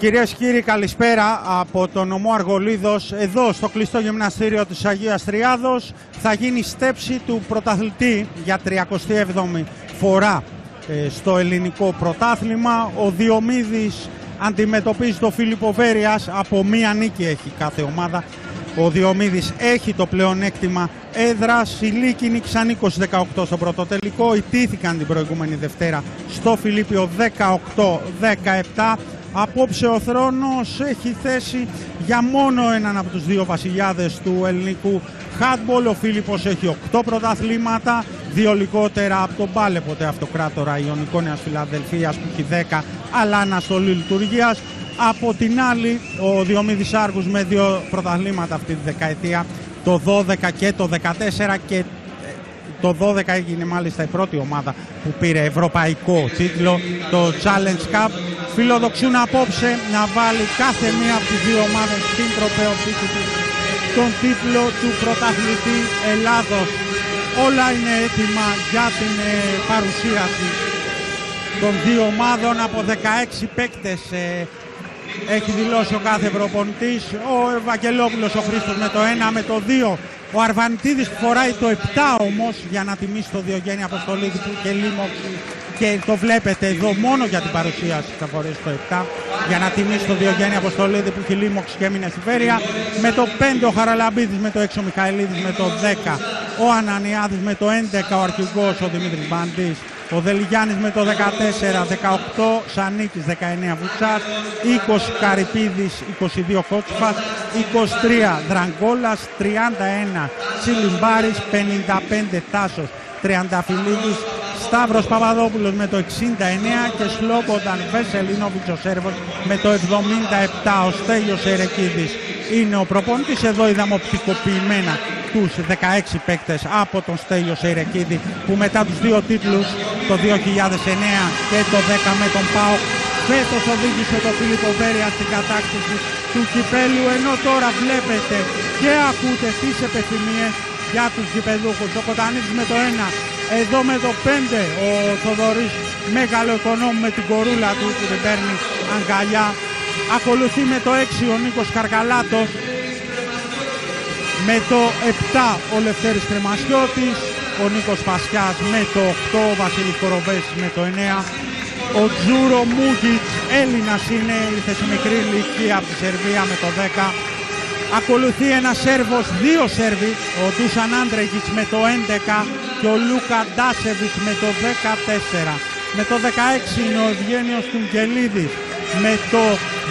Κυρίες και κύριοι, καλησπέρα από τον νομό Αργολίδος. Εδώ στο κλειστό γυμναστήριο της Αγίας Τριάδος θα γίνει στέψη του πρωταθλητή για 37η φορά ε, στο ελληνικό πρωτάθλημα. Ο Διομήδης αντιμετωπίζει τον Φίλιππο Βέριας. Από μία νίκη έχει κάθε ομάδα. Ο Διομήδης έχει το πλεονέκτημα έδρας. Οι Λύκοι νίκησαν 20-18 στο πρώτο τελικό. Ιτήθηκαν την προηγούμενη Δευτέρα στο Φιλίππιο 18-17. Απόψε ο Θρόνος έχει θέση για μόνο έναν από τους δύο βασιλιάδες του ελληνικού χάτμπολ. Ο Φίλιππος έχει 8 πρωταθλήματα, δύο λιγότερα από τον πάλεποτε αυτοκράτορα Ιωνικό Νέας Φιλαδελφίας που έχει 10 αλλά αναστολή λειτουργίας. Από την άλλη ο Διομήδης Άργους με δύο πρωταθλήματα αυτή τη δεκαετία το 12 και το 14 και το 12 έγινε μάλιστα η πρώτη ομάδα που πήρε ευρωπαϊκό τίτλο, το Challenge Cup. Φιλοδοξούν απόψε να βάλει κάθε μία από τις δύο ομάδες στην τροπεοποίηση τους τον τίτλο του πρωταθλητή Ελλάδος. Όλα είναι έτοιμα για την ε, παρουσίαση των δύο ομάδων από 16 παίκτες ε, έχει δηλώσει ο κάθε προπονητής. Ο Ευαγγελόπουλος ο Χρήστος με το 1, με το 2 ο Αρβανιτίδης φοράει το 7 όμως για να τιμήσει το Διογέννη Αποστολίδη που και λίμω και το βλέπετε εδώ μόνο για την παρουσίαση θα φορέσει το 7 για να τιμήσει το Διογέννη Αποστολίδη που έχει λίμωξ και έμεινε στη Φέρεια. Με το 5 ο Χαραλαμπίδης, με το 6 ο Μιχαηλίδης, με το 10 ο Ανανιάδης, με το 11 ο αρχηγός ο Δημήτρης Μπαντής, ο Δελιγιάννης με το 14, 18 Σανίκης, 19 Βουτσάς, 20 Καρυπίδης, 22 Κότσφας, 23 Δραγκόλας, 31 Τσιλιμπάρης, 55 Τάσος, 30 Φιλίδης, Σταύρος Παπαδόπουλος με το 69 και Σλόμπονταν Βεσελίνοβιτς ο Σέρβος με το 77 ο Στέλιος Ερεκίδης. Είναι ο προπονητής εδώ είδαμε οπτικοποιημένα τους 16 παίκτες από τον Στέλιο Σερεκίδη που μετά τους δύο τίτλους το 2009 και το 10 με τον ΠΑΟ φέτος οδήγησε τον Φίλιππο Βέρια στην κατάκτηση του κυπέλου ενώ τώρα βλέπετε και ακούτε τις επιθυμίες για τους γηπεδούχους. Ο Κοτανίδης με το 1, εδώ με το 5 ο Θοδωρής μεγάλο οικονόμου με την κορούλα του που δεν παίρνει αγκαλιά. Ακολουθεί με το 6 ο Νίκος Καρκαλάτος με το 7 ο Λευτέρης Κρεμασιώτης, ο Νίκος Πασιάς με το 8, ο Βασίλης Κοροβέσης με το 9, ο Τζούρο Μούγκιτς, Έλληνας είναι, ήρθε σε μικρή ηλικία από τη Σερβία με το 10. Ακολουθεί ένας Σέρβος, δύο Σέρβοι, ο Ντούσαν Άντρεγιτς με το 11 και ο Λούκα Ντάσεβιτς με το 14. Με το 16 είναι ο Ευγένιος Τουγγελίδης με το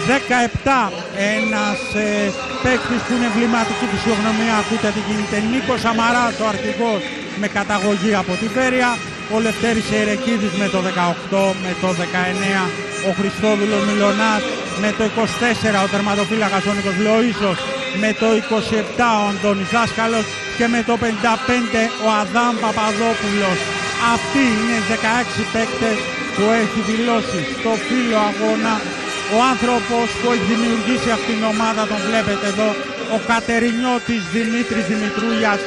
17 ένας ε, παίκτης που είναι εμβληματική φυσιογνωμία ακούτε τι γίνεται. Νίκος Σαμαράς ο αρχηγός με καταγωγή από τη Φέρεια. Ο Λευτέρης Ερεκίδης με το 18 με το 19 ο Χριστόδουλος Μιλωνάς με το 24 ο τερματοφύλακας ο Νίκος Λοΐσος με το 27 ο Αντώνης Δάσκαλος και με το 55 ο Αδάμ Παπαδόπουλος. Αυτοί είναι 16 παίκτες που έχει δηλώσει στο φύλλο αγώνα ο άνθρωπος που έχει δημιουργήσει αυτήν την ομάδα, τον βλέπετε εδώ, ο Κατερινιώτης Δημήτρης Δημητρούλιας,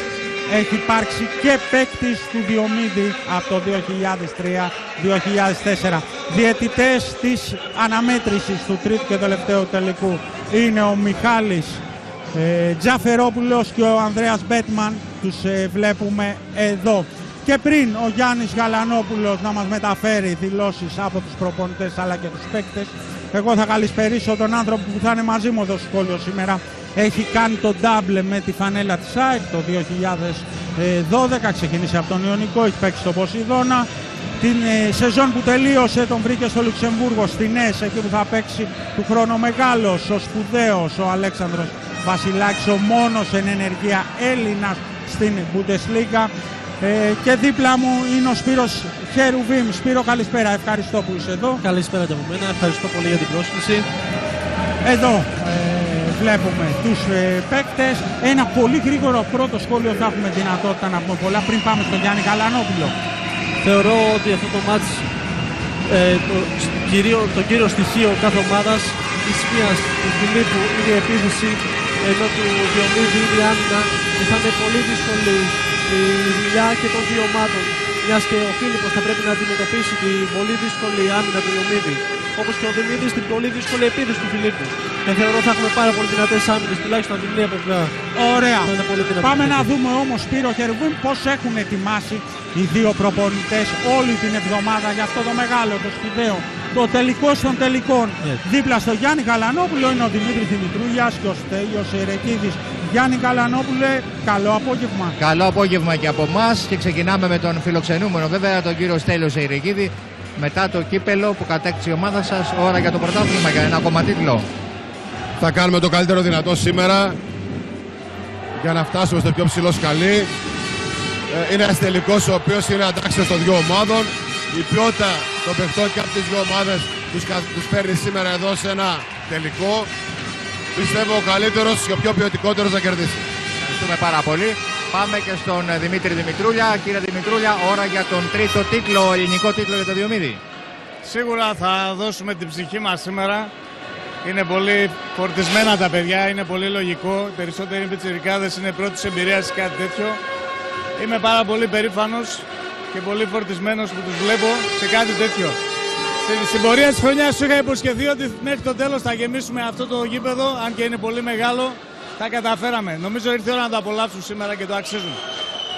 έχει υπάρξει και παίκτης του Διομήδη από το 2003-2004. Διαιτητές της αναμέτρησης του τρίτου και τελευταίου τελικού είναι ο Μιχάλης ε, Τζαφερόπουλος και ο Ανδρέας Μπέτμαν, τους ε, βλέπουμε εδώ. Και πριν ο Γιάννης Γαλανόπουλος να μας μεταφέρει δηλώσεις από τους προπονητές αλλά και τους παίκτες, εγώ θα καλησπερίσω τον άνθρωπο που θα είναι μαζί μου εδώ στο σχόλιο σήμερα. Έχει κάνει το double με τη φανέλα της ΑΕΚ το 2012, ξεκίνησε από τον Ιωνικό, έχει παίξει στο Ποσειδώνα. Την ε, σεζόν που τελείωσε τον βρήκε στο Λουξεμβούργο, στην ΕΣ, εκεί που θα παίξει του χρόνου μεγάλος, ο σπουδαίος, ο Αλέξανδρος Βασιλάκης, ο μόνος εν ενεργεία Έλληνας στην Bundesliga. Ε, και δίπλα μου είναι ο Σπύρος Χερουβίμ. Σπύρο, καλησπέρα. Ευχαριστώ που είσαι εδώ. Καλησπέρα και από μένα. Ευχαριστώ πολύ για την πρόσκληση. Εδώ ε, βλέπουμε τους ε, παίκτες. Ένα πολύ γρήγορο πρώτο σχόλιο θα έχουμε δυνατότητα να πούμε πολλά πριν πάμε στον Γιάννη Καλανόπουλο. Θεωρώ ότι αυτό το μάτς ε, το, κυρίω, το κύριο στοιχείο κάθε ομάδας της μίας του Φιλίππου είναι η επίθεση ενώ του Διομήδη είναι η άμυνα και θα είναι πολύ δύσκολη η δουλειά και των δύο ομάδων. Μιας και ο Φίλιππος θα πρέπει να αντιμετωπίσει την πολύ δύσκολη άμυνα του Ιωμίδη. Όπως και ο Δημήτρης την πολύ δύσκολη επίθεση του Φιλίππου. Και θεωρώ θα έχουμε πάρα πολύ δυνατές άμυνες, τουλάχιστον από την μία πλευρά. Ωραία. Θα είναι πολύ δυνατή. Πάμε να δούμε όμως, Σπύρο Χερουβίν, πώς έχουν ετοιμάσει οι δύο προπονητές όλη την εβδομάδα για αυτό το μεγάλο, το σπουδαίο, το τελικό των τελικών. Ναι. Δίπλα στο Γιάννη Καλανόπουλο είναι ο Δημήτρης Δημητρούλια και ο Στέλιος Ερεκίδης. Γιάννη Καλανόπουλε, καλό απόγευμα. Καλό απόγευμα και από εμάς και ξεκινάμε με τον φιλοξενούμενο βέβαια τον κύριο Στέλιο Σεϊρικίδη μετά το κύπελο που κατέκτησε η ομάδα σας ώρα για το πρωτάθλημα για ένα ακόμα τίτλο. Θα κάνουμε το καλύτερο δυνατό σήμερα για να φτάσουμε στο πιο ψηλό σκαλί. Ε, Είναι ένας τελικός ο οποίος είναι αντάξιος των δύο ομάδων. Η ποιότητα των παιχτών και από τις δύο ομάδες τους φέρνει σήμερα εδώ σε ένα τελικό. Πιστεύω ο καλύτερος και ο πιο ποιοτικότερος θα κερδίσει. Ευχαριστούμε πάρα πολύ. Πάμε και στον ε, Δημήτρη Δημητρούλια. Κύριε Δημητρούλια, ώρα για τον τρίτο τίτλο, ελληνικό τίτλο για το Διομήδη. Σίγουρα θα δώσουμε την ψυχή μας σήμερα. Είναι πολύ φορτισμένα τα παιδιά, είναι πολύ λογικό. Οι περισσότεροι πιτσιρικάδες είναι πρώτη εμπειρία σε κάτι τέτοιο. Είμαι πάρα πολύ περήφανος και πολύ φορτισμένος που τους βλέπω σε κάτι τέτοιο. Στη- Στην πορεία της χρονιάς σου είχα υποσχεθεί ότι μέχρι το τέλος θα γεμίσουμε αυτό το γήπεδο, αν και είναι πολύ μεγάλο. Τα καταφέραμε. Νομίζω ήρθε η ώρα να το απολαύσουν σήμερα και το αξίζουν.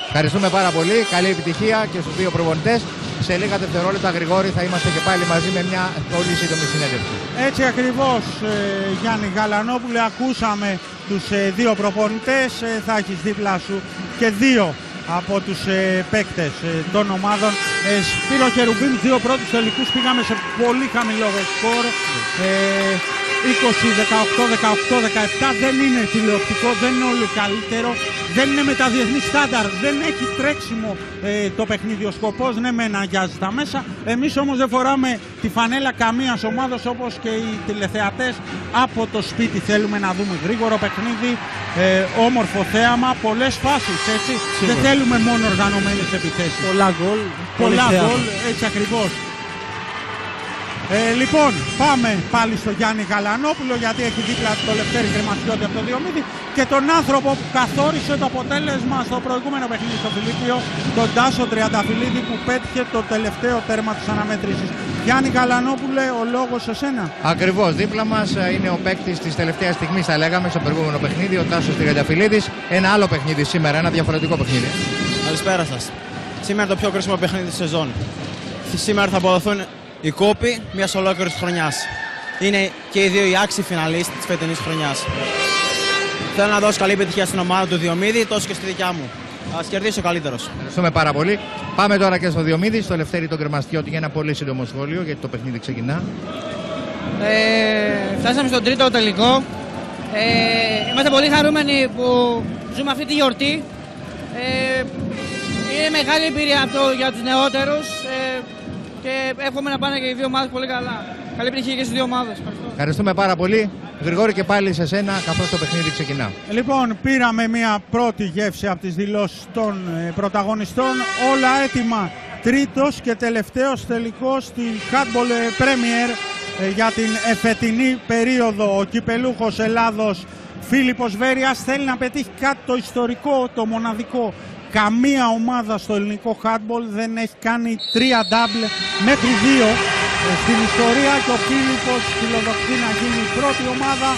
Ευχαριστούμε πάρα πολύ. Καλή επιτυχία και στους δύο προπονητές. Σε λίγα δευτερόλεπτα, Γρηγόρη, θα είμαστε και πάλι μαζί με μια πολύ σύντομη συνέντευξη. Έτσι ακριβώς ε, Γιάννη Γαλανόπουλε ακούσαμε τους ε, δύο προπονητές ε, θα έχεις δίπλα σου και δύο από τους ε, παίκτες ε, των ομάδων. Ε, Σπύρο Χερουβίμ, δύο πρώτους τελικούς πήγαμε σε πολύ χαμηλό σκορ. Ε, 20, 18, 18, 17 δεν είναι τηλεοπτικό, δεν είναι όλο καλύτερο δεν είναι με τα διεθνή στάνταρ, δεν έχει τρέξιμο ε, το παιχνίδι. Ο σκοπός ναι, με αγιάζει τα μέσα. Εμείς όμως δεν φοράμε τη φανέλα καμίας ομάδας όπως και οι τηλεθεατές από το σπίτι. Θέλουμε να δούμε γρήγορο παιχνίδι, ε, όμορφο θέαμα, πολλές φάσεις. Δεν θέλουμε μόνο οργανωμένες επιθέσεις. Πολλά γκολ. Πολλά πολύ θέαμα. γκολ, έτσι ακριβώς. Ε, λοιπόν, πάμε πάλι στο Γιάννη Γαλανόπουλο γιατί έχει δίπλα το Λευτέρη Κρεμασιώτη από το Διομήδη και τον άνθρωπο που καθόρισε το αποτέλεσμα στο προηγούμενο παιχνίδι στο Φιλίππιο, τον Τάσο Τριανταφυλλίδη που πέτυχε το τελευταίο τέρμα της αναμέτρησης. Γιάννη Γαλανόπουλε, ο λόγος σε σένα. Ακριβώς. Δίπλα μας είναι ο παίκτης της τελευταίας στιγμής, θα λέγαμε, στο προηγούμενο παιχνίδι, ο Τάσος Τριανταφυλλίδης. Ένα άλλο παιχνίδι σήμερα, ένα διαφορετικό παιχνίδι. Καλησπέρα σας. Σήμερα το πιο κρίσιμο παιχνίδι της σεζόν. Σήμερα θα αποδοθούν οι κόποι μιας ολόκληρης χρονιάς. Είναι και οι δύο οι άξιοι φιναλίστ της φετινής χρονιάς. Θέλω να δώσω καλή επιτυχία στην ομάδα του Διομήδη, τόσο και στη δικιά μου. Α κερδίσει ο καλύτερος. Ευχαριστούμε πάρα πολύ. Πάμε τώρα και στο Διομήδη, στο Λευτέρη τον Κρεμαστιώτη για ένα πολύ σύντομο σχόλιο, γιατί το παιχνίδι ξεκινά. Ε, φτάσαμε στον τρίτο τελικό. Ε, είμαστε πολύ χαρούμενοι που ζούμε αυτή τη γιορτή. Ε, είναι μεγάλη εμπειρία αυτό για τους νεότερους ε, και εύχομαι να πάνε και οι δύο ομάδες πολύ καλά. Καλή επιτυχία και στις δύο ομάδες. Ευχαριστώ. Ευχαριστούμε πάρα πολύ. Γρηγόρη και πάλι σε σένα, καθώς το παιχνίδι ξεκινά. Λοιπόν, πήραμε μια πρώτη γεύση από τις δηλώσεις των ε, πρωταγωνιστών. Όλα έτοιμα. Τρίτος και τελευταίος τελικός στην Handball ε, Premier ε, για την εφετινή περίοδο. Ο κυπελούχος Ελλάδος Φίλιππος Βέριας θέλει να πετύχει κάτι το ιστορικό, το μοναδικό. Καμία ομάδα στο ελληνικό handball δεν έχει κάνει τρία double μέχρι δύο. Ε, στην ιστορία και ο Φίλιππος φιλοδοξεί να γίνει η πρώτη ομάδα.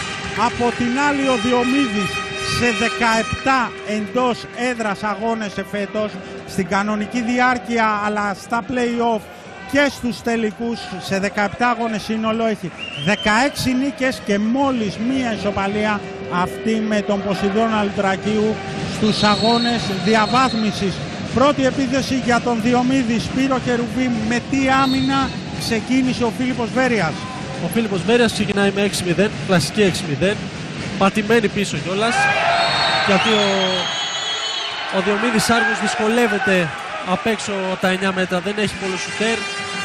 Από την άλλη ο Διομήδης σε 17 εντός έδρας αγώνες εφέτος στην κανονική διάρκεια αλλά στα play-off και στους τελικούς σε 17 αγώνες σύνολο έχει 16 νίκες και μόλις μία ισοπαλία αυτή με τον Ποσειδώνα Λουτρακίου στους αγώνες διαβάθμισης. Πρώτη επίθεση για τον Διομήδη Σπύρο Χερουβί με τι άμυνα ξεκίνησε ο Φίλιππος Βέριας. Ο Φίλιππος Βέρειας ξεκινάει με 6-0, κλασική 6-0, πατημένη πίσω κιόλας, γιατί ο, ο Διομήδης Άργος δυσκολεύεται απ' έξω από τα 9 μέτρα, δεν έχει πολύ σουτέρ,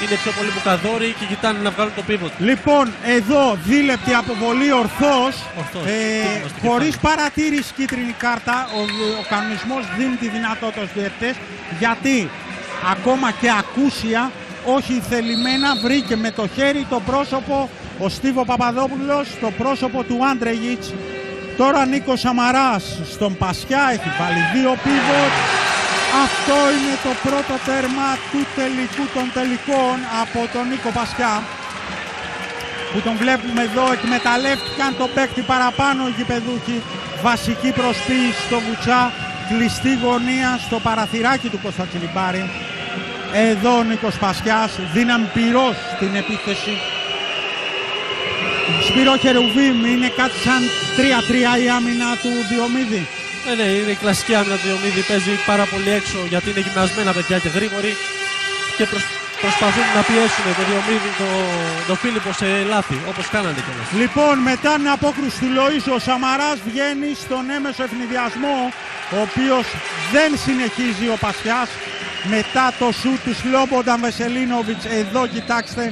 είναι πιο πολύ μπουκαδόροι και κοιτάνε να βγάλουν το πίβοτ. Λοιπόν, εδώ δίλεπτη αποβολή ορθός, Ορθός. ε, Τίμημα στο χωρίς κεφάλι. παρατήρηση κίτρινη κάρτα. Ο, ο κανονισμός δίνει τη δυνατότητα στους διαιτητές, γιατί ακόμα και ακούσια, όχι θελημένα, βρήκε με το χέρι το πρόσωπο ο Στίβο Παπαδόπουλος, το πρόσωπο του Άντρεγιτς. Τώρα Νίκος Σαμαράς στον Πασιά έχει βάλει δύο πίβοτ. Αυτό είναι το πρώτο τέρμα του τελικού των τελικών από τον Νίκο Πασιά που τον βλέπουμε εδώ εκμεταλλεύτηκαν το παίκτη παραπάνω οι γηπεδούχοι. Βασική προσποίηση στο Βουτσά κλειστή γωνία στο παραθυράκι του Κώστα Τσιλιμπάρη. Εδώ ο Νίκος Πασιάς δύναμη πυρός στην επίθεση. Σπύρο Χερουβίμ είναι κάτι σαν 3-3 η άμυνα του Διομήδη Ναι, ναι, είναι η κλασική άμυνα του Διομήδη. Παίζει πάρα πολύ έξω γιατί είναι γυμνασμένα παιδιά και γρήγοροι και προσ... προσπαθούν να πιέσουν το Διομήδη, το, το Φίλιππο σε λάθη, όπως κάνανε κιόλας. Λοιπόν, μετά την απόκρουση του Λοΐζου, ο Σαμαράς βγαίνει στον έμεσο ευνηδιασμό, ο οποίος δεν συνεχίζει ο Πασιάς. Μετά το σου του Σλόμπονταν Βεσελίνοβιτς, εδώ κοιτάξτε,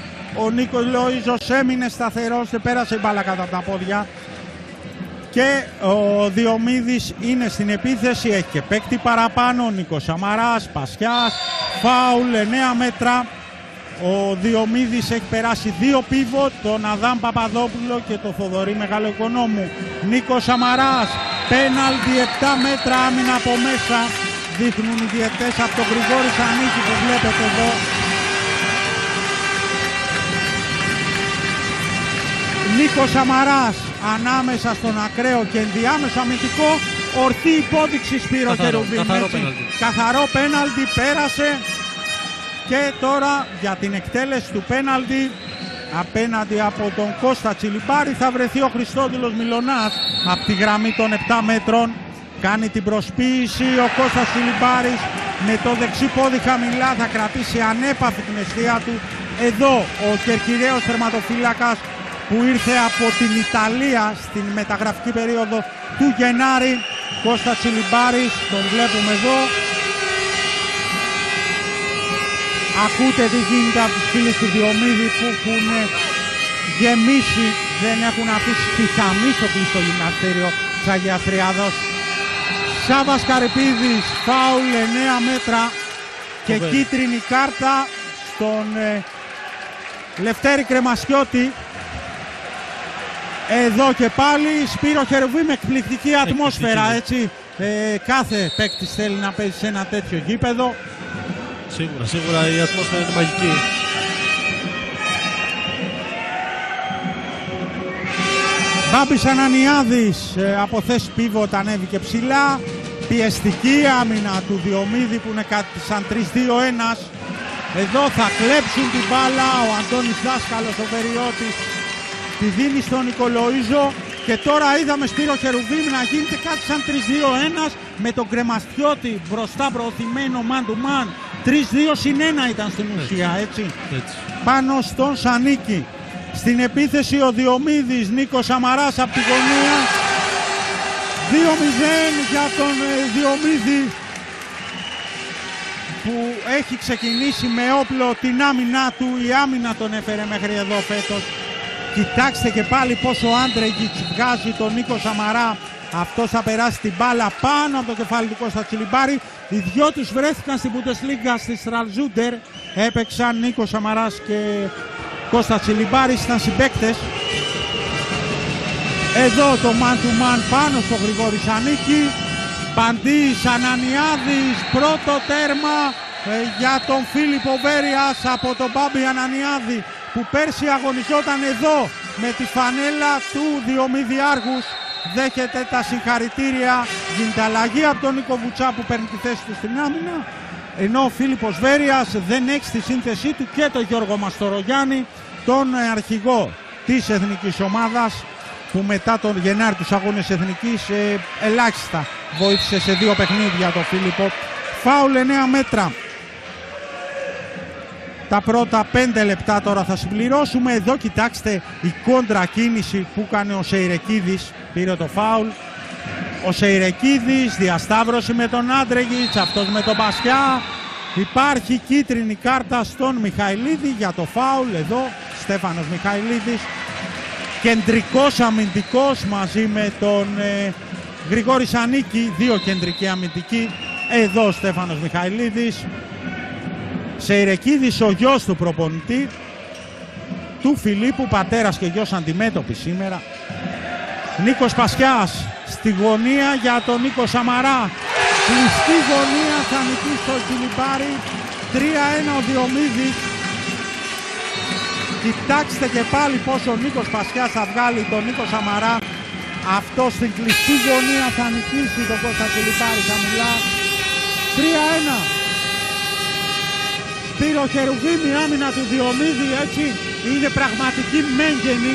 ο Νίκος Λοΐζος έμεινε σταθερός, δεν πέρασε η μπάλα κατά τα πόδια. Και ο Διομήδης είναι στην επίθεση, έχει και παίκτη παραπάνω, ο Νίκος Σαμαράς, Πασιάς, φάουλ 9 μέτρα. Ο Διομήδης έχει περάσει δύο πίβο, τον Αδάμ Παπαδόπουλο και τον Θοδωρή Μεγαλοοικονόμου. Νίκος Σαμαράς, πέναλτι 7 μέτρα άμυνα από μέσα. Δείχνουν οι διαιτές από τον Γρηγόρη Σανίκη που βλέπετε εδώ. Νίκος Σαμαράς ανάμεσα στον ακραίο και ενδιάμεσο αμυντικό ορθή υπόδειξη Σπύρο Καθαρό, Χερουβίμ, καθαρό έτσι. πέναλτι. Καθαρό πέναλτι πέρασε και τώρα για την εκτέλεση του πέναλτι απέναντι από τον Κώστα Τσιλιμπάρη θα βρεθεί ο Χριστόδουλος Μιλονάς από τη γραμμή των 7 μέτρων κάνει την προσποίηση ο Κώστας Τσιλιμπάρης με το δεξί πόδι χαμηλά θα κρατήσει ανέπαφη την αιστεία του εδώ ο Κερκυραίος τερματοφύλακας που ήρθε από την Ιταλία στην μεταγραφική περίοδο του Γενάρη Κώστα Τσιλιμπάρης τον βλέπουμε εδώ Ακούτε τι γίνεται από τους φίλους του Διομήδη που έχουν γεμίσει, δεν έχουν αφήσει τη χαμή στο κλειστό γυμναστήριο της Αγίας Τριάδος. Σάβας Καρυπίδης, φάουλ 9 μέτρα και Φοβερό. κίτρινη κάρτα στον ε, Λευτέρη Κρεμασιώτη. Εδώ και πάλι Σπύρο Χερουβή με εκπληκτική ατμόσφαιρα, έτσι. Ε, κάθε παίκτη θέλει να παίζει σε ένα τέτοιο γήπεδο. Σίγουρα, σίγουρα η ατμόσφαιρα είναι μαγική. Μπάμπης Ανανιάδης ε, από θέση πίβοτα ανέβηκε ψηλά. Πιεστική άμυνα του Διομήδη που είναι κάτι σαν 3-2-1. Εδώ θα κλέψουν την μπάλα ο Αντώνης Δάσκαλος, ο Περιώτης. Τη δίνει στον Νικολοΐζο και τώρα είδαμε Σπύρο Χερουβίμ να γίνεται κάτι σαν 3-2-1 με τον Κρεμαστιώτη μπροστά προωθημένο man to man. 3-2 συν 1 ήταν στην ουσία, έτσι Έτσι. πάνω στον Σανίκη. Στην επίθεση ο Διομήδης Νίκος Σαμαράς από τη γωνία. 2-0 για τον ε, Διομήδη που έχει ξεκινήσει με όπλο την άμυνά του. Η άμυνα τον έφερε μέχρι εδώ φέτος. Κοιτάξτε και πάλι πόσο ο Άντρεγιτς βγάζει τον Νίκο Σαμαρά. Αυτός θα περάσει την μπάλα πάνω από το κεφάλι του Κώστα Τσιλιμπάρη. Οι δυο τους βρέθηκαν στην Bundesliga στη Στραλζούντερ. Έπαιξαν Νίκο Σαμαράς και Κώστα Τσιλιμπάρης, ήταν συμπαίκτες. Εδώ το man to man πάνω στο Γρηγόρη Σανίκη. Παντής Ανανιάδης, πρώτο τέρμα ε, για τον Φίλιππο Βέριας από τον Μπάμπη Ανανιάδη που πέρσι αγωνιζόταν εδώ με τη φανέλα του Διομηδιάργους. Δέχεται τα συγχαρητήρια, γίνεται αλλαγή από τον Νίκο Βουτσά που παίρνει τη θέση του στην άμυνα. Ενώ ο Φίλιππος Βέριας δεν έχει στη σύνθεσή του και τον Γιώργο Μαστορογιάννη, τον ε, αρχηγό της εθνικής ομάδας που μετά τον Γενάρη τους αγώνες εθνικής ε, ελάχιστα βοήθησε σε δύο παιχνίδια τον Φίλιππο. Φάουλ 9 μέτρα. Τα πρώτα 5 λεπτά τώρα θα συμπληρώσουμε. Εδώ κοιτάξτε η κόντρα κίνηση που έκανε ο Σεϊρεκίδης. Πήρε το φάουλ. Ο Σεϊρεκίδης διασταύρωση με τον Άντρεγιτς, αυτός με τον Πασιά. Υπάρχει κίτρινη κάρτα στον Μιχαηλίδη για το φάουλ. Εδώ Στέφανος Μιχαηλίδης. Κεντρικός αμυντικός μαζί με τον ε, Γρηγόρη Σανίκη. Δύο κεντρικοί αμυντικοί. Εδώ ο Στέφανος Μιχαηλίδης. Σεϊρεκίδης ο γιος του προπονητή. Του Φιλίππου, πατέρας και γιος αντιμέτωποι σήμερα. Νίκος Πασιάς στη γωνία για τον Νίκο Σαμαρά. Κλειστή γωνία θα νικήσει το Τζιλιμπάρι. 3-1 ο Διομήδης. Κοιτάξτε και πάλι πόσο ο Νίκος Πασιάς θα βγάλει τον Νίκο Σαμαρά. Αυτό στην κλειστή γωνία θα νικήσει τον Κώστα Τζιλιμπάρι χαμηλά. 3-1. Σπύρο Χερουβίμη, η άμυνα του Διομήδη, έτσι, είναι πραγματική μέγενη.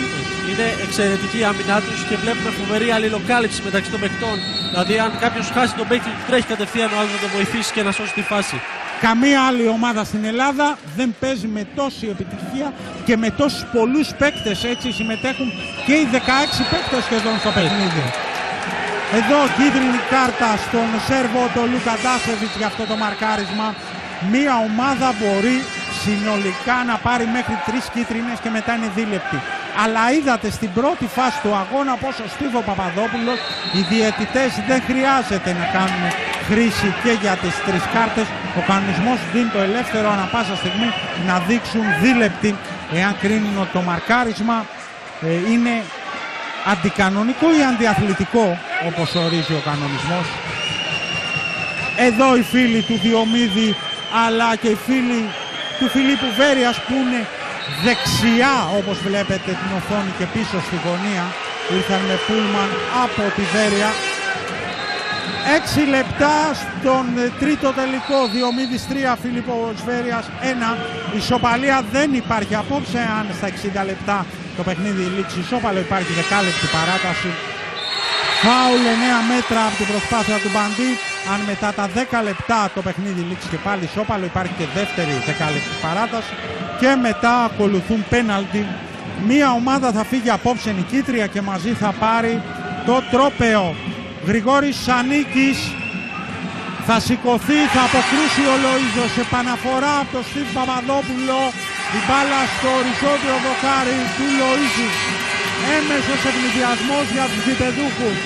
Είναι εξαιρετική η άμυνά τους και βλέπουμε φοβερή αλληλοκάλυψη μεταξύ των παιχτών. Δηλαδή, αν κάποιος χάσει τον παίκτη του, τρέχει κατευθείαν ο άλλος να τον βοηθήσει και να σώσει τη φάση. Καμία άλλη ομάδα στην Ελλάδα δεν παίζει με τόση επιτυχία και με τόσους πολλούς παίκτες. Έτσι συμμετέχουν και οι 16 παίκτες σχεδόν στο παιχνίδι. Εδώ κίτρινη κάρτα στον Σέρβο, τον Λούκα Ντάσεβιτς για αυτό το μαρκάρισμα. Μία ομάδα μπορεί συνολικά να πάρει μέχρι τρεις κίτρινες και μετά είναι δίλεπτη. Αλλά είδατε στην πρώτη φάση του αγώνα πόσο Στίβο Παπαδόπουλος οι διαιτητές δεν χρειάζεται να κάνουν χρήση και για τις τρεις κάρτες. Ο κανονισμός δίνει το ελεύθερο ανα πάσα στιγμή να δείξουν δίλεπτη εάν κρίνουν ότι το μαρκάρισμα ε, είναι αντικανονικό ή αντιαθλητικό όπως ορίζει ο κανονισμός. Εδώ οι φίλοι του Διομήδη αλλά και οι φίλοι του Φιλίππου Βέρειας που είναι δεξιά όπως βλέπετε την οθόνη και πίσω στη γωνία ήρθαν με πούλμαν από τη Βέρεια. 6 λεπτά στον ε, τρίτο τελικό Διομήδης 3 Φίλιππος Βέρειας 1 ισοπαλία δεν υπάρχει απόψε αν στα 60 λεπτά το παιχνίδι λήξει. Ισόπαλο υπάρχει δεκάλεπτη παράταση. Φάουλ 9 μέτρα από την προσπάθεια του Μπαντή. Αν μετά τα 10 λεπτά το παιχνίδι λήξει και πάλι ισόπαλο υπάρχει και δεύτερη δεκάλεπτη παράταση. Και μετά ακολουθούν πέναλτι. Μία ομάδα θα φύγει απόψε νικήτρια και μαζί θα πάρει το τρόπεο. Γρηγόρης Σανίκης θα σηκωθεί, θα αποκρούσει ο Λοΐζος σε επαναφορά από τον Στίβ Παπαδόπουλο. Η μπάλα στο οριζόντιο δοκάρι του Λοΐζου. Έμεσος ευνηδιασμός για τους γηπεδούχους.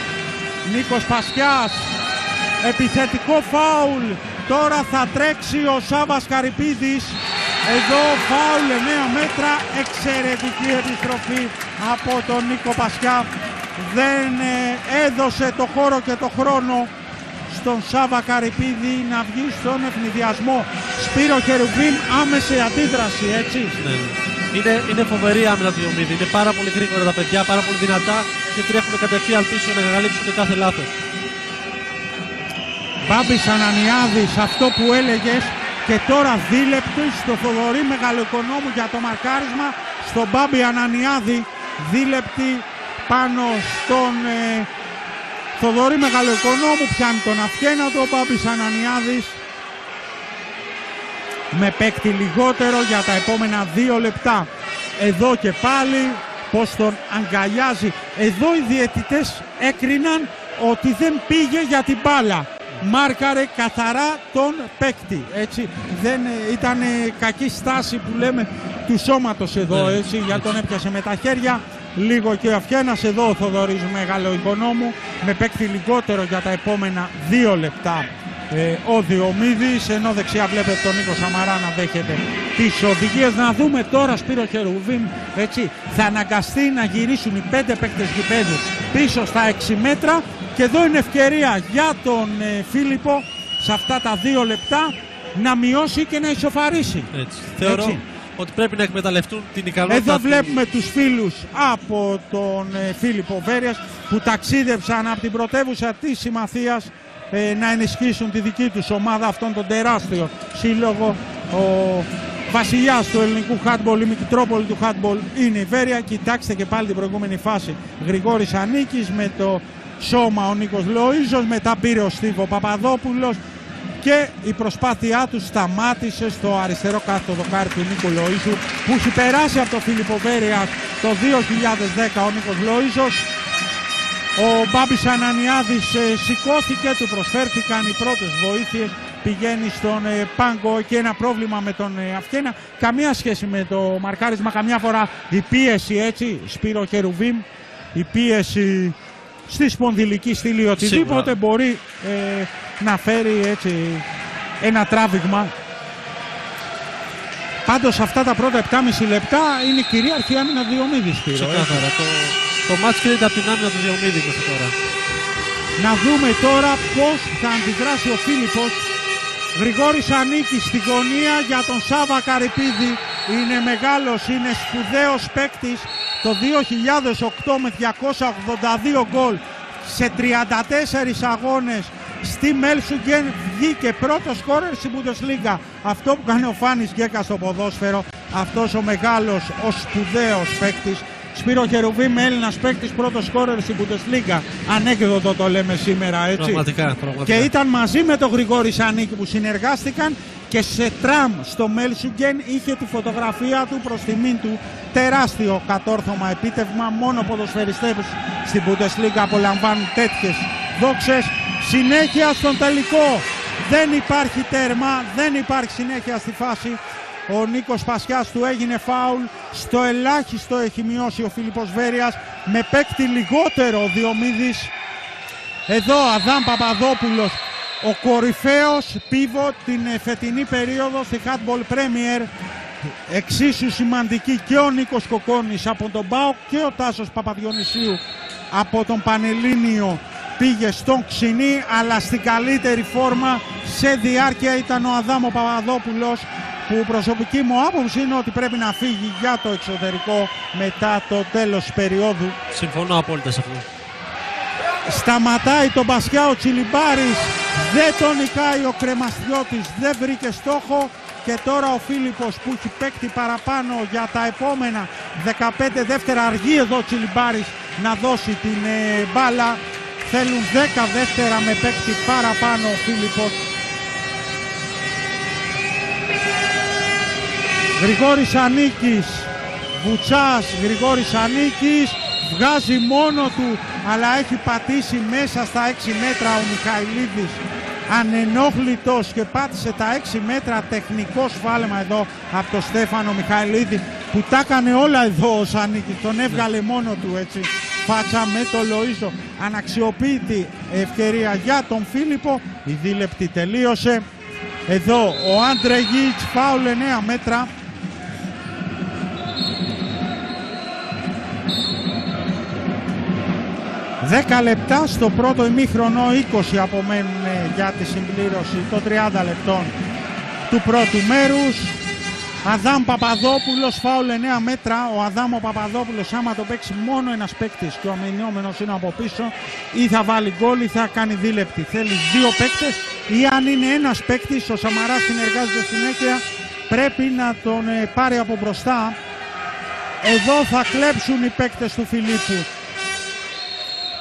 Νίκος Πασιάς. Επιθετικό φάουλ. Τώρα θα τρέξει ο Σάβας Καρυπίδης. Εδώ φάουλ 9 μέτρα. Εξαιρετική επιστροφή από τον Νίκο Πασιά. Δεν ε, έδωσε το χώρο και το χρόνο στον Σάβα Καρυπίδη να βγει στον ευνηδιασμό. Σπύρο Χερουβίν άμεση αντίδραση, έτσι. Ναι. Είναι, είναι φοβερή η άμυνα του Ιωμίδη. Είναι πάρα πολύ γρήγορα τα παιδιά, πάρα πολύ δυνατά και τρέχουν κατευθείαν πίσω να καλύψουν κάθε λάθος. Μπάμπης Ανανιάδης, αυτό που έλεγες και τώρα δίλεπτο στο Θοδωρή Μεγαλοοικονόμου για το μαρκάρισμα στον Μπάμπη Ανανιάδη δίλεπτη πάνω στον ε, Θοδωρή Μεγαλοοικονόμου πιάνει τον Αφιένατο ο Μπάμπης Ανανιάδης με παίκτη λιγότερο για τα επόμενα δύο λεπτά. Εδώ και πάλι πως τον αγκαλιάζει. Εδώ οι διαιτητές έκριναν ότι δεν πήγε για την μπάλα. Μάρκαρε καθαρά τον παίκτη. Έτσι. Δεν ε, ήταν κακή στάση που λέμε του σώματος εδώ. Ναι, έτσι, για τον έπιασε με τα χέρια. Λίγο και ο Αφιένας εδώ ο Θοδωρής Μεγάλο Οικονόμου με παίκτη λιγότερο για τα επόμενα δύο λεπτά ε, ο Διομήδης ενώ δεξιά βλέπετε τον Νίκο Σαμαρά να δέχεται τις οδηγίες να δούμε τώρα Σπύρο Χερουβίμ έτσι θα αναγκαστεί να γυρίσουν οι πέντε παίκτες γηπέδου πίσω στα 6 μέτρα και εδώ είναι ευκαιρία για τον ε, Φίλιππο σε αυτά τα δύο λεπτά να μειώσει και να ισοφαρίσει Έτσι. Θεωρώ Έτσι. ότι πρέπει να εκμεταλλευτούν την ικανότητα εδώ του- βλέπουμε τους φίλους από τον ε, Φίλιππο Βέρειας που ταξίδεψαν από την πρωτεύουσα της Συμμαθίας ε, να ενισχύσουν τη δική τους ομάδα αυτόν τον τεράστιο σύλλογο. Ο βασιλιάς του ελληνικού χάτμπολ, η Μητρόπολη του χάτμπολ είναι η Βέρεια. Κοιτάξτε και πάλι την προηγούμενη φάση. Γρηγόρης Ανίκης με το σώμα ο Νίκος Λοΐζος, μετά πήρε ο Στίβο Παπαδόπουλος και η προσπάθειά του σταμάτησε στο αριστερό κάτω δοκάρι του Νίκου Λοΐζου που έχει περάσει από το Φίλιππο Βέρεια το 2010 ο Νίκος Λοΐζος ο Μπάμπης Ανανιάδης ε, σηκώθηκε, του προσφέρθηκαν οι πρώτες βοήθειες πηγαίνει στον ε, πάγκο. Και ένα πρόβλημα με τον ε, Αυκένα. Καμία σχέση με το μαρκάρισμα καμιά φορά η πίεση έτσι Σπύρο Χερουβίμ η πίεση στη σπονδυλική στήλη οτιδήποτε Σίγουρα. μπορεί ε, να φέρει έτσι ένα τράβηγμα Πάντως αυτά τα πρώτα 7,5 λεπτά είναι κυρίαρχη άμυνα Διομήδη Σπύρο. έτσι. Ξεκάθαρα. Το, το μάτς κρίνεται από την άμυνα του Διομήδη μέχρι τώρα. Να δούμε τώρα πώς θα αντιδράσει ο Φίλιππος. Γρηγόρης ανήκει στη γωνία για τον Σάβα Καρυπίδη. Είναι μεγάλος, είναι σπουδαίος παίκτης το 2008 με 282 γκολ σε 34 αγώνες στη Μέλσουγκεν βγήκε πρώτος σκόρερ στην Bundesliga. Αυτό που κάνει ο Φάνης Γκέκα στο ποδόσφαιρο, αυτός ο μεγάλος, ο σπουδαίος παίκτης. Σπύρο με Έλληνας παίκτης, πρώτος σκόρερ στην Bundesliga. Ανέκδοτο το λέμε σήμερα, έτσι. Πραγματικά, πραγματικά. Και ήταν μαζί με τον Γρηγόρη Σανίκη που συνεργάστηκαν και σε τραμ στο Μέλσουγκεν είχε τη φωτογραφία του προς τιμήν του. Τεράστιο κατόρθωμα, επίτευγμα. Μόνο ποδοσφαιριστές στην Bundesliga απολαμβάνουν τέτοιες δόξες. Συνέχεια στον τελικό. Δεν υπάρχει τέρμα, δεν υπάρχει συνέχεια στη φάση. Ο Νίκος Πασιάς του έγινε φάουλ. Στο ελάχιστο έχει μειώσει ο Φίλιππος Βέρειας με παίκτη λιγότερο ο Διομήδης. Εδώ Αδάμ Παπαδόπουλος, ο κορυφαίος πίβο την φετινή περίοδο στη Handball Premier. Εξίσου σημαντική και ο Νίκος Κοκόνης από τον ΠΑΟ και ο Τάσος Παπαδιονυσίου από τον Πανελλήνιο πήγε στον Ξινή αλλά στην καλύτερη φόρμα σε διάρκεια ήταν ο Αδάμο Παπαδόπουλος που προσωπική μου άποψη είναι ότι πρέπει να φύγει για το εξωτερικό μετά το τέλος της περίοδου. Συμφωνώ απόλυτα σε αυτό. Σταματάει τον Μπασιά ο Τσιλιμπάρης, δεν τον νικάει ο Κρεμαστιώτης, δεν βρήκε στόχο και τώρα ο Φίλιππος που έχει παίκτη παραπάνω για τα επόμενα 15 δεύτερα αργεί εδώ ο Τσιλιμπάρης να δώσει την ε, μπάλα Θέλουν 10 δεύτερα με παίκτη παραπάνω ο Φίλιππος. Γρηγόρης Ανίκης, Βουτσάς, Γρηγόρης Ανίκης, βγάζει μόνο του αλλά έχει πατήσει μέσα στα 6 μέτρα ο Μιχαηλίδης ανενόχλητος και πάτησε τα 6 μέτρα τεχνικός σφάλμα εδώ από τον Στέφανο Μιχαηλίδη που τα έκανε όλα εδώ ο Σανίκης, τον έβγαλε μόνο του έτσι φάτσα με το Λοΐζο. Αναξιοποίητη ευκαιρία για τον Φίλιππο. Η δίλεπτη τελείωσε. Εδώ ο Άντρε Γίτς, φάουλ 9 μέτρα. Δέκα λεπτά στο πρώτο ημίχρονο, 20 απομένουν για τη συμπλήρωση των 30 λεπτών του πρώτου μέρους. Αδάμ Παπαδόπουλος, φάουλ 9 μέτρα. Ο Αδάμ ο Παπαδόπουλος άμα το παίξει μόνο ένας παίκτης και ο αμυνόμενος είναι από πίσω ή θα βάλει γκολ ή θα κάνει δίλεπτη. Θέλει δύο παίκτες ή αν είναι ένας παίκτης, ο Σαμαράς συνεργάζεται συνέχεια, πρέπει να τον ε, πάρει από μπροστά. Εδώ θα κλέψουν οι παίκτες του Φιλίππου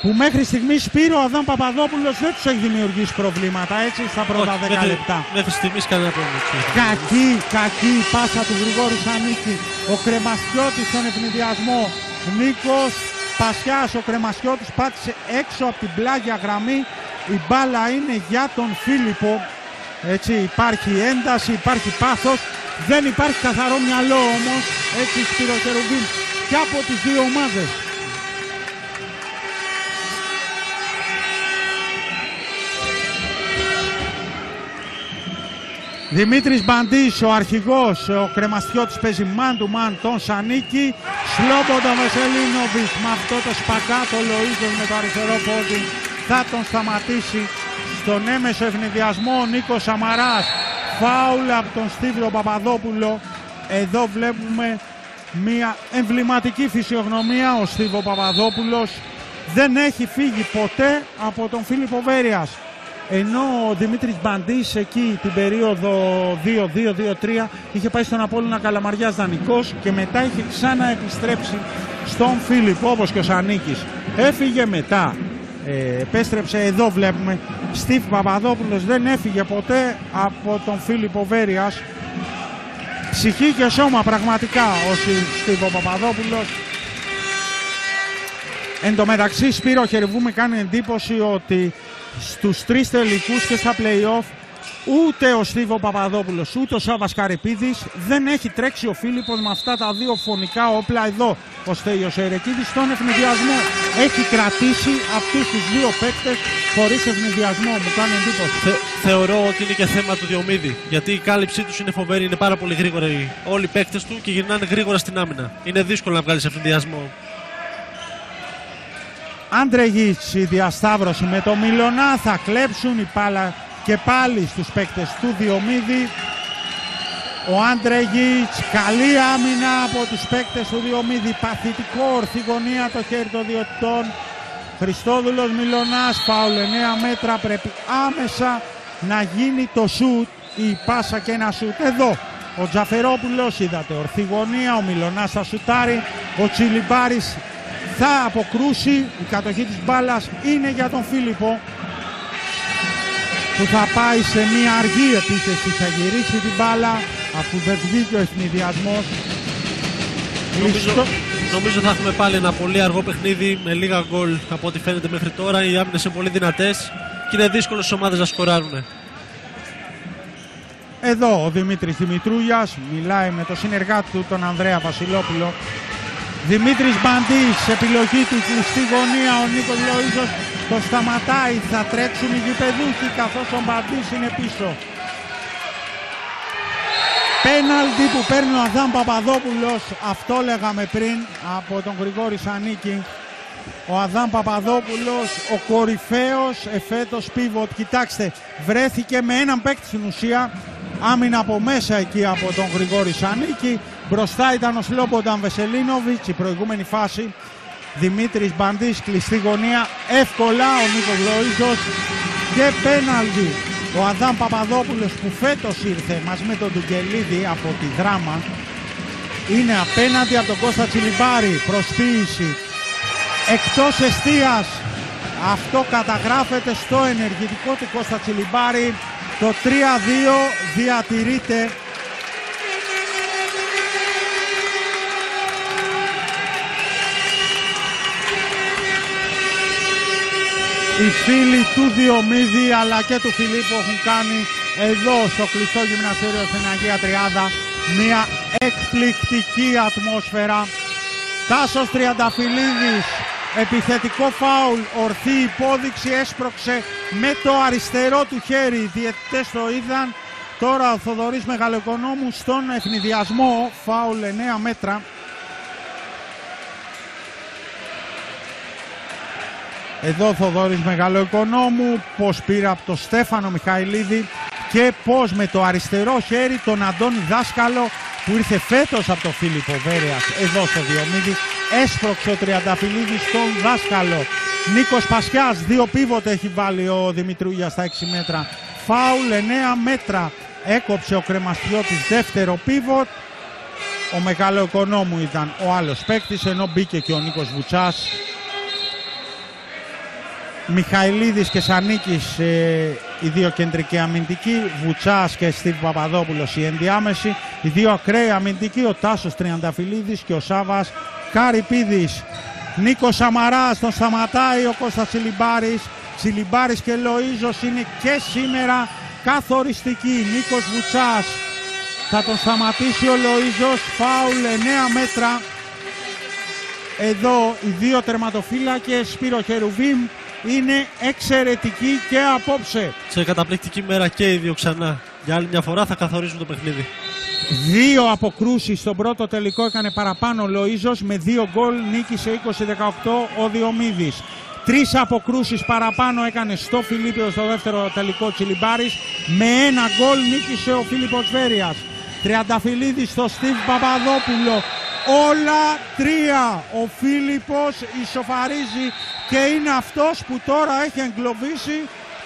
που μέχρι στιγμής Σπύρο Αδάμ Παπαδόπουλος δεν τους έχει δημιουργήσει προβλήματα έτσι στα πρώτα Όχι, 10 μέχρι, λεπτά. Μέχρι στιγμής κανένα πρόβλημα. Κακή, κακή η πάσα του Γρηγόρη Σανίκη. Ο Κρεμαστιώτης στον ευνηδιασμό. Νίκος Πασιάς, ο Κρεμαστιώτης πάτησε έξω από την πλάγια γραμμή. Η μπάλα είναι για τον Φίλιππο. Έτσι υπάρχει ένταση, υπάρχει πάθος. Δεν υπάρχει καθαρό μυαλό όμως. Έτσι Σπύρο Κερουμπίν και από τις δύο ομάδες. Δημήτρης Μπαντής, ο αρχηγός, ο Κρεμαστιώτης παίζει man to man τον Σανίκη. Σλόμποντα Βεσελίνοβιτς με αυτό το σπακάτο Λοΐζος με το αριστερό πόδι θα τον σταματήσει. Στον έμεσο ευνηδιασμό ο Νίκος Σαμαράς. Φάουλ από τον Στίβιο Παπαδόπουλο. Εδώ βλέπουμε μια εμβληματική φυσιογνωμία. Ο Στίβο Παπαδόπουλος δεν έχει φύγει ποτέ από τον Φίλιππο Βέριας ενώ ο Δημήτρης Μπαντής εκεί την περίοδο 2-2-2-3 είχε πάει στον Απόλλωνα Καλαμαριάς δανεικός και μετά είχε ξανά επιστρέψει στον Φίλιππο όπως και ο Σανίκης. Έφυγε μετά, ε, επέστρεψε εδώ βλέπουμε, Στίβ Παπαδόπουλος δεν έφυγε ποτέ από τον Φίλιππο Βέριας. Ψυχή και σώμα πραγματικά ο Στίβ Παπαδόπουλος. Εν τω μεταξύ Σπύρο Χερβού με κάνει εντύπωση ότι στους τρεις τελικούς και στα play-off ούτε ο Στίβο Παπαδόπουλος ούτε ο Σάβας Καρυπίδης δεν έχει τρέξει ο Φίλιππος με αυτά τα δύο φωνικά όπλα εδώ. Ο Στέλιος Ερεκίδης στον ευνηδιασμό έχει κρατήσει αυτούς τους δύο παίκτες χωρίς ευνηδιασμό. Μου κάνει εντύπωση. Θε, θεωρώ ότι είναι και θέμα του Διομήδη γιατί η κάλυψή τους είναι φοβερή είναι πάρα πολύ γρήγοροι όλοι οι παίκτες του και γυρνάνε γρήγορα στην άμυνα. Είναι δύσκολο να βγάλεις ευνηδιασμό Άντρεγιτς η διασταύρωση με το Μιλονά θα κλέψουν η πάλα και πάλι στους παίκτες του Διομήδη. Ο Άντρεγιτς, καλή άμυνα από τους παίκτες του Διομήδη, παθητικό ορθή γωνία το χέρι των διωτών. Χριστόδουλος Μιλονάς, φάουλ 9 μέτρα, πρέπει άμεσα να γίνει το σουτ, η πάσα και ένα σουτ. Εδώ ο Τζαφερόπουλος, είδατε, ορθή γωνία, ο Μιλονάς θα σουτάρει, ο Τσιλιμπάρης θα αποκρούσει, η κατοχή της μπάλας είναι για τον Φίλιππο που θα πάει σε μια αργή επίθεση, θα γυρίσει την μπάλα αφού δεν βγήκε ο ευνηδιασμός. Νομίζω, νομίζω θα έχουμε πάλι ένα πολύ αργό παιχνίδι με λίγα γκολ από ό,τι φαίνεται μέχρι τώρα. Οι άμυνες είναι πολύ δυνατές και είναι δύσκολο στις ομάδες να σκοράρουν. Εδώ ο Δημήτρης Δημητρούγιας μιλάει με το συνεργάτη του τον Ανδρέα Βασιλόπουλο. Δημήτρης Μπαντής, επιλογή του κλειστή γωνία, ο Νίκος Λοΐζος το σταματάει, θα τρέξουν οι γηπεδούχοι καθώς ο Μπαντής είναι πίσω. Πέναλτι που παίρνει ο Αδάμ Παπαδόπουλος, αυτό λέγαμε πριν από τον Γρηγόρη Σανίκη. Ο Αδάμ Παπαδόπουλος, ο κορυφαίος εφέτος πίβοτ. Κοιτάξτε, βρέθηκε με έναν παίκτη στην ουσία, άμυνα από μέσα εκεί από τον Γρηγόρη Σανίκη. Μπροστά ήταν ο Σλόπονταν Βεσελίνοβιτς, η προηγούμενη φάση. Δημήτρης Μπαντής, κλειστή γωνία, εύκολα ο Νίκος Λοΐζος και πέναλτι. Ο Αδάμ Παπαδόπουλος που φέτος ήρθε μαζί με τον Ντουγκελίδη από τη δράμα είναι απέναντι από τον Κώστα Τσιλιμπάρη, προσποίηση εκτός εστίας. Αυτό καταγράφεται στο ενεργητικό του Κώστα Τσιλιμπάρη. Το 3-2 διατηρείται οι φίλοι του Διομήδη αλλά και του Φιλίππου έχουν κάνει εδώ στο κλειστό γυμναστήριο στην Αγία Τριάδα μια εκπληκτική ατμόσφαιρα. Τάσος Τριανταφυλλίδης, επιθετικό φάουλ, ορθή υπόδειξη, έσπρωξε με το αριστερό του χέρι. Οι διαιτητές το είδαν. Τώρα ο Θοδωρής Μεγαλοοικονόμου στον ευνηδιασμό, φάουλ 9 μέτρα. Εδώ ο Θοδόρης Μεγαλοοικονόμου, πώς πήρε από το Στέφανο Μιχαηλίδη και πώς με το αριστερό χέρι τον Αντώνη Δάσκαλο που ήρθε φέτος από το Φίλιππο Βέρειας εδώ στο Διομήδη έσπρωξε ο Τριανταφυλλίδης στον Δάσκαλο. Νίκος Πασιάς, δύο πίβοτε έχει βάλει ο Δημητρούγια στα 6 μέτρα. Φάουλ 9 μέτρα. Έκοψε ο Κρεμαστιώτης δεύτερο πίβοτ. Ο Μεγαλοοικονόμου ήταν ο άλλος παίκτης ενώ μπήκε και ο Νίκος Βουτσάς Μιχαηλίδης και Σανίκης ε, οι δύο κεντρικοί αμυντικοί, Βουτσάς και Στίβ Παπαδόπουλος οι ενδιάμεση, οι δύο ακραίοι αμυντικοί, ο Τάσος Τριανταφυλλίδης και ο Σάβας Καρυπίδης. Νίκος Σαμαράς τον σταματάει ο Κώστας Τσιλιμπάρης, Τσιλιμπάρης και Λοΐζος είναι και σήμερα καθοριστική. Νίκος Βουτσάς θα τον σταματήσει ο Λοΐζος, φάουλ 9 μέτρα. Εδώ οι δύο τερματοφύλακες, Σπύρο Χερουβίμ είναι εξαιρετική και απόψε. Σε καταπληκτική μέρα και οι δύο ξανά. Για άλλη μια φορά θα καθορίζουν το παιχνίδι. Δύο αποκρούσεις στον πρώτο τελικό έκανε παραπάνω ο Λοΐζος με δύο γκολ νίκησε 20-18 ο Διομήδης. Τρεις αποκρούσεις παραπάνω έκανε στο Φιλίππιος στο δεύτερο τελικό Τσιλιμπάρης με ένα γκολ νίκησε ο Φίλιππος Βέρειας. Τριανταφυλλίδης στο Στίβ Παπαδόπουλο όλα τρία. Ο Φίλιππος ισοφαρίζει και είναι αυτός που τώρα έχει εγκλωβίσει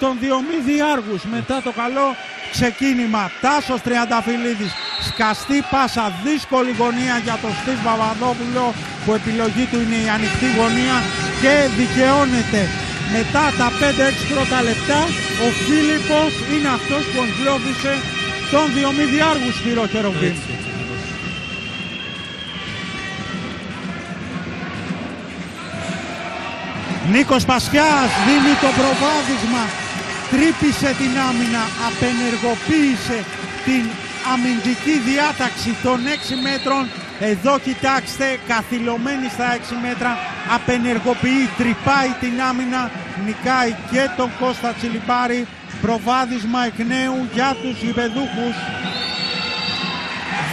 τον Διομήδη Άργους μετά το καλό ξεκίνημα. Τάσος Τριανταφυλλίδης, σκαστή πάσα, δύσκολη γωνία για τον Στίβ Παπαδόπουλο που επιλογή του είναι η ανοιχτή γωνία και δικαιώνεται. Μετά τα 5-6 πρώτα λεπτά ο Φίλιππος είναι αυτός που εγκλώβησε τον Διομήδη Άργους, Σπύρο Χεροβίν. Νίκος Πασιάς δίνει το προβάδισμα, τρύπησε την άμυνα, απενεργοποίησε την αμυντική διάταξη των 6 μέτρων. Εδώ κοιτάξτε, καθυλωμένη στα 6 μέτρα, απενεργοποιεί, τρυπάει την άμυνα, νικάει και τον Κώστα Τσιλιμπάρη. Προβάδισμα εκ νέου για τους γηπεδούχους.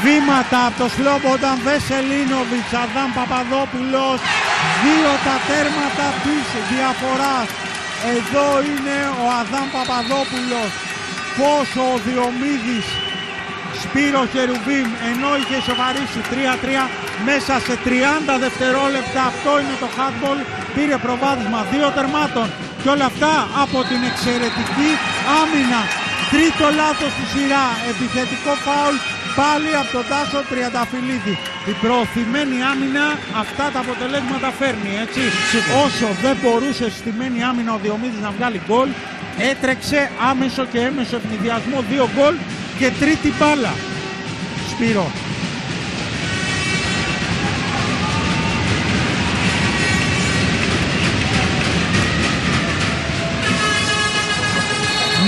Βήματα από το Σλόμπονταν Βεσελίνοβιτς, Αδάμ Παπαδόπουλος, Δύο τα τέρματα της διαφοράς. Εδώ είναι ο Αδάμ Παπαδόπουλος. Πόσο ο Διομήδης. Σπύρο Χερουβίμ ενώ είχε σοβαρήσει 3-3 μέσα σε 30 δευτερόλεπτα. Αυτό είναι το handball πήρε προβάδισμα δύο τερμάτων. Και όλα αυτά από την εξαιρετική άμυνα. Τρίτο λάθος στη σειρά. Επιθετικό φάουλ πάλι από τον Τάσο Τριανταφυλλίδη η προωθημένη άμυνα αυτά τα αποτελέσματα φέρνει έτσι όσο δεν μπορούσε στημένη άμυνα ο Διομήδης να βγάλει γκολ έτρεξε άμεσο και έμεσο ευνηδιασμό δύο γκολ και τρίτη μπάλα. Σπύρο.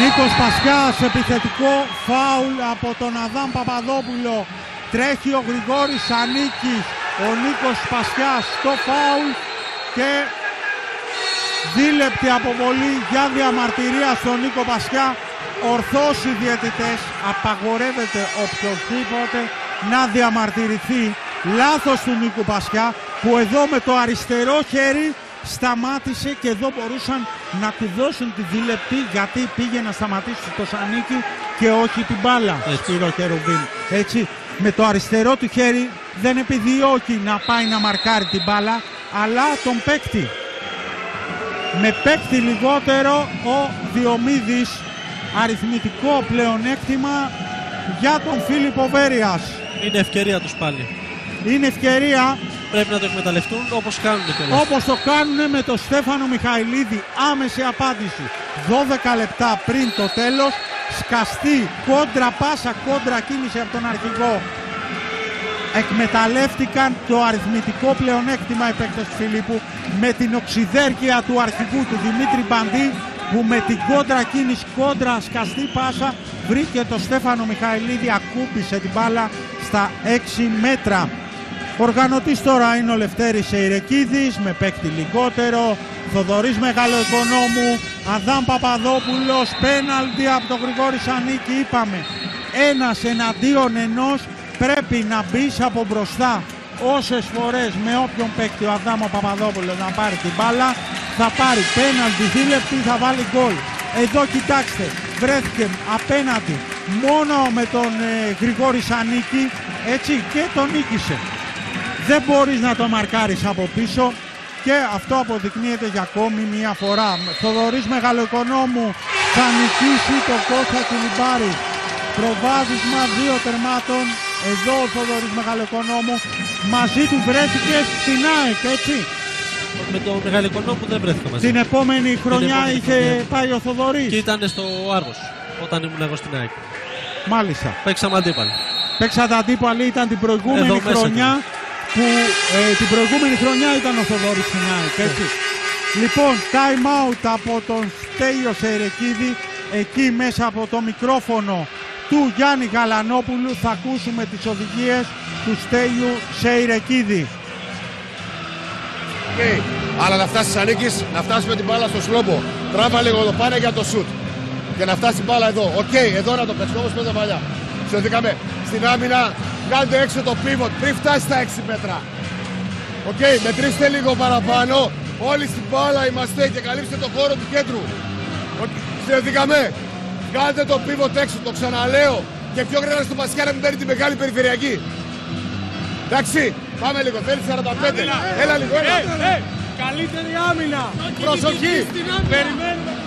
Νίκος Πασιάς, επιθετικό φάουλ από τον Αδάμ Παπαδόπουλο. Τρέχει ο Γρηγόρης Ανίκης, ο Νίκος Πασιάς στο φάουλ και δίλεπτη αποβολή για διαμαρτυρία στον Νίκο Πασιά ορθώς οι διαιτητές απαγορεύεται οποιοδήποτε να διαμαρτυρηθεί. Λάθος του Νίκου Πασιά που εδώ με το αριστερό χέρι σταμάτησε και εδώ μπορούσαν να του δώσουν τη δίλεπτη γιατί πήγε να σταματήσει το Σανίκι και όχι την μπάλα Σπύρο Χερουβίν. Έτσι, με το αριστερό του χέρι δεν επιδιώκει να πάει να μαρκάρει την μπάλα αλλά τον παίκτη. Με παίκτη λιγότερο ο Διομήδης αριθμητικό πλεονέκτημα για τον Φίλιππο Βέριας. Είναι ευκαιρία τους πάλι. Είναι ευκαιρία. Πρέπει να το εκμεταλλευτούν όπως κάνουν κιόλας. Όπως το κάνουν με τον Στέφανο Μιχαηλίδη. Άμεση απάντηση. 12 λεπτά πριν το τέλος. Σκαστή κόντρα πάσα, κόντρα κίνηση από τον αρχηγό. Εκμεταλλεύτηκαν το αριθμητικό πλεονέκτημα οι παίκτες του Φιλίππου με την οξυδέρκεια του αρχηγού του Δημήτρη Μπαντή που με την κόντρα κίνηση, κόντρα σκαστή πάσα βρήκε το Στέφανο Μιχαηλίδη, ακούμπησε την μπάλα στα 6 μέτρα. Οργανωτής τώρα είναι ο Λευτέρης Εϊρεκίδης με παίκτη λιγότερο, Θοδωρής Μεγαλοοικονόμου, Αδάμ Παπαδόπουλος, πέναλτι από τον Γρηγόρη Σανίκη, είπαμε. Ένας εναντίον ενός πρέπει να μπει από μπροστά όσες φορές με όποιον παίκτη ο Αδάμ Παπαδόπουλος να πάρει την μπάλα θα πάρει πέναλτι δίλεπτη, θα βάλει γκολ. Εδώ κοιτάξτε, βρέθηκε απέναντι μόνο με τον ε, Γρηγόρη Σανίκη, έτσι, και τον νίκησε. Δεν μπορείς να το μαρκάρεις από πίσω και αυτό αποδεικνύεται για ακόμη μία φορά. Θοδωρής Μεγαλοοικονόμου θα νικήσει το Κώστα Κιλιμπάρη. Προβάδισμα δύο τερμάτων. Εδώ ο Θοδωρής Μεγαλοοικονόμου μαζί του βρέθηκε στην ΑΕΚ, έτσι με τον Μεγαλικονό που δεν βρέθηκα μαζί. Την επόμενη χρονιά επόμενη είχε χρονιά. πάει ο Θοδωρής. Και ήταν στο Άργος όταν ήμουν εγώ στην ΑΕΚ. Μάλιστα. Παίξαμε αντίπαλοι. Παίξατε αντίπαλοι, ήταν την προηγούμενη Εδώ μέσα χρονιά που ε, την προηγούμενη χρονιά ήταν ο Θοδωρής στην ΑΕΚ, Ναι. έτσι. Λοιπόν, time out από τον Στέλιο Σερεκίδη. Εκεί μέσα από το μικρόφωνο του Γιάννη Γαλανόπουλου θα ακούσουμε τις οδηγίες του Στέλιου Σεϊρεκίδη. Okay. Αλλά να φτάσεις Ανίκης, να φτάσεις με την μπάλα στο σλόμπο. Τράβα λίγο εδώ, πάνε για το σουτ. Και να φτάσει η μπάλα εδώ. Οκ, εδώ να το πέσει όπως παίζα παλιά. Συνοδήκαμε στην άμυνα, κάντε έξω το pivot πριν φτάσει στα 6 μέτρα. Οκ, μετρήστε λίγο παραπάνω. Όλοι στην μπάλα είμαστε και καλύψτε το χώρο του κέντρου. Okay. Συνοδήκαμε. Κάντε το pivot έξω, το ξαναλέω. Και πιο γρήγορα στο Πασιά να μην παίρνει τη μεγάλη περιφερειακή. Εντάξει, πάμε λίγο. Θέλει 45. Έλα λίγο, έλα. Καλύτερη άμυνα. Προσοχή. Περιμένουμε.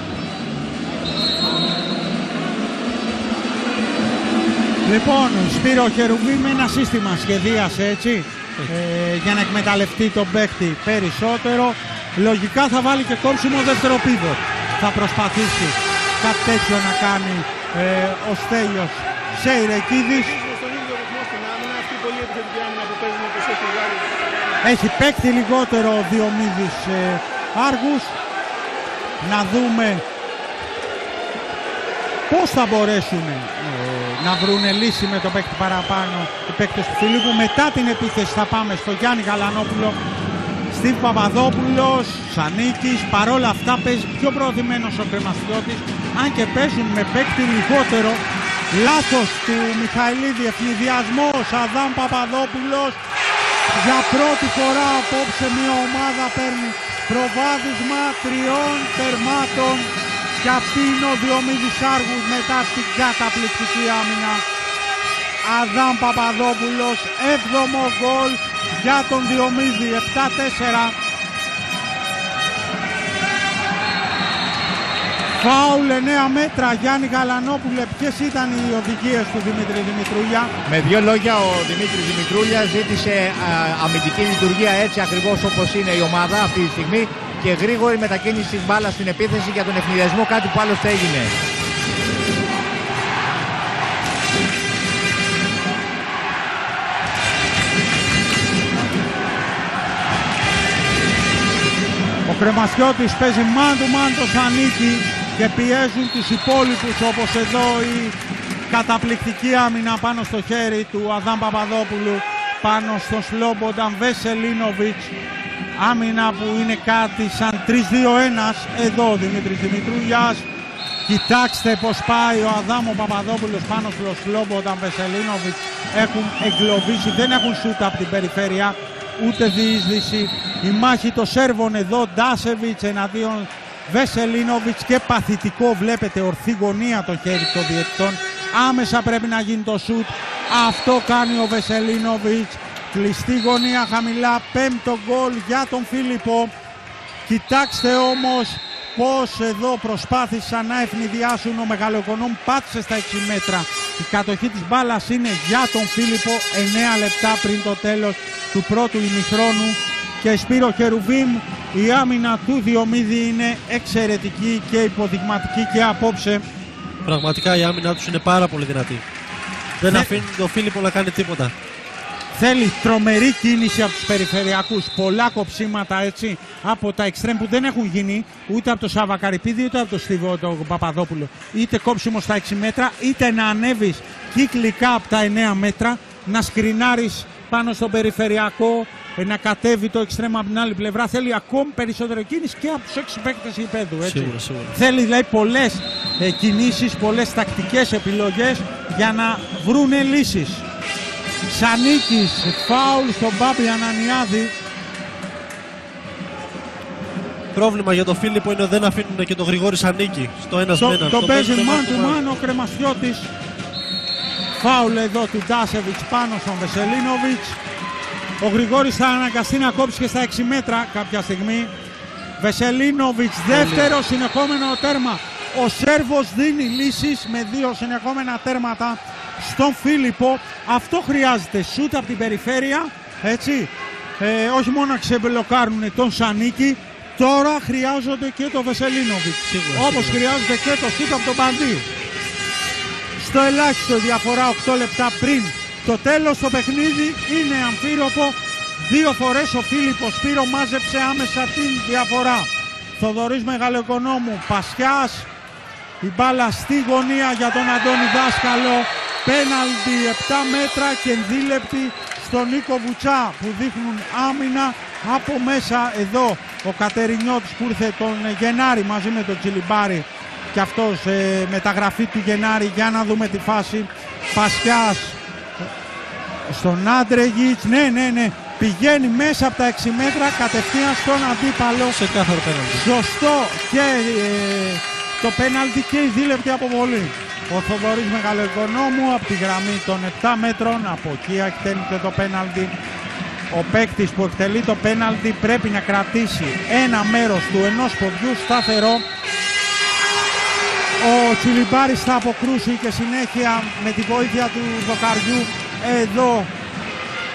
Λοιπόν, Σπύρο Χερουβί με ένα σύστημα σχεδίασε έτσι ε, για να εκμεταλλευτεί τον παίκτη περισσότερο. Λογικά θα βάλει και κόψιμο δεύτερο πίβο. Θα προσπαθήσει κάτι τέτοιο να κάνει ε, ο Στέλιος Σεϊρεκίδης. Στον ίδιο ρυθμό στην άμυνα, αυτή η πολύ επιθετική άμυνα που παίζουμε όπως έχει βγάλει. Έχει παίκτη λιγότερο ο Διομήδης ε, Άργους. Να δούμε πώς θα μπορέσουν ε, να βρούνε λύση με το παίκτη παραπάνω οι παίκτες του Φιλίππου. Μετά την επίθεση θα πάμε στο Γιάννη Γαλανόπουλο, Στίβ Παπαδόπουλος, Σανίκης. Παρόλα αυτά παίζει πιο προωθημένος ο Κρεμαστιώτης, αν και παίζουν με παίκτη λιγότερο. Λάθος του Μιχαηλίδη, ευνηδιασμός, Αδάμ Παπαδόπουλος, Για πρώτη φορά απόψε μια ομάδα παίρνει προβάδισμα τριών τερμάτων και αυτή είναι ο Διομήδης Άργους μετά την καταπληκτική άμυνα. Αδάμ Παπαδόπουλος, έβδομο γκολ για τον Διομήδη, 7-4. Φάουλ 9 μέτρα, Γιάννη Γαλανόπουλε. Ποιες ήταν οι οδηγίες του Δημήτρη Δημητρούλια; Με δύο λόγια, ο Δημήτρη Δημητρούλια ζήτησε α, αμυντική λειτουργία έτσι ακριβώς όπως είναι η ομάδα αυτή τη στιγμή και γρήγορη μετακίνηση τη μπάλας στην επίθεση για τον ευνηδιασμό, κάτι που άλλωστε έγινε. Ο Κρεμασιώτης παίζει man to man το Σανίκι και πιέζουν τους υπόλοιπους όπως εδώ η καταπληκτική άμυνα πάνω στο χέρι του Αδάμ Παπαδόπουλου πάνω στο Σλόμπονταν Βεσελίνοβιτς άμυνα που είναι κάτι σαν 3-2-1 εδώ ο Δημήτρης Δημητρούλιας Κοιτάξτε πως πάει ο Αδάμ ο Παπαδόπουλος πάνω στο Σλόμπονταν Βεσελίνοβιτς έχουν εγκλωβίσει, δεν έχουν σούτ από την περιφέρεια ούτε διείσδυση. Η μάχη των Σέρβων εδώ, Ντάσεβιτς εναντίον Βεσελίνοβιτς και παθητικό βλέπετε ορθή γωνία το χέρι των διαιτητών. Άμεσα πρέπει να γίνει το σουτ. Αυτό κάνει ο Βεσελίνοβιτς. Κλειστή γωνία χαμηλά. Πέμπτο γκολ για τον Φίλιππο. Κοιτάξτε όμως πως εδώ προσπάθησαν να ευνηδιάσουν ο Μεγαλοοικονόμ πάτησε στα 6 μέτρα. Η κατοχή της μπάλας είναι για τον Φίλιππο 9 λεπτά πριν το τέλος του πρώτου ημιχρόνου και Σπύρο Χερουβίμ η άμυνα του Διομήδη είναι εξαιρετική και υποδειγματική και απόψε Πραγματικά η άμυνά τους είναι πάρα πολύ δυνατή. Δεν Ναι. αφήνει τον Φίλιππο να κάνει τίποτα. Θέλει τρομερή κίνηση από τους περιφερειακούς πολλά κοψίματα έτσι από τα εξτρέμ που δεν έχουν γίνει ούτε από το Σάβα Καρυπίδη ούτε από το Στίβο τον Παπαδόπουλο είτε κόψιμο στα 6 μέτρα είτε να ανέβεις κύκλικά από τα 9 μέτρα να σκρινάρεις πάνω στο περιφερειακό ε, να κατέβει το εξτρέμ από την άλλη πλευρά θέλει ακόμη περισσότερη κίνηση και από τους 6 παίκτες γηπέδου έτσι. Σίγουρα, σίγουρα. Θέλει δηλαδή πολλές ε, κινήσεις, πολλές τακτικές επιλογές για να βρούνε λύσεις. Σανίκης, φάουλ στον Μπάμπη Ανανιάδη. Πρόβλημα για τον Φίλιππο είναι ότι δεν αφήνουν και τον Γρηγόρη Σανίκη στο ένα Το, με έναν. το Το παίζει παίζουν man man to to man. man ο Κρεμασιώτης. Φάουλ εδώ του Ντάσεβιτς πάνω στον Βεσελίνοβιτς. Ο Γρηγόρης θα αναγκαστεί να κόψει και στα 6 μέτρα κάποια στιγμή. Βεσελίνοβιτς δεύτερο συνεχόμενο τέρμα. Ο Σέρβος δίνει λύσεις με δύο συνεχόμενα τέρματα στον Φίλιππο. Αυτό χρειάζεται. Σούτ από την περιφέρεια. Έτσι. Ε, όχι μόνο να ξεμπλοκάρουν τον Σανίκη. Τώρα χρειάζονται και το Βεσελίνοβιτς. Σίγουρα, Όπως σίγουρα. χρειάζεται και το σούτ από τον Παντή. Στο ελάχιστο διαφορά 8 λεπτά πριν το τέλος το παιχνίδι είναι αμφίροπο. Δύο φορές ο Φίλιππος Σπύρο μάζεψε άμεσα την διαφορά. Θοδωρής Μεγαλοοικονόμου, Πασιάς, η μπάλα στη γωνία για τον Αντώνη Δάσκαλο. Πέναλτι 7 μέτρα και ενδύλεπτη στον Νίκο Βουτσά που δείχνουν άμυνα από μέσα. Εδώ ο Κατερινιώτης που ήρθε τον Γενάρη μαζί με τον Τσιλιμπάρη. Και αυτός ε, μεταγραφή του Γενάρη. Για να δούμε τη φάση. Πασιάς στον Άντρεγιτς. Ναι ναι ναι. Πηγαίνει μέσα από τα 6 μέτρα κατευθείαν στον αντίπαλο. Σε κάθαρο πέναλτι. Σωστό. Και ε, το πέναλτι και η δίλεπτη αποβολή. Ο Θοδωρής Μεγαλοοικονόμου από τη γραμμή των 7 μέτρων, από εκεί εκτελείται το πέναλτι. Ο παίκτης που εκτελεί το πέναλτι πρέπει να κρατήσει ένα μέρος του ενός ποδιού σταθερό. Ο Τσιλιμπάρης θα αποκρούσει και συνέχεια με τη βοήθεια του δοκαριού εδώ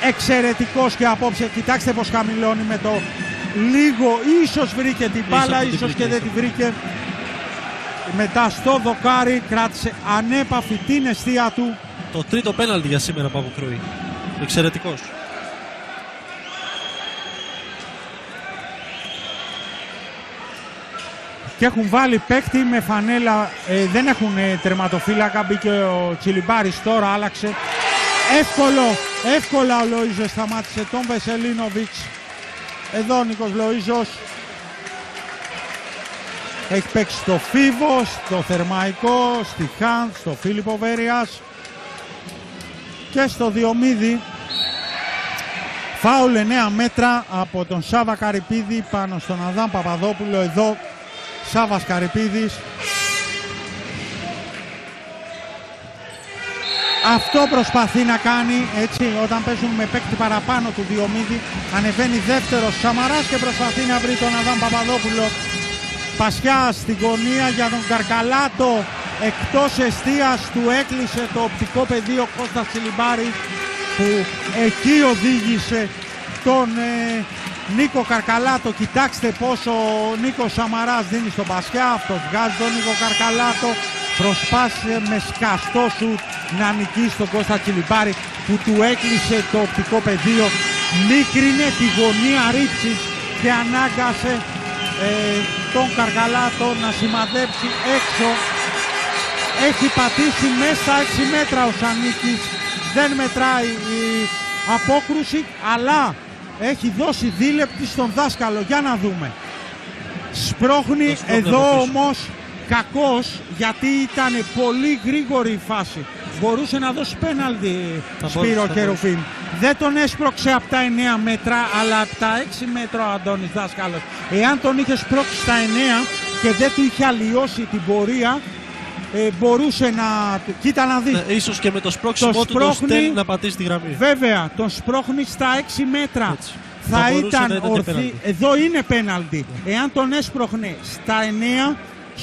εξαιρετικός και απόψε. Κοιτάξτε πως χαμηλώνει με το λίγο. Ίσως βρήκε την μπάλα, δεν την ίσως βρήκε, και δεν ίσως. τη βρήκε. Μετά στο δοκάρι κράτησε ανέπαφη την αιστεία του. Το τρίτο πέναλτι για σήμερα που αποκρούει. Εξαιρετικός. και έχουν βάλει παίκτη με φανέλα. ε, δεν έχουν ε, τερματοφύλακα. Μπήκε ο Τσιλιμπάρης τώρα, άλλαξε. Εύκολο, εύκολα ο Λοΐζος σταμάτησε τον Βεσελίνοβιτς. Εδώ ο Νίκος Λοΐζος. Έχει παίξει στο Φίβο, στο Θερμαϊκό, στη Χάντ, στο Φίλιππο Βέριας και στο Διομήδη. Φάουλ 9 μέτρα από τον Σάβα Καρυπίδη πάνω στον Αδάμ Παπαδόπουλο. Εδώ Σάβας Καρυπίδης. Αυτό προσπαθεί να κάνει έτσι όταν παίζουν με παίκτη παραπάνω του Διομήδη. Ανεβαίνει δεύτερος Σαμαράς και προσπαθεί να βρει τον Αδάμ Παπαδόπουλο. Πασιά στην γωνία για τον Καρκαλάτο. Εκτός εστίας του έκλεισε το οπτικό πεδίο Κώστας Τσιλιμπάρη που εκεί οδήγησε τον ε, Νίκο Καρκαλάτο. Κοιτάξτε πόσο ο Νίκος Σαμαράς δίνει στον Πασιά. Αυτός βγάζει τον Νίκο Καρκαλάτο. Προσπάθησε με σκαστό σου να νικήσει τον Κώστα Τσιλιμπάρη που του έκλεισε το οπτικό πεδίο. Μίκρινε τη γωνία ρίξης και ανάγκασε ε, τον Καρκαλάτο να σημαδέψει έξω. Έχει πατήσει μέσα 6 μέτρα ο Σανίκης. Δεν μετράει η απόκρουση, αλλά έχει δώσει δίλεπτη στον δάσκαλο. Για να δούμε. Σπρώχνει εδώ όμως κακός γιατί ήταν πολύ γρήγορη η φάση. Μπορούσε να δώσει πέναλτι Σπύρο Κερουφίν. Δεν τον έσπρωξε από τα 9 μέτρα αλλά από τα 6 μέτρα ο Αντώνης Δάσκαλος. Εάν τον είχες σπρώξει στα 9 και δεν του είχε αλλοιώσει την πορεία ε, μπορούσε να... Κοίτα να δεις. Ναι, ίσως και με το σπρώξιμο Το του τον σπρώχνει- στέλνει να πατήσει τη γραμμή. Βέβαια, τον σπρώχνει στα 6 μέτρα. Έτσι. Θα, Θα μπορούσε ήταν να ήταν και ορθή. πέναλτι. Εδώ είναι πέναλτι. Εάν τον έσπροχνε στα 9,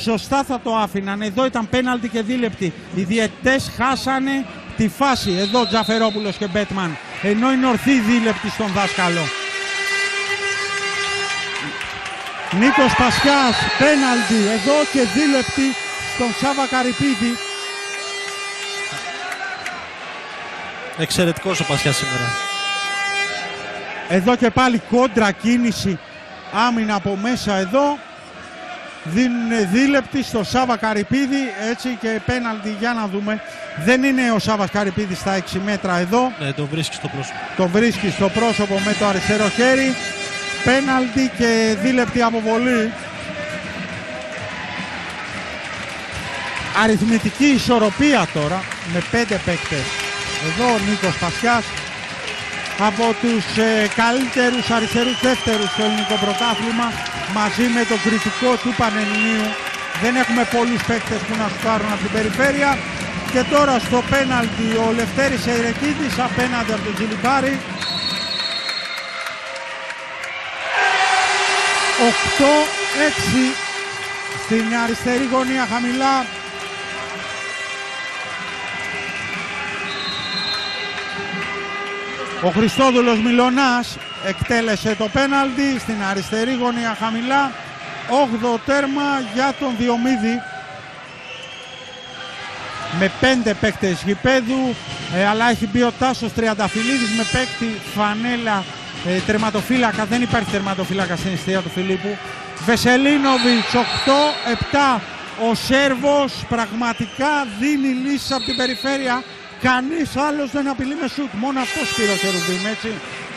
σωστά θα το άφηναν. Εδώ ήταν πέναλτι και δίλεπτη. Οι διαιτητές χάσανε τη φάση. Εδώ Τζαφερόπουλος και Μπέτμαν. Ενώ είναι ορθή η δίλεπτη στον δάσκαλο. Νίκος Πασιάς, πέναλτι εδώ και δίλεπτη στον Σάβα Καρυπίδη. Εξαιρετικός ο Πασιάς σήμερα. Εδώ και πάλι κόντρα κίνηση άμυνα από μέσα εδώ. Δίνουν δίλεπτη στο Σάβα Καρυπίδη έτσι και πέναλτι για να δούμε. Δεν είναι ο Σάβας Καρυπίδης στα 6 μέτρα εδώ. Ναι, τον βρίσκει στο πρόσωπο. Το βρίσκει στο πρόσωπο με το αριστερό χέρι. Πέναλτι και δίλεπτη αποβολή. Αριθμητική ισορροπία τώρα με πέντε παίκτες. Εδώ ο Νίκος Πασιάς από τους ε, καλύτερους αριστερούς δεύτερους στο ελληνικό πρωτάθλημα μαζί με τον κριτικό του Πανελληνίου. Δεν έχουμε πολλούς παίκτες που να πάρουν από την περιφέρεια. Και τώρα στο πέναλτι ο Λευτέρης Εϊρεκίδης απέναντι από τον Τζιλιμπάρη. 8-6 στην αριστερή γωνία χαμηλά. Ο Χριστόδουλος Μιλωνάς εκτέλεσε το πέναλτι στην αριστερή γωνία χαμηλά. 8 τέρμα για τον Διομήδη. Με πέντε παίκτες γηπέδου, ε, αλλά έχει μπει ο Τάσος Τριανταφυλλίδης με παίκτη φανέλα ε, τερματοφύλακα. Δεν υπάρχει τερματοφύλακα στην αιστεία του Φιλίππου. Βεσελίνοβιτς 8-7. Ο Σέρβος πραγματικά δίνει λύσεις από την περιφέρεια. Κανείς άλλος δεν απειλεί με σουτ. Μόνο αυτός Σπύρο Κερουμπίμ, έτσι.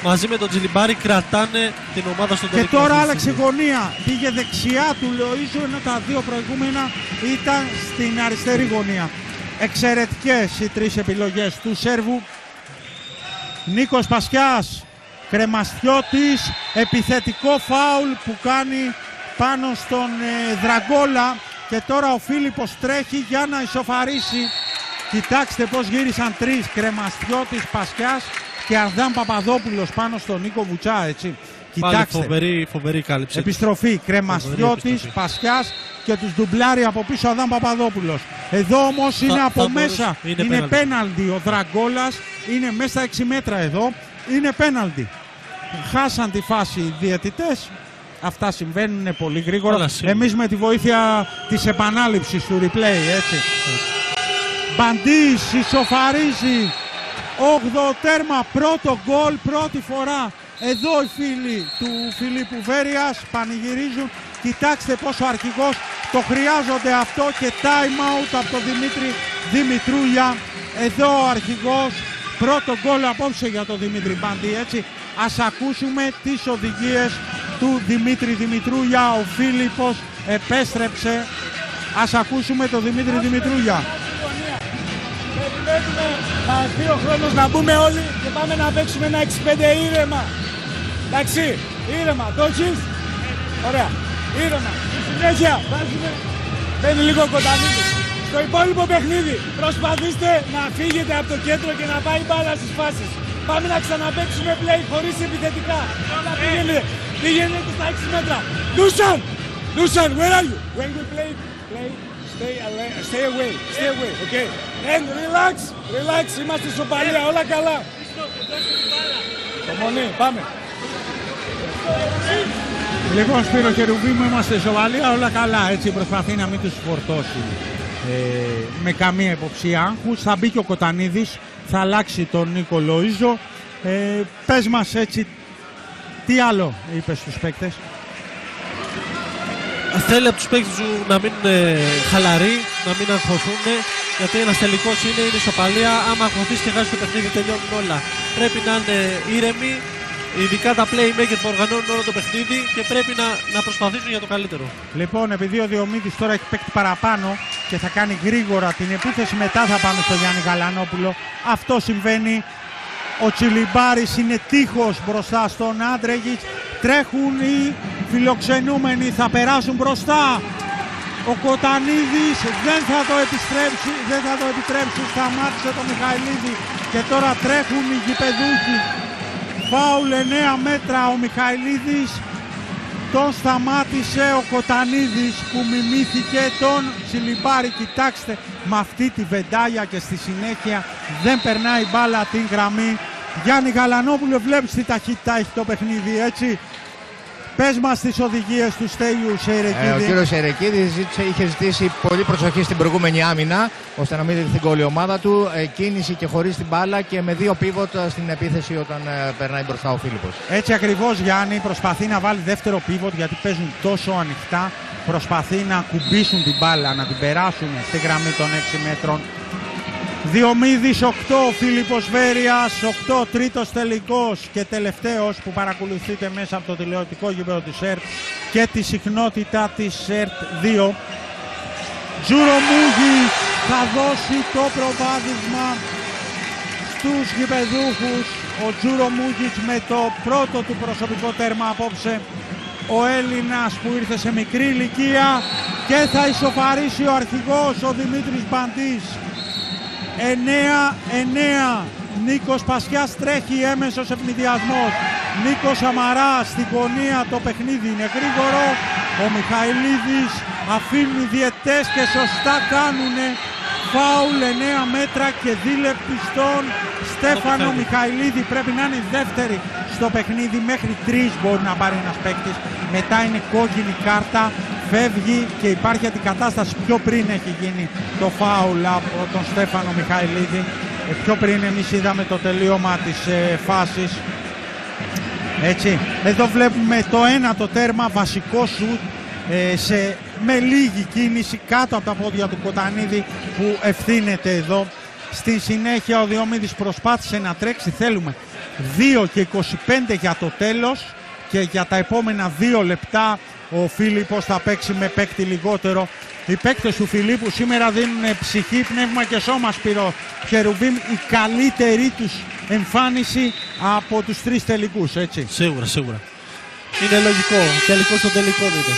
Μαζί με τον Τζιλιμπάρη κρατάνε την ομάδα στον Και τελικό. τώρα αυτή τη άλλαξε στιγμή. γωνία. Πήγε δεξιά του Λοΐζου ενώ τα δύο προηγούμενα ήταν στην αριστερή γωνία. Εξαιρετικές οι τρεις επιλογές του Σέρβου. Νίκος Πασιάς, Κρεμαστιώτης, επιθετικό φάουλ που κάνει πάνω στον ε, Δραγκόλα και τώρα ο Φίλιππος τρέχει για να ισοφαρίσει. Κοιτάξτε πώς γύρισαν τρεις, Κρεμαστιώτης, Πασιάς και Αρδάν Παπαδόπουλος πάνω στον Νίκο Βουτσά, έτσι. Πάλι Κοιτάξτε. φοβερή, φοβερή κάλυψη. Επιστροφή Κρεμαστιώτης, επιστροφή. Πασιάς και τους ντουμπλάρει από πίσω ο Αδάμ Παπαδόπουλος. Εδώ όμως είναι από θα μέσα. μπορούσε- είναι Είναι, πέναλτι. πέναλτι. Ο Δραγκόλας είναι μέσα στα 6 μέτρα εδώ. Είναι πέναλτι. Χάσαν τη φάση οι διαιτητές. Αυτά συμβαίνουν πολύ γρήγορα. Όλα σίγουρα. Εμείς με τη βοήθεια της επανάληψης του replay, έτσι. Μπαντής ισοφαρίζει 8 τέρμα, πρώτο γκολ, πρώτη φορά. Εδώ οι φίλοι του Φιλίππου Βέριας πανηγυρίζουν. Κοιτάξτε πόσο ο αρχηγός το χρειάζονται αυτό και time out από τον Δημήτρη Δημητρούλια. Εδώ ο αρχηγός, πρώτο γκολ απόψε για τον Δημήτρη Μπάντη, έτσι. Ας ακούσουμε τις οδηγίες του Δημήτρη Δημητρούλια. Ο Φίλιππος επέστρεψε. Ας ακούσουμε τον Δημήτρη Δημητρούλια. Έτοιμο να έρθει ο χρόνος να μπούμε όλοι και πάμε να παίξουμε ένα 6-5 ήρεμα. Εντάξει, ήρεμα, το έχεις. Ωραία, ήρεμα. Συνέχεια, βάζουμε, μπαίνει λίγο κοντανίδι. Στο υπόλοιπο παιχνίδι προσπαθήστε να φύγετε από το κέντρο και να πάει μπάλα στις φάσεις. Πάμε να ξαναπαίξουμε play χωρίς επιθετικά. Να πηγαίνετε, πηγαίνετε στα 6 μέτρα. Dusan! Dusan, where are you? When we play, play, stay, away, stay away, stay away, okay? And relax, relax, είμαστε σοπαλία, όλα καλά. Υπομονή, πάμε. Λοιπόν, Σπύρο και Ρουβί μου είμαστε σοβαλία, όλα καλά. Έτσι προσπαθεί να μην τους φορτώσει ε, με καμία υποψία άγχους. Θα μπει και ο Κοτανίδης, θα αλλάξει τον Νίκο Λοΐζο. Ε, πες μας έτσι, τι άλλο είπες στους παίκτες; Θέλει από τους παίκτες σου να μείνουν ε, χαλαροί, να μην αγχωθούν. Γιατί ένας τελικός είναι, είναι ισοπαλία. Άμα αγχωθείς και χάσει το παιχνίδι, τελειώνουν όλα. Πρέπει να είναι ήρεμοι, ειδικά τα playmaker που οργανώνουν όλο το παιχνίδι και πρέπει να, να προσπαθήσουν για το καλύτερο. Λοιπόν, επειδή ο Διομήδης τώρα έχει παίκτη παραπάνω και θα κάνει γρήγορα την επίθεση, μετά θα πάμε στο Γιάννη Γαλανόπουλο. Αυτό συμβαίνει. Ο Τσιλιμπάρης είναι τείχος μπροστά στον Άντρεγιτς. Τρέχουν οι φιλοξενούμενοι, θα περάσουν μπροστά. Ο Κοτανίδης δεν θα το επιστρέψει, δεν θα το επιτρέψει, σταμάτησε το Μιχαηλίδη και τώρα τρέχουν οι γηπεδούχοι. Φάουλ 9 μέτρα ο Μιχαηλίδης, τον σταμάτησε ο Κοτανίδης που μιμήθηκε τον Τσιλιμπάρη. Κοιτάξτε με αυτή τη βεντάλια και στη συνέχεια δεν περνάει μπάλα την γραμμή. Γιάννη Γαλανόπουλο βλέπεις τι ταχύτητα έχει το παιχνίδι έτσι. Πες μας τις οδηγίες του Στέλιου Σερεκίδη. Ε, ο κύριος Ερεκίδη είχε ζητήσει πολύ προσοχή στην προηγούμενη άμυνα ώστε να μην δεχθεί γκολ η ομάδα του. Ε, κίνηση και χωρίς την μπάλα και με δύο πίβοτ στην επίθεση όταν ε, περνάει μπροστά ο Φίλιππος. Έτσι ακριβώς Γιάννη προσπαθεί να βάλει δεύτερο πίβοτ γιατί παίζουν τόσο ανοιχτά. Προσπαθεί να κουμπίσουν την μπάλα, να την περάσουν στη γραμμή των 6 μέτρων. Διομήδης 8, Φίλιππος Βέρειας 8, τρίτος τελικός και τελευταίος που παρακολουθείτε μέσα από το τηλεοπτικό γήπεδο της ΕΡΤ και τη συχνότητα της ΕΡΤ 2. Τζούρο Μούγης θα δώσει το προβάδισμα στους γηπεδούχους. Ο Τζούρο Μούγης με το πρώτο του προσωπικό τέρμα απόψε. Ο Έλληνας που ήρθε σε μικρή ηλικία και θα ισοφαρίσει ο αρχηγός ο Δημήτρης Μπαντής. 9-9. Νίκος Πασιάς τρέχει έμεσος ευνηδιασμός. Νίκος Σαμαρά στην γωνία το παιχνίδι είναι γρήγορο. Ο Μιχαηλίδης αφήνει διαιτές και σωστά κάνουνε. Φάουλ 9 μέτρα και δίλεπτη στον Στέφανο Μιχαηλίδη. Πρέπει να είναι δεύτερη στο παιχνίδι. Μέχρι τρεις μπορεί να πάρει ένας παίκτης. Μετά είναι κόκκινη κάρτα φεύγει και υπάρχει αντικατάσταση πιο πριν έχει γίνει το φάουλ από τον Στέφανο Μιχαηλίδη. Ε, πιο πριν εμείς είδαμε το τελείωμα της ε, φάσης. Έτσι, εδώ βλέπουμε το ένα το τέρμα βασικό σουτ ε, σε, με λίγη κίνηση κάτω από τα πόδια του Κοτανίδη που ευθύνεται εδώ. Στη συνέχεια ο Διομήδης προσπάθησε να τρέξει, θέλουμε 2 και 25 για το τέλος και για τα επόμενα 2 λεπτά ο Φίλιππος θα παίξει με παίκτη λιγότερο. Οι παίκτες του Φιλίππου σήμερα δίνουν ψυχή, πνεύμα και σώμα Σπυρό Χερουβίμ η καλύτερη τους εμφάνιση από τους τρεις τελικούς, έτσι. Σίγουρα, σίγουρα. Είναι λογικό. Τελικός στο τελικό είναι.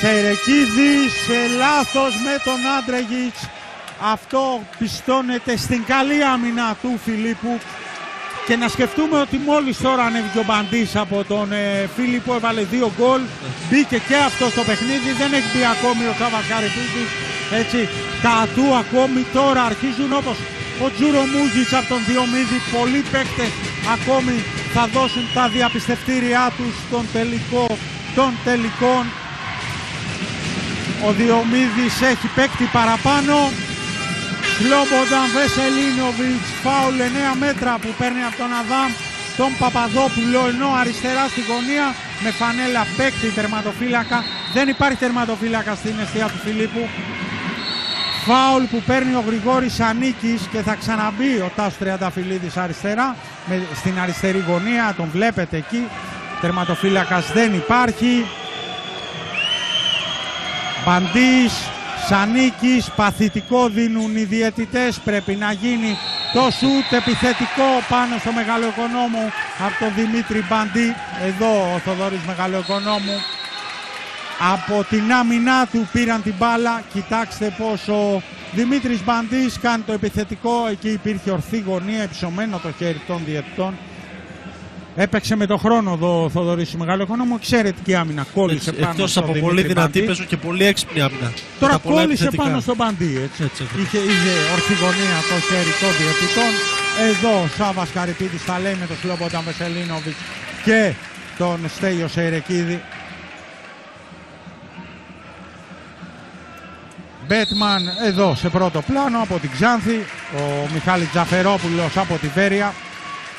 Σερεκίδη σε λάθος με τον Άντρεγιτς. Αυτό πιστώνεται στην καλή άμυνα του Φιλίππου και να σκεφτούμε ότι μόλις τώρα ανέβηκε ο Μπαντής από τον ε, Φίλιππο, έβαλε δύο γκολ, μπήκε και αυτός στο παιχνίδι, δεν έχει μπει ακόμη ο Σάβας Καρυπίδης, έτσι, τα ατού ακόμη τώρα αρχίζουν όπως ο Τζούρο Μούγιτς από τον Διομήδη, πολλοί παίκτες ακόμη θα δώσουν τα διαπιστευτήριά τους στον τελικό των τελικών. Ο Διομήδης έχει παίκτη παραπάνω, Σλόμπονταν Βεσελίνοβιτς, φάουλ 9 μέτρα που παίρνει από τον Αδάμ τον Παπαδόπουλο ενώ αριστερά στη γωνία με φανέλα παίκτη τερματοφύλακα. Δεν υπάρχει τερματοφύλακα στην αιστεία του Φιλίππου. Φάουλ που παίρνει ο Γρηγόρης Ανίκης και θα ξαναμπεί ο Τάσος Τριανταφυλλίδης αριστερά με, στην αριστερή γωνία, τον βλέπετε εκεί. Τερματοφύλακας δεν υπάρχει. Παντής, Σανίκης, παθητικό δίνουν οι διαιτητές. Πρέπει να γίνει το σούτ επιθετικό πάνω στο Μεγαλοοικονόμου από τον Δημήτρη Μπαντή. Εδώ ο Θοδωρής Μεγαλοοικονόμου. Από την άμυνά του πήραν την μπάλα. Κοιτάξτε πως ο Δημήτρης Μπαντής κάνει το επιθετικό. Εκεί υπήρχε ορθή γωνία, υψωμένο το χέρι των διαιτητών. Έπαιξε με το χρόνο εδώ ο Θοδωρής Μεγαλοοικονόμου. Εξαιρετική άμυνα. Κόλλησε πάνω Εκτός στον από Δημήτρη πολύ δυνατή, Μπαντή. παίζουν και πολύ έξυπνη άμυνα. Τώρα Με τα πολλά κόλλησε επιθετικά. πάνω στον Μπαντή, έτσι. Έτσι, ακριβώς. είχε, είχε ορθιγωνία το χέρι των διαιτητών. Εδώ ο Σάβας Καρυπίδης τα λέει με τον Σλόμπονταν Βεσελίνοβιτ και τον Στέλιο Σεϊρεκίδη. Μπέτμαν εδώ σε πρώτο πλάνο από την Ξάνθη. Ο Μιχάλης Τζαφερόπουλος από τη Βέρεια.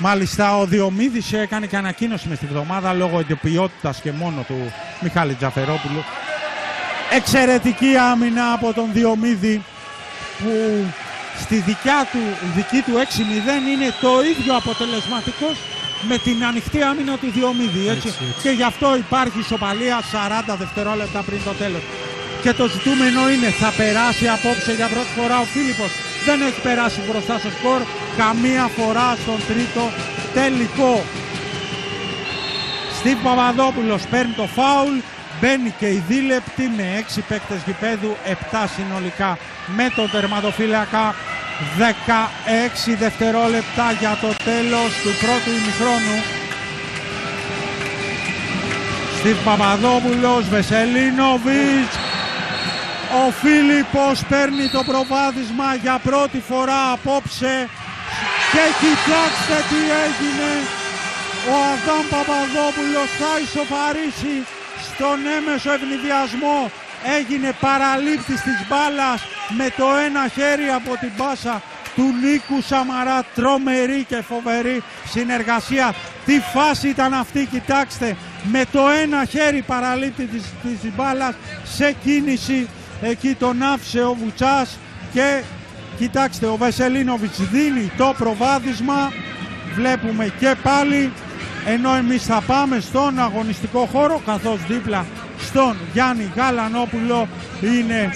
Μάλιστα ο Διομήδης έκανε και ανακοίνωση μες στη βδομάδα λόγω εντυπιότητας και μόνο του Μιχάλη Τζαφερόπουλου. Εξαιρετική άμυνα από τον Διομήδη που στη δικιά του, δική του 6-0 είναι το ίδιο αποτελεσματικός με την ανοιχτή άμυνα του Διομήδη. Έτσι. Έτσι, έτσι. Και γι' αυτό υπάρχει ισοπαλία 40 δευτερόλεπτα πριν το τέλος. Και το ζητούμενο είναι θα περάσει απόψε για πρώτη φορά ο Φίλιππος. Δεν έχει περάσει μπροστά στο σκορ καμία φορά στον τρίτο τελικό. Στίβ Παπαδόπουλος παίρνει το φάουλ. Μπαίνει και η δίλεπτη με 6 παίκτες γηπέδου, 7 συνολικά με τον τερματοφύλακα. 16 δευτερόλεπτα για το τέλος του πρώτου ημιχρόνου. Στίβ Παπαδόπουλος, Βεσελίνοβιτς. Ο Φίλιππος παίρνει το προβάδισμα για πρώτη φορά απόψε. Και κοιτάξτε τι έγινε. Ο Αδάμ Παπαδόπουλος θα ισοφαρίσει στον έμεσο ευνηδιασμό. Έγινε παραλήπτης της μπάλας με το ένα χέρι από την πάσα του Νίκου Σαμαρά. Τρομερή και φοβερή συνεργασία. Τι φάση ήταν αυτή, κοιτάξτε. Με το ένα χέρι παραλήπτη της, της μπάλας σε κίνηση. Εκεί τον άφησε ο Βουτσάς και κοιτάξτε ο Βεσελίνοβιτς δίνει το προβάδισμα. Βλέπουμε και πάλι ενώ εμείς θα πάμε στον αγωνιστικό χώρο καθώς δίπλα στον Γιάννη Γαλανόπουλο είναι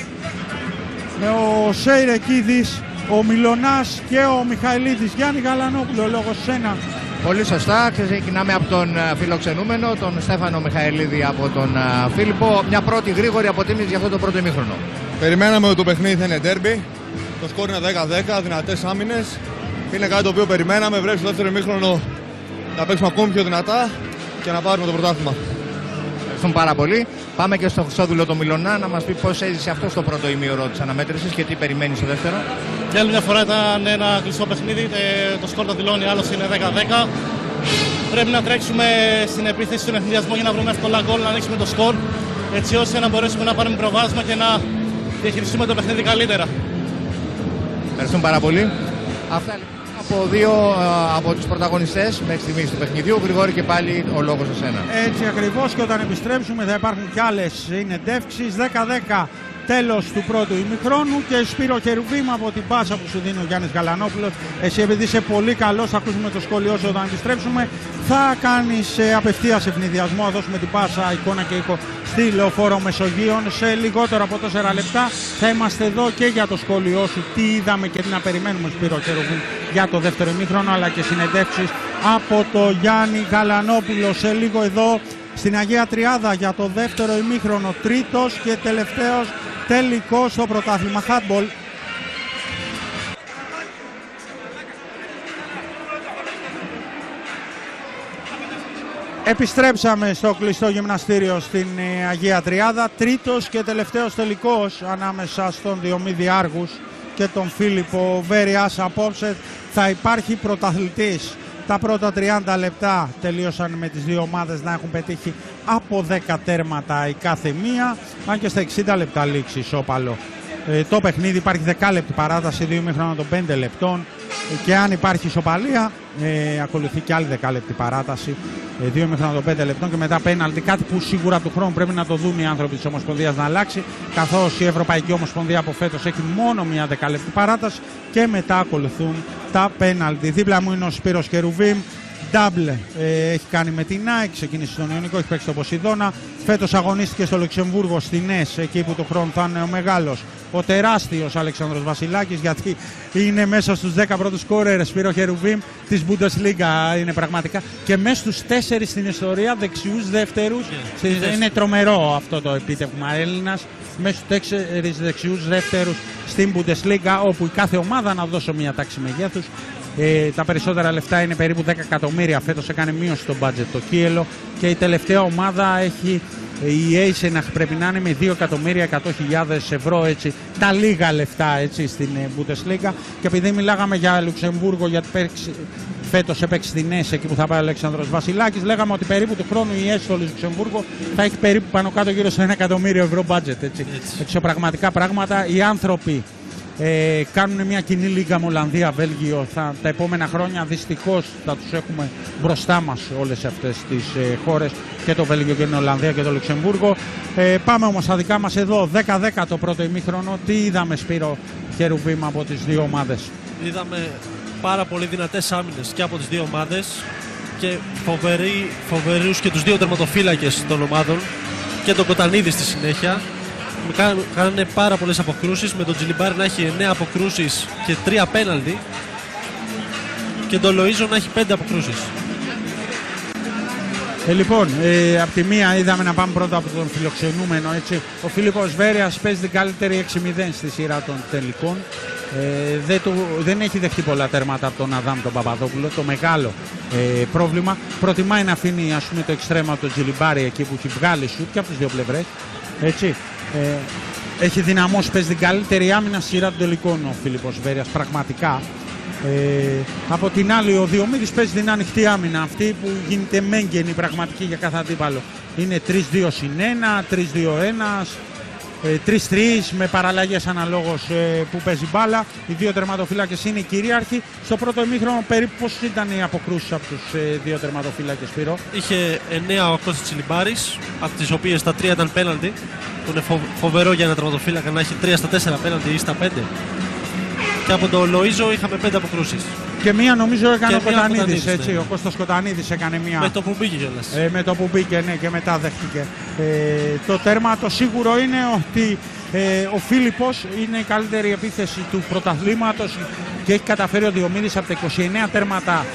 ο Σέιρεκίδης, ο Μιλονάς και ο Μιχαηλίδης. Γιάννη Γαλανόπουλο λόγω σένα. Πολύ σωστά. Ξεκινάμε από τον ε, φιλοξενούμενο, τον Στέφανο Μιχαηλίδη από τον ε, Φίλιππο. Μια πρώτη γρήγορη αποτίμηση για αυτό το πρώτο ημίχρονο. Περιμέναμε ότι το παιχνίδι θα είναι ντέρμπι. Το σκόρ είναι 10-10, δυνατές άμυνες. Είναι κάτι το οποίο περιμέναμε. Βρέπει στο δεύτερο ημίχρονο να παίξουμε ακόμη πιο δυνατά και να πάρουμε το πρωτάθλημα. Ευχαριστούμε πάρα πολύ. Πάμε και στο Χρυσόδουλο το Μιλονά να μας πει πώς έζησε αυτό στο πρώτο ημίωρο της αναμέτρησης και τι περιμένεις στο δεύτερο. Για άλλη μια φορά ήταν ένα κλειστό παιχνίδι. ε, Το σκορ το δηλώνει, άλλος είναι 10-10. Πρέπει να τρέξουμε στην επίθεση, στον εθνιασμό για να βρούμε εύκολα γκολ, να ανοίξουμε το σκορ. Έτσι ώστε να μπορέσουμε να πάρουμε προβάδισμα και να διαχειριστούμε το παιχνίδι καλύτερα. Ευχαριστούμε πάρα πολύ. Αυτά λοιπόν από δύο ε, από τους πρωταγωνιστές μέχρι στιγμής του παιχνιδιού. Γρηγόρη και πάλι ο λόγος σε σένα. Έτσι ακριβώς και όταν επιστρέψουμε θα υπάρχουν κι άλλες συνεντεύξεις 10-10 τέλος του πρώτου ημιχρόνου και Σπύρο Χερουβίμ από την πάσα που σου δίνει ο Γιάννης Γαλανόπουλος. Εσύ επειδή είσαι πολύ καλός θα ακούσουμε το σχόλιο σου όταν επιστρέψουμε. Θα κάνεις ε, απευθείας ευνηδιασμό θα δώσουμε την πάσα εικόνα και ήχο στη Λεωφόρο Μεσογείων. Σε λιγότερο από τέσσερα λεπτά θα είμαστε εδώ και για το σχόλιο σου. Τι είδαμε και τι να περιμένουμε Σπύρο Χερουβίμ για το δεύτερο ημίχρονο αλλά και συνεντεύξεις από το Γιάννη Γαλανόπουλο. Σε λίγο εδώ στην Αγία Τριάδα για το δεύτερο ημίχρονο τρίτος και τελευταίος τελικός στο πρωτάθλημα handball. Επιστρέψαμε στο κλειστό γυμναστήριο στην ε, Αγία Τριάδα. Τρίτος και τελευταίος τελικός ανάμεσα στον Διομήδη Άργους και τον Φίλιππο Βέριας. Απόψε θα υπάρχει πρωταθλητής. Τα πρώτα 30 λεπτά τελείωσαν με τις δύο ομάδες να έχουν πετύχει από 10 τέρματα η κάθε μία. Αν και στα 60 λεπτά λήξει ισόπαλο. Ε, το παιχνίδι υπάρχει 10 λεπτή παράταση, δύο ημίχρονα των 5 λεπτών. Ε, και αν υπάρχει ισοπαλία, ε, ακολουθεί και άλλη 10 λεπτή παράταση, ε, δύο ημίχρονα των 5 λεπτών και μετά πέναλτι. Κάτι που σίγουρα του χρόνου πρέπει να το δουν οι άνθρωποι της Ομοσπονδίας να αλλάξει. Καθώς η Ευρωπαϊκή Ομοσπονδία από φέτος έχει μόνο μια 10 λεπτή παράταση και μετά ακολουθούν τα πέναλτι. Δίπλα μου είναι ο Σπύρος Κερουβίμ. Double ε, έχει κάνει με την ΑΕΚ, ξεκίνησε στον Ιωνικό, έχει παίξει στο Ποσειδώνα. Φέτος αγωνίστηκε στο Λουξεμβούργο στην ΕΣ, εκεί που του χρόνου θα είναι ο μεγάλος, ο τεράστιος Αλεξάνδρος Βασιλάκης, γιατί είναι μέσα στους 10 πρώτους κόρερ Σπύρο Χερουβίμ της Bundesliga. Είναι πραγματικά και μέσα στους 4 στην ιστορία δεξιούς δεύτερους. Είναι τρομερό αυτό το επίτευγμα Έλληνας. Μέσα στους 4 δεξιούς δεύτερους στην Bundesliga, όπου η κάθε ομάδα να δώσω μια τάξη μεγέθους ε, τα περισσότερα λεφτά είναι περίπου 10 εκατομμύρια. Φέτος έκανε μείωση το budget το Κίελο και η τελευταία ομάδα έχει η Aisenach πρέπει να είναι με 2 εκατομμύρια 100.000 ευρώ έτσι, τα λίγα λεφτά έτσι, στην ε, Bundesliga και επειδή μιλάγαμε για Λουξεμβούργο γιατί φέτος έπαιξε στην ΕΣ εκεί που θα πάει ο Αλέξανδρος Βασιλάκης λέγαμε ότι περίπου του χρόνου η ΕΣ στο Λουξεμβούργο θα έχει περίπου πάνω κάτω γύρω στο 1 εκατομμύριο ευρώ budget έτσι. έτσι. πραγματικά πράγματα οι άνθρωποι ε, κάνουν μια κοινή λίγα με Ολλανδία-Βέλγιο. Τα επόμενα χρόνια δυστυχώς θα τους έχουμε μπροστά μας όλες αυτές τις ε, χώρες και το Βέλγιο και την Ολλανδία και το Λουξεμβούργο. Ε, πάμε όμως στα δικά μας εδώ. 10-10 το πρώτο ημίχρονο. Τι είδαμε, Σπύρο Χερουβήμα από τις δύο ομάδες; Είδαμε πάρα πολύ δυνατές άμυνες και από τις δύο ομάδες και φοβερούς και τους δύο τερματοφύλακες των ομάδων και τον Κοτανίδη στη συνέχεια κάνανε πάρα πολλές αποκρούσεις με τον Τζιλιμπάρη να έχει 9 αποκρούσεις και 3 πέναλτι και τον Λοΐζο να έχει 5 αποκρούσεις. Ε, λοιπόν, ε, από τη μία είδαμε να πάμε πρώτα από τον φιλοξενούμενο. Έτσι. Ο Φίλιππος Βέρειας παίζει την καλύτερη 6-0 στη σειρά των τελικών. Ε, δεν, του, δεν έχει δεχτεί πολλά τέρματα από τον Αδάμ τον Παπαδόπουλο. Το μεγάλο ε, πρόβλημα. Προτιμάει να αφήνει ας πούμε, το εξτρέμα από τον Τζιλιμπάρη εκεί που έχει βγάλει σουτ και από τις δύο πλευρές. Έτσι. Ε, έχει δυναμώσει, παίζει την καλύτερη άμυνα σειρά των τελικών ο Φίλιππος Βέρειας, πραγματικά. Ε, από την άλλη, ο Διομήδης παίζει την ανοιχτή άμυνα, αυτή που γίνεται μέγενη πραγματική για κάθε αντίπαλο. Είναι 3-2 συν 1, 3-2-1, 3-3 με παραλλαγές αναλόγως ε, που παίζει μπάλα. Οι δύο τερματοφύλακες είναι οι κυρίαρχοι. Στο πρώτο ημίχρονο περίπου πώς ήταν οι αποκρούσεις από τους ε, δύο τερματοφύλακες, Σπύρο; Είχε 9 ο Κώστας Τσιλιμπάρης, από τις οποίες τα 3 ήταν πέναλτι. Που είναι φοβερό για ένα τερματοφύλακα να έχει 3 στα 4 πέναλτι ή στα 5. Και από τον Λοίζο είχαμε 5 αποκρούσει. Και μία νομίζω έκανε ο Κοτανίδη. Έτσι, ναι. ο Κώστας Κοτανίδη έκανε μία. Με το που μπήκε κιόλας. Ε, με το που μπήκε, ναι, και μετά δέχτηκε. Ε, το τέρμα το σίγουρο είναι ότι ε, ο Φίλιππος είναι η καλύτερη επίθεση του πρωταθλήματος και έχει καταφέρει ο Διομήδης από τα 29 τέρματα,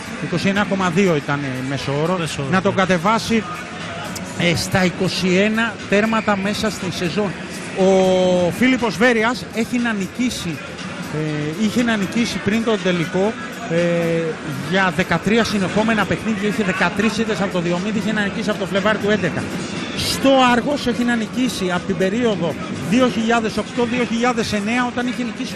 29,2 ήταν μέσο όρο, να τον κατεβάσει ε, στα 21 τέρματα μέσα στη σεζόν. Ο Φίλιππος Βέριας έχει να νικήσει, ε, είχε να νικήσει πριν τον τελικό ε, για 13 συνεχόμενα παιχνίδια. Είχε 13 ήττες από το Διομήδη, είχε να νικήσει από το Φλεβάρι του 11. Στο Άργος έχει να νικήσει από την περίοδο 2008-2009 όταν είχε νικήσει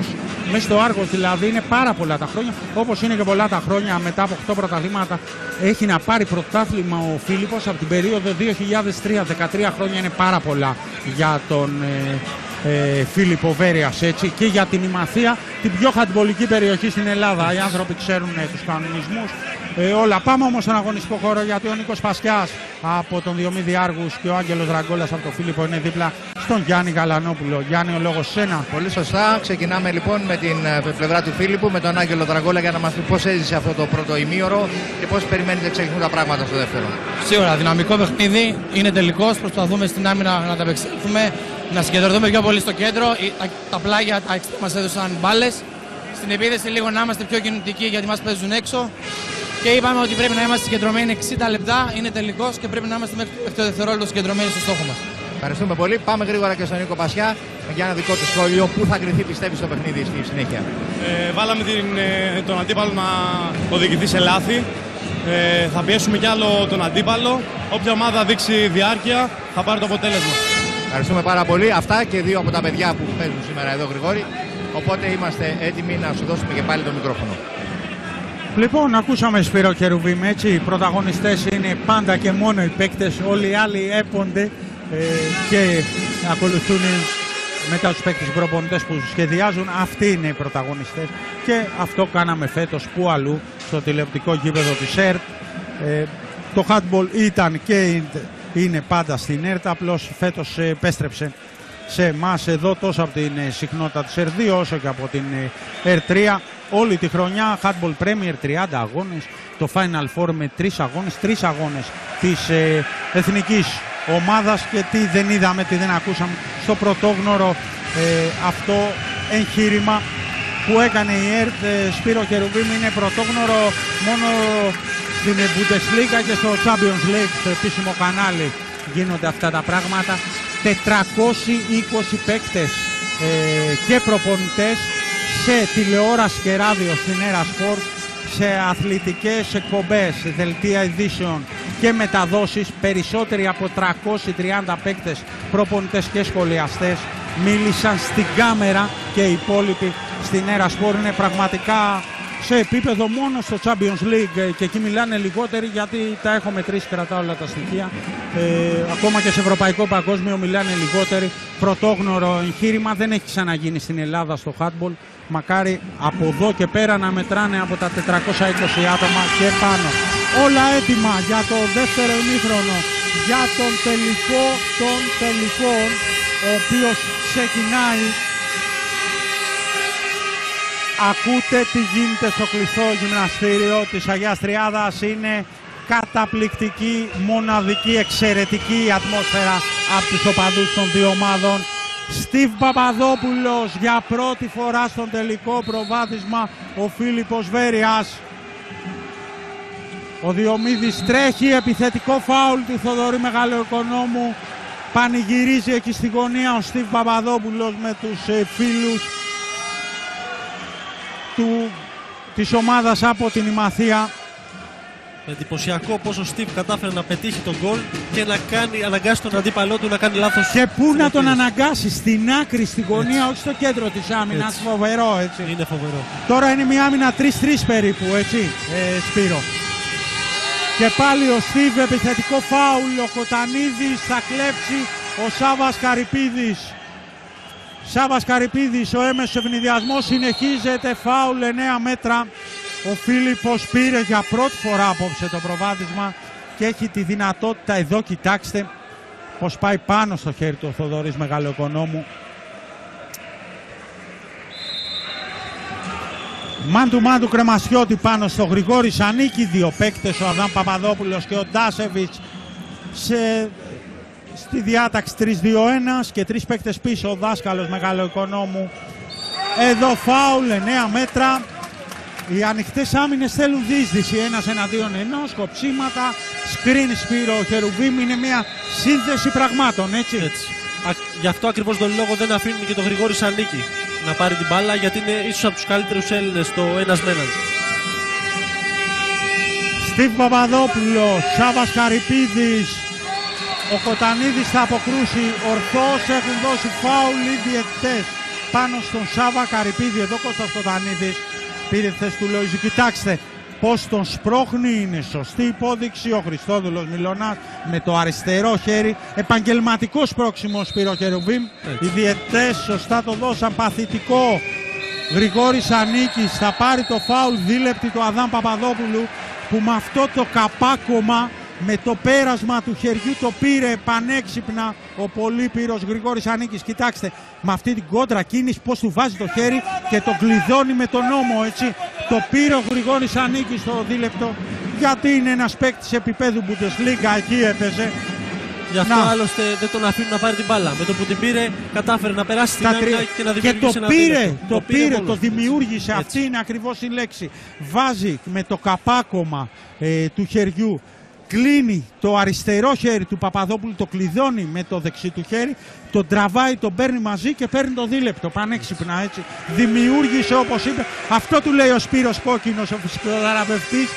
21-20. Μέσα στο Άργος δηλαδή είναι πάρα πολλά τα χρόνια. Όπως είναι και πολλά τα χρόνια μετά από 8 πρωταθλήματα έχει να πάρει πρωτάθλημα ο Φίλιππος από την περίοδο 2003. 13 χρόνια είναι πάρα πολλά για τον ε, ε, Φίλιππο Βέρειας έτσι και για την Ημαθία την πιο χαντιμπολική περιοχή στην Ελλάδα οι άνθρωποι ξέρουν ε, τους κανονισμούς ε, όλα πάμε όμως στον αγωνιστικό χώρο γιατί ο Νίκος Πασιάς από τον Διομήδη Άργους και ο Άγγελος Ραγκόλας από τον Φίλιππο είναι δίπλα στον Γιάννη Γαλανόπουλο. Γιάννη ο λόγος σένα. Πολύ σωστά. Ξεκινάμε λοιπόν με την ε, πλευρά του Φίλιππου με τον Άγγελο Δραγκόλα για να μας πει πώς έζησε αυτό το πρώτο ημίωρο και πώς περιμένετε εξελιχθούν τα πράγματα στο δεύτερο. Σίγουρα δυναμικό παιχνίδι. Είναι τελικός. Προσπαθούμε στην άμυνα να τα επεξέλθουμε να συγκεντρωθούμε πιο πολύ στο κέντρο. Τα, τα πλάγια, τα εξτρέμ μας έδωσαν μπάλες. Στην επίθεση λίγο να είμαστε πιο κινητικοί γιατί μας παίζουν έξω. Και είπαμε ότι πρέπει να είμαστε συγκεντρωμένοι 60 λεπτά. Είναι τελικός και πρέπει να είμαστε μέχρι το δευτερόλεπτο συγκεντρωμένοι στο στόχο μας. Ευχαριστούμε πολύ. Πάμε γρήγορα και στον Νίκο Πασιά για ένα δικό του σχόλιο. Πού θα κρυθεί, πιστεύεις, στο παιχνίδι στη συνέχεια; Ε, βάλαμε την, ε, τον αντίπαλο να οδηγηθεί σε λάθη. Ε, θα πιέσουμε κι άλλο τον αντίπαλο. Όποια ομάδα δείξει διάρκεια θα πάρει το αποτέλεσμα. Ευχαριστούμε πάρα πολύ. Αυτά και δύο από τα παιδιά που παίζουν σήμερα εδώ, Γρηγόρη. Οπότε είμαστε έτοιμοι να σου δώσουμε και πάλι το μικρόφωνο. Λοιπόν, ακούσαμε Σπύρο Κερουβίμ, έτσι, οι πρωταγωνιστές είναι πάντα και μόνο οι παίκτες, όλοι οι άλλοι έπονται ε, και ακολουθούν μετά τους παίκτες προπονητές που σχεδιάζουν, αυτοί είναι οι πρωταγωνιστές και αυτό κάναμε φέτος που αλλού στο τηλεοπτικό γήπεδο της ΕΡΤ. Ε, το handball ήταν και είναι πάντα στην ΕΡΤ, απλώς φέτος επέστρεψε σε εμάς εδώ τόσο από την ε, συχνότητα του R2 όσο και από την ε, R3 όλη τη χρονιά Hardball Premier 30 αγώνες. Το Final Four με 3 αγώνες. 3 αγώνες της ε, εθνικής ομάδας. Και τι δεν είδαμε, τι δεν ακούσαμε στο πρωτόγνωρο ε, αυτό εγχείρημα που έκανε η ΕΡΤ Σπύρο Χερουβίμ είναι πρωτόγνωρο μόνο στην Bundesliga και στο Champions League στο επίσημο κανάλι γίνονται αυτά τα πράγματα. 420 παίκτες ε, και προπονητές σε τηλεόραση και ράδιο στην Era Sport σε αθλητικές εκπομπές, δελτία ειδήσεων και μεταδόσεις περισσότεροι από 330 παίκτες, προπονητές και σχολιαστές μίλησαν στην κάμερα και οι υπόλοιποι στην Era Sport. Είναι πραγματικά σε επίπεδο μόνο στο Champions League. Ε, και εκεί μιλάνε λιγότεροι γιατί τα έχω μετρήσει κρατάω όλα τα στοιχεία. Ε, ακόμα και σε ευρωπαϊκό παγκόσμιο μιλάνε λιγότεροι. Πρωτόγνωρο εγχείρημα δεν έχει ξαναγίνει στην Ελλάδα στο handball μακάρι από εδώ και πέρα να μετράνε από τα 420 άτομα και πάνω. Όλα έτοιμα για το δεύτερο ημίχρονο για τον τελικό των τελικών ο οποίος ξεκινάει Ακούτε τι γίνεται στο κλειστό γυμναστήριο της Αγίας Τριάδας. Είναι καταπληκτική, μοναδική, εξαιρετική η ατμόσφαιρα από τους οπαδούς των δύο ομάδων. Στίβ Παπαδόπουλος για πρώτη φορά στον τελικό προβάδισμα ο Φίλιππος Βέριας. Ο Διομήδης τρέχει, επιθετικό φάουλ του Θοδωρή Μεγαλοοικονόμου. Πανηγυρίζει εκεί στη γωνία ο Στίβ Παπαδόπουλος με τους ε, φίλους του, της ομάδας από την Ημαθία. Εντυπωσιακό πως ο Στίβ κατάφερε να πετύχει τον γκολ και να κάνει, αναγκάσει τον αντίπαλό του να κάνει λάθος. Και πού να τον αναγκάσει, στην άκρη, στην γωνία, όχι στο κέντρο της άμυνας. Έτσι. Φοβερό, έτσι. Είναι φοβερό. Τώρα είναι μια άμυνα 3-3 περίπου, έτσι, ε, Σπύρο. Και πάλι ο Στίβ, επιθετικό φάουλ, ο Κοτανίδης θα κλέψει ο Σάβας Καρυπίδης. Σάβας Καρυπίδης, ο έμεσος ευνηδιασμός συνεχίζεται, φάουλ 9 μέτρα. Ο Φίλιππος πήρε για πρώτη φορά απόψε το προβάδισμα και έχει τη δυνατότητα εδώ, κοιτάξτε, πως πάει πάνω στο χέρι του ο Θοδωρής Μεγαλοοικονόμου. Μάντου μάντου κρεμασιώτη πάνω στο Γρηγόρη Σανίκη, δύο παίκτες, ο Αδάμ Παπαδόπουλος και ο Ντάσεβιτς σε στη διάταξη 3-2-1 και τρεις παίκτες πίσω ο δάσκαλος μεγάλο οικονόμου εδώ φάουλ 9 μέτρα. Οι ανοιχτές άμυνες θέλουν δίσδυση ένας εναντίον ενός κοψίματα. Σκριν Σπύρο Χερουβίμ είναι μια σύνθεση πραγμάτων έτσι, έτσι. Α, γι' αυτό ακριβώς τον λόγο δεν αφήνουν και τον Γρηγόρη Σανίκη να πάρει την μπάλα γιατί είναι ίσως από τους καλύτερους Έλληνες στο ένας με έναν. Στίβ Παπαδόπουλο, Σάβας Καρυπίδης, ο Κοτανίδης θα αποκρούσει ορθώς, έχουν δώσει φάουλ οι διαιτητές πάνω στον Σάβα Καρυπίδη. Εδώ Κώστας Κοτανίδης πήρε τη θέση του Λοϊζου. Κοιτάξτε πώς τον σπρώχνει, είναι σωστή υπόδειξη. Ο Χριστόδουλος Μιλωνάς με το αριστερό χέρι. Επαγγελματικός σπρώξιμο Σπύρο Χερουβίμ. Οι διαιτητές σωστά το δώσαν παθητικό. Γρηγόρης Ανίκης θα πάρει το φάουλ δίλεπτη του Αδάμ Παπαδόπουλου που με αυτό το καπάκωμα με το πέρασμα του χεριού το πήρε πανέξυπνα ο Πολύπυρος Γρηγόρης Ανίκης. Κοιτάξτε, με αυτή την κόντρα κίνηση πώς του βάζει το χέρι και το κλειδώνει με τον νόμο έτσι. Το πήρε ο Γρηγόρης Ανίκης στο δίλεπτο γιατί είναι ένας παίκτης επίπεδου Bundesliga, εκεί έπαιζε. Γι' αυτό να. άλλωστε δεν τον αφήνουν να πάρει την μπάλα. Με το που την πήρε, κατάφερε να περάσει την άμυνα και να δημιουργήσει και το πήρε, το, το πήρε, πήρε το δημιούργησε. Έτσι. Αυτή είναι ακριβώς η λέξη. Βάζει με το καπάκωμα ε, του χεριού κλείνει το αριστερό χέρι του Παπαδόπουλου, το κλειδώνει με το δεξί του χέρι, τον τραβάει, τον παίρνει μαζί και παίρνει το δίλεπτο. Πανέξυπνα έτσι. Δημιούργησε όπως είπε. Αυτό του λέει ο Σπύρος Κόκκινος, ο φυσικοθεραπευτής.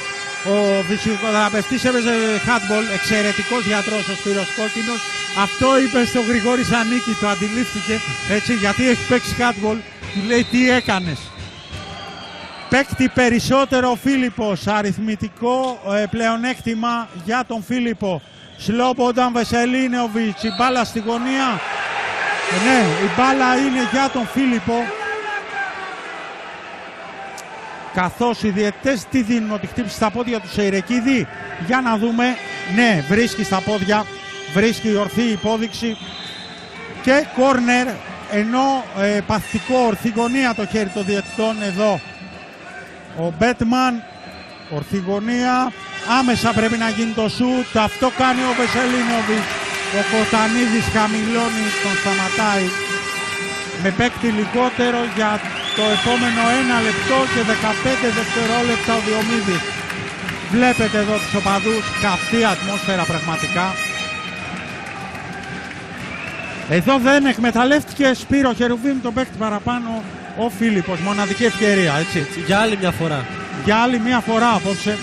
Ο φυσικοθεραπευτής έπαιζε handball, εξαιρετικός γιατρός ο Σπύρος Κόκκινος. Αυτό είπε στο Γρηγόρη Σανίκη, το αντιλήφθηκε έτσι γιατί έχει παίξει handball. Του λέει τι έκανες παίκτη περισσότερο ο Φίλιππος. Αριθμητικό ε, πλεονέκτημα για τον Φίλιππο. Σλόπονταν Βεσελίνεοβιτς. Η μπάλα στη γωνία. Ε, ναι, η μπάλα είναι για τον Φίλιππο. Καθώς οι διαιτητές τι δίνουν ότι χτύπησε στα πόδια του Σεϊρεκίδη. Για να δούμε. Ναι, βρίσκει στα πόδια. Βρίσκει ορθή υπόδειξη. και κόρνερ ενώ ε, παθητικό ορθιγωνία το χέρι των διαιτητών εδώ ο Μπέτμαν ορθιγωνία άμεσα πρέπει να γίνει το σουτ. Αυτό κάνει ο Βεσελίνοβιτς. Ο Κοτανίδης χαμηλώνει τον σταματάει. Με παίκτη λιγότερο για το επόμενο 1 λεπτό και 15 δευτερόλεπτα ο Διομήδης βλέπετε εδώ τους οπαδούς. Καυτή ατμόσφαιρα πραγματικά. Εδώ δεν εκμεταλλεύτηκε Σπύρο Χερουβίμ τον παίκτη παραπάνω ο Φίλιππος. Μοναδική ευκαιρία, έτσι. Για άλλη μια φορά. Για άλλη μια φορά απόψε.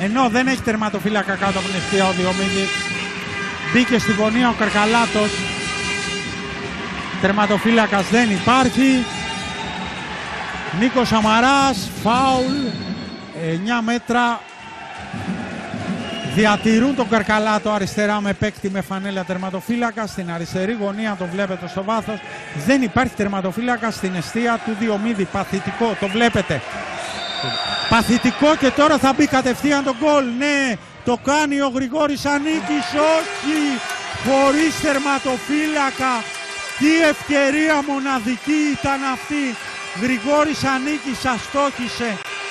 Ενώ δεν έχει τερματοφύλακα κάτω από την ευθεία ο Διομήδης. Μπήκε στη γωνία ο Καρκαλάτος. Τερματοφύλακας δεν υπάρχει. Νίκος Αμαράς, φάουλ, 9 μέτρα Διατηρούν τον Καρκαλάτο αριστερά με παίκτη με φανέλα τερματοφύλακα. Στην αριστερή γωνία το βλέπετε στο βάθος. Δεν υπάρχει τερματοφύλακα στην αιστεία του Διομήδη. Παθητικό, το βλέπετε. Παθητικό και τώρα θα μπει κατευθείαν το γκολ. Ναι, το κάνει ο Γρηγόρης Ανίκης. Όχι, χωρίς τερματοφύλακα. Τι ευκαιρία μοναδική ήταν αυτή. Γρηγόρης Ανίκης αστόχησε.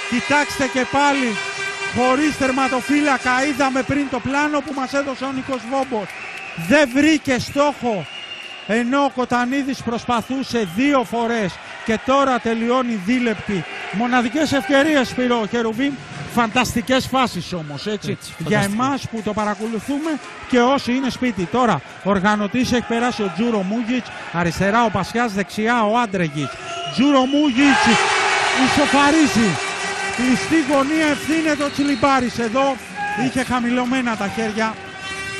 Κοιτάξτε και πάλι χωρίς τερματοφύλακα. Είδαμε πριν το πλάνο που μας έδωσε ο Νίκος Βόμπος. Δεν βρήκε στόχο. Ενώ ο Κοτανίδης προσπαθούσε δύο φορές και τώρα τελειώνει δίλεπτο. Μοναδικές ευκαιρίες πήρε ο Χερουβίμ. Φανταστικές φάσεις όμως έτσι, για εμάς που το παρακολουθούμε και όσοι είναι σπίτι. Τώρα οργανωτής έχει περάσει ο Τζούρο Μούγιτς, αριστερά ο Πασιάς, δεξιά ο Άντρεγιτς. Τζούρο Μούγιτς ισοφαρίζει. Κλειστή γωνία ευθύνεται ο Τσιλιμπάρης εδώ. Είχε χαμηλωμένα τα χέρια.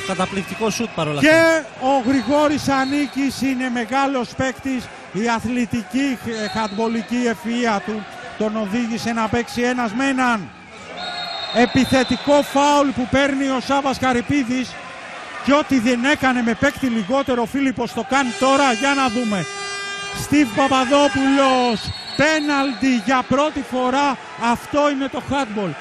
Καταπληκτικό σουτ παρόλα Και αυτά. ο Γρηγόρης Ανίκης είναι μεγάλος παίκτης. Η αθλητική ε, χατμπολική ευφυΐα του τον οδήγησε να παίξει ένας με έναν. Επιθετικό φάουλ που παίρνει ο Σάβας Καρυπίδης και ό,τι δεν έκανε με παίκτη λιγότερο ο Φίλιππος το κάνει τώρα για να δούμε. Στίβ Παπαδόπουλος πέναλτι για πρώτη φορά αυτό είναι το handball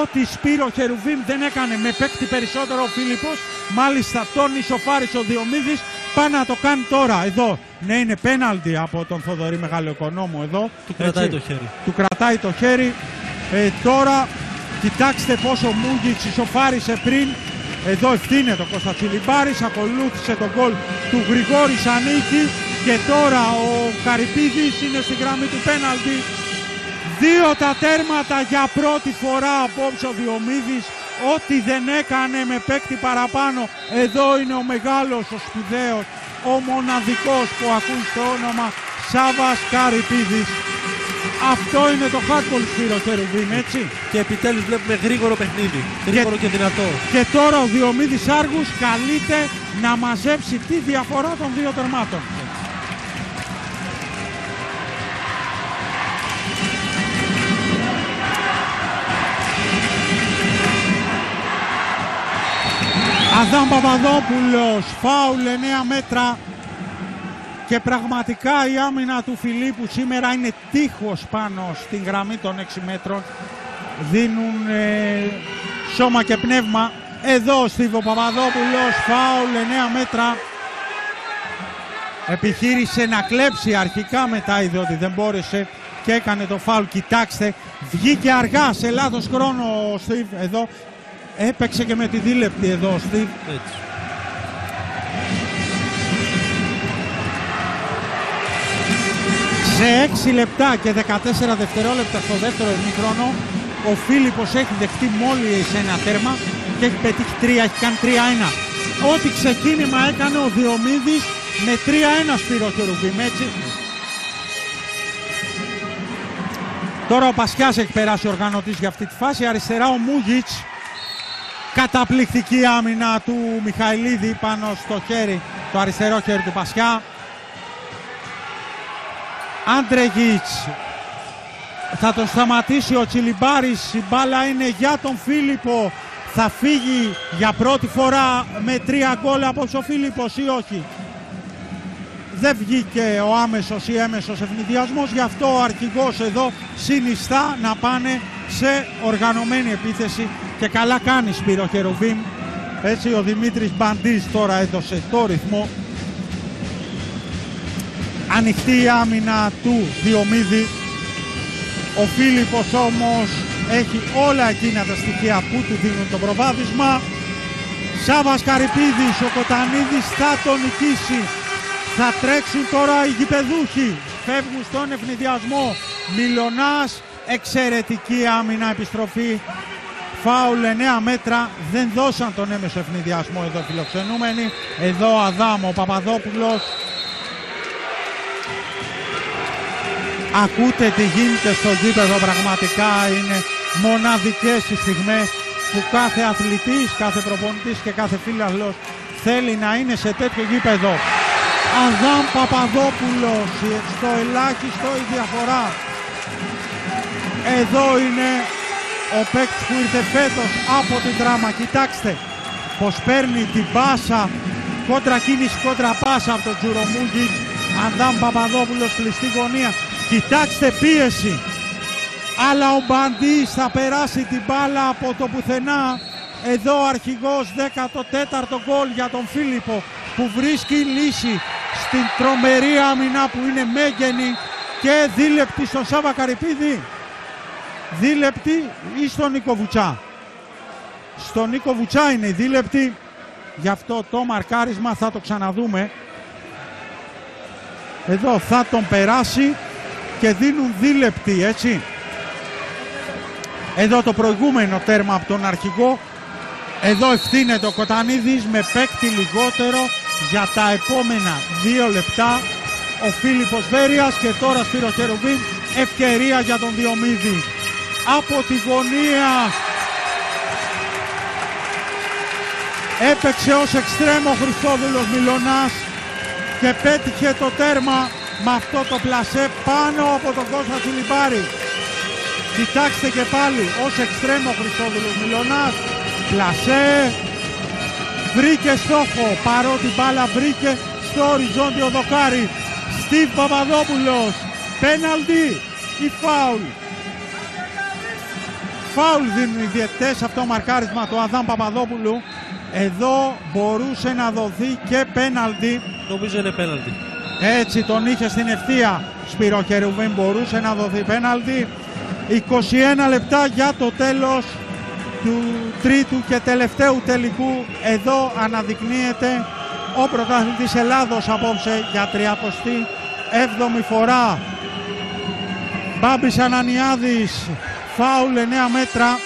ό,τι Σπύρο Χερουβίμ δεν έκανε με παίκτη περισσότερο ο Φίλιππος μάλιστα τον ισοφάρισε ο Διομήδης πάει να το κάνει τώρα εδώ ναι είναι πέναλτι από τον Θοδωρή Μεγαλοοικονόμου εδώ Του κρατάει Έτσι. το χέρι. του κρατάει το χέρι ε, τώρα κοιτάξτε πόσο Μούγκιτς ισοφάρισε πριν εδώ ευθύνεται ο Κώστα Τσιλιμπάρης ακολούθησε τον γκολ του Γρηγόρη Σανίκη και τώρα ο Καρυπίδης είναι στη γραμμή του πέναλτι. Δύο τα τέρματα για πρώτη φορά απόψε ο Διομήδης. Ό,τι δεν έκανε με παίκτη παραπάνω εδώ είναι ο μεγάλος, ο σπουδαίος ο μοναδικός που ακούει το όνομα Σάβας Καρυπίδης αυτό είναι το hardball Σπύρο Χερουβίν, έτσι. Και επιτέλους βλέπουμε γρήγορο παιχνίδι. Γρήγορο και δυνατό. Και τώρα ο Διομήδης Άργους καλείται να μαζέψει τη διαφορά των δύο τερμάτων. Αδάμ Παπαδόπουλος, φάουλ 9 μέτρα και πραγματικά η άμυνα του Φιλίππου σήμερα είναι τείχος πάνω στην γραμμή των 6 μέτρων. Δίνουν ε, σώμα και πνεύμα. Εδώ ο Στίβο Παπαδόπουλος, φάουλ 9 μέτρα. Επιχείρησε να κλέψει αρχικά μετά είδε ότι δεν μπόρεσε και έκανε το φάουλ. Κοιτάξτε, βγήκε αργά σε λάθος χρόνο ο Στίβ εδώ. Έπαιξε και με τη δίλεπτη εδώ ο Στίβ. Έτσι. Σε 6 λεπτά και 14 δευτερόλεπτα στο δεύτερο ημίχρονο ο Φίλιππος έχει δεχτεί μόλις ένα τέρμα και έχει πετύχει 3, έχει κάνει 3-1. Ό,τι ξεκίνημα έκανε ο Διομήδης με 3-1 Σπύρο Χερουβίμ, έτσι. Τώρα ο Πασιάς έχει περάσει οργανωτής για αυτή τη φάση. Αριστερά ο Μούγιτς. Καταπληκτική άμυνα του Μιχαηλίδη πάνω στο χέρι, το αριστερό χέρι του Πασιά. Άντρεγιτς θα τον σταματήσει ο Τσιλιμπάρης. Η μπάλα είναι για τον Φίλιππο. Θα φύγει για πρώτη φορά με τρία γκολ από ο Φίλιππος ή όχι; Δεν βγήκε ο άμεσος ή έμεσος ευνηδιασμός. Γι' αυτό ο αρχηγός εδώ συνιστά να πάνε σε οργανωμένη επίθεση. Και καλά κάνει Σπύρο Χερουβίμ. Έτσι ο Δημήτρης Μπαντής τώρα έδωσε το ρυθμό ανοιχτή η άμυνα του Διομήδη. Ο Φίλιππος όμως έχει όλα εκείνα τα στοιχεία που του δίνουν το προβάδισμα. Σάβας Καρυπίδης, ο Κοτανίδης θα τον νικήσει. Θα τρέξουν τώρα οι γηπεδούχοι. Φεύγουν στον ευνηδιασμό. Μιλονάς, εξαιρετική άμυνα επιστροφή. Φάουλ 9 μέτρα. Δεν δώσαν τον έμεσο ευνηδιασμό εδώ φιλοξενούμενοι. Εδώ Αδάμ ο Παπαδόπουλος. Ακούτε τι γίνεται στο γήπεδο πραγματικά. Είναι μοναδικές οι στιγμές που κάθε αθλητής, κάθε προπονητής και κάθε φίλος θέλει να είναι σε τέτοιο γήπεδο. Αδάμ Παπαδόπουλος στο ελάχιστο η διαφορά. Εδώ είναι ο παίκτης που ήρθε φέτος από την τράμα. Κοιτάξτε πως παίρνει την πάσα, κόντρα κίνηση, κόντρα πάσα από τον Τζουρομούγκης. Αδάμ Παπαδόπουλος κλειστή γωνία. Κοιτάξτε πίεση. Αλλά ο Μπαντής θα περάσει την μπάλα από το πουθενά. Εδώ ο αρχηγός 14ο γκολ για τον Φίλιππο που βρίσκει λύση στην τρομερή άμυνα που είναι μέγενη και δίλεπτη στον Σάβα Καρυπίδη. Δίλεπτη ή στον Νίκο Βουτσά. Στον Νίκο Βουτσά είναι η δίλεπτη. Γι' αυτό το μαρκάρισμα θα το ξαναδούμε. Εδώ θα τον περάσει και δίνουν δίλεπτη έτσι. Εδώ το προηγούμενο τέρμα από τον αρχηγό. Εδώ ευθύνεται ο Κοτανίδης με παίκτη λιγότερο για τα επόμενα δύο λεπτά. Ο Φίλιππος Βέρειας και τώρα Σπύρο Χερουμπίν ευκαιρία για τον Διομήδη. Από τη γωνία έπαιξε ως εξτρέμο Χριστόδουλος Μιλωνάς και πέτυχε το τέρμα με αυτό το πλασέ πάνω από τον Κώστα Τσιλιμπάρη. Κοιτάξτε και πάλι ως εξτρέμο Χριστόδουλος Μιλωνάς. Πλασέ. Βρήκε στόχο παρότι μπάλα βρήκε στο οριζόντιο δοκάρι. Στίβ Παπαδόπουλος. Πέναλτι ή φάουλ. Φάουλ δίνουν οι διαιτητές αυτό το μαρκάρισμα του Αδάμ Παπαδόπουλου. Εδώ μπορούσε να δοθεί και πέναλτι. Νομίζω είναι πέναλτι. Έτσι τον είχε στην ευθεία. Σπύρο Χερουβίν μπορούσε να δοθεί πέναλτι. 21 λεπτά για το τέλος του τρίτου και τελευταίου τελικού. Εδώ αναδεικνύεται ο πρωταθλητής Ελλάδος απόψε για 37η φορά. Μπάμπης Ανανιάδης, φάουλ 9 μέτρα.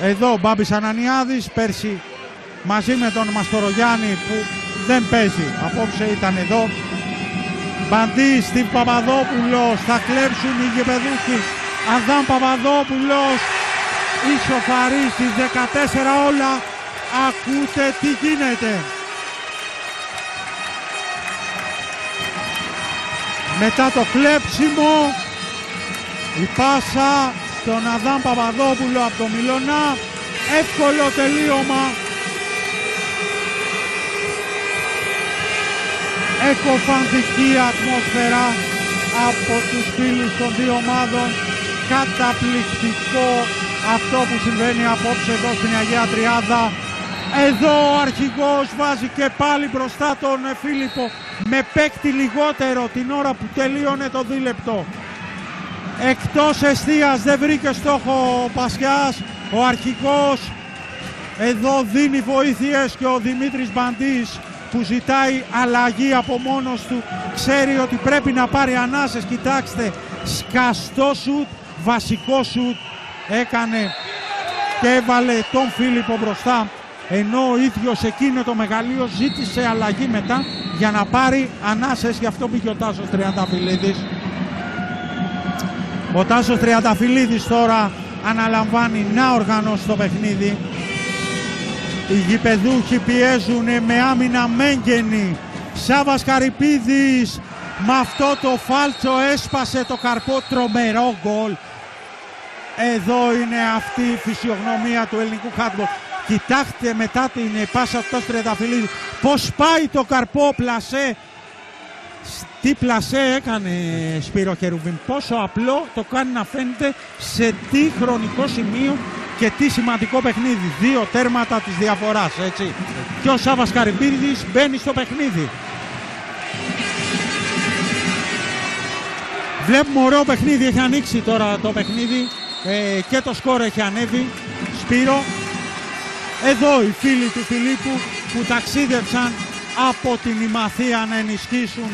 Εδώ Μπάμπης Ανανιάδης, πέρσι μαζί με τον Μαστορογιάννη που δεν παίζει. Απόψε ήταν εδώ Μπαντή στην Παπαδόπουλος. Θα κλέψουν οι γηπεδούχοι. Αδάμ Παπαδόπουλος. Ισοφαρή στις 14 όλα. Ακούτε τι γίνεται. Μετά το κλέψιμο η πάσα στον Αδάμ Παπαδόπουλο από το Μιλώνα. Εύκολο τελείωμα εκοφαντική ατμόσφαιρα από τους φίλους των δύο ομάδων. Καταπληκτικό αυτό που συμβαίνει απόψε εδώ στην Αγία Τριάδα. Εδώ ο αρχηγός βάζει και πάλι μπροστά τον Φίλιππο με παίκτη λιγότερο την ώρα που τελείωνε το δίλεπτο. Εκτός εστίας δεν βρήκε στόχο ο Πασιάς, ο αρχηγός εδώ δίνει βοήθειες και ο Δημήτρης Μπαντής που ζητάει αλλαγή από μόνος του ξέρει ότι πρέπει να πάρει ανάσες. Κοιτάξτε σκαστό σουτ βασικό σουτ έκανε και έβαλε τον Φίλιππο μπροστά ενώ ο ίδιος εκείνο το μεγαλείο ζήτησε αλλαγή μετά για να πάρει ανάσες. Γι' αυτό πήγε ο Τάσος Τριανταφυλλίδης. Ο Τάσος Τριανταφυλλίδης τώρα αναλαμβάνει να οργανώσει το παιχνίδι οι γηπεδούχοι πιέζουν με άμυνα μέγενη. Σάβας Καρυπίδης με αυτό το φάλτσο έσπασε το καρπό τρομερό γκολ. Εδώ είναι αυτή η φυσιογνωμία του ελληνικού χάτμπολ. Κοιτάξτε μετά την πάσα του Τρεταφυλλίδη πως πάει το καρπό πλασέ. Τι πλασέ έκανε Σπύρο Χερουβίν. Πόσο απλό το κάνει να φαίνεται σε τι χρονικό σημείο και τι σημαντικό παιχνίδι. Δύο τέρματα της διαφοράς έτσι. Και ο Σάβας Καρυπίδης μπαίνει στο παιχνίδι. Βλέπουμε ωραίο παιχνίδι, έχει ανοίξει τώρα το παιχνίδι ε, και το σκορ έχει ανέβει. Σπύρο, εδώ οι φίλοι του Φιλίππου που ταξίδευσαν από την Ημαθία να ενισχύσουν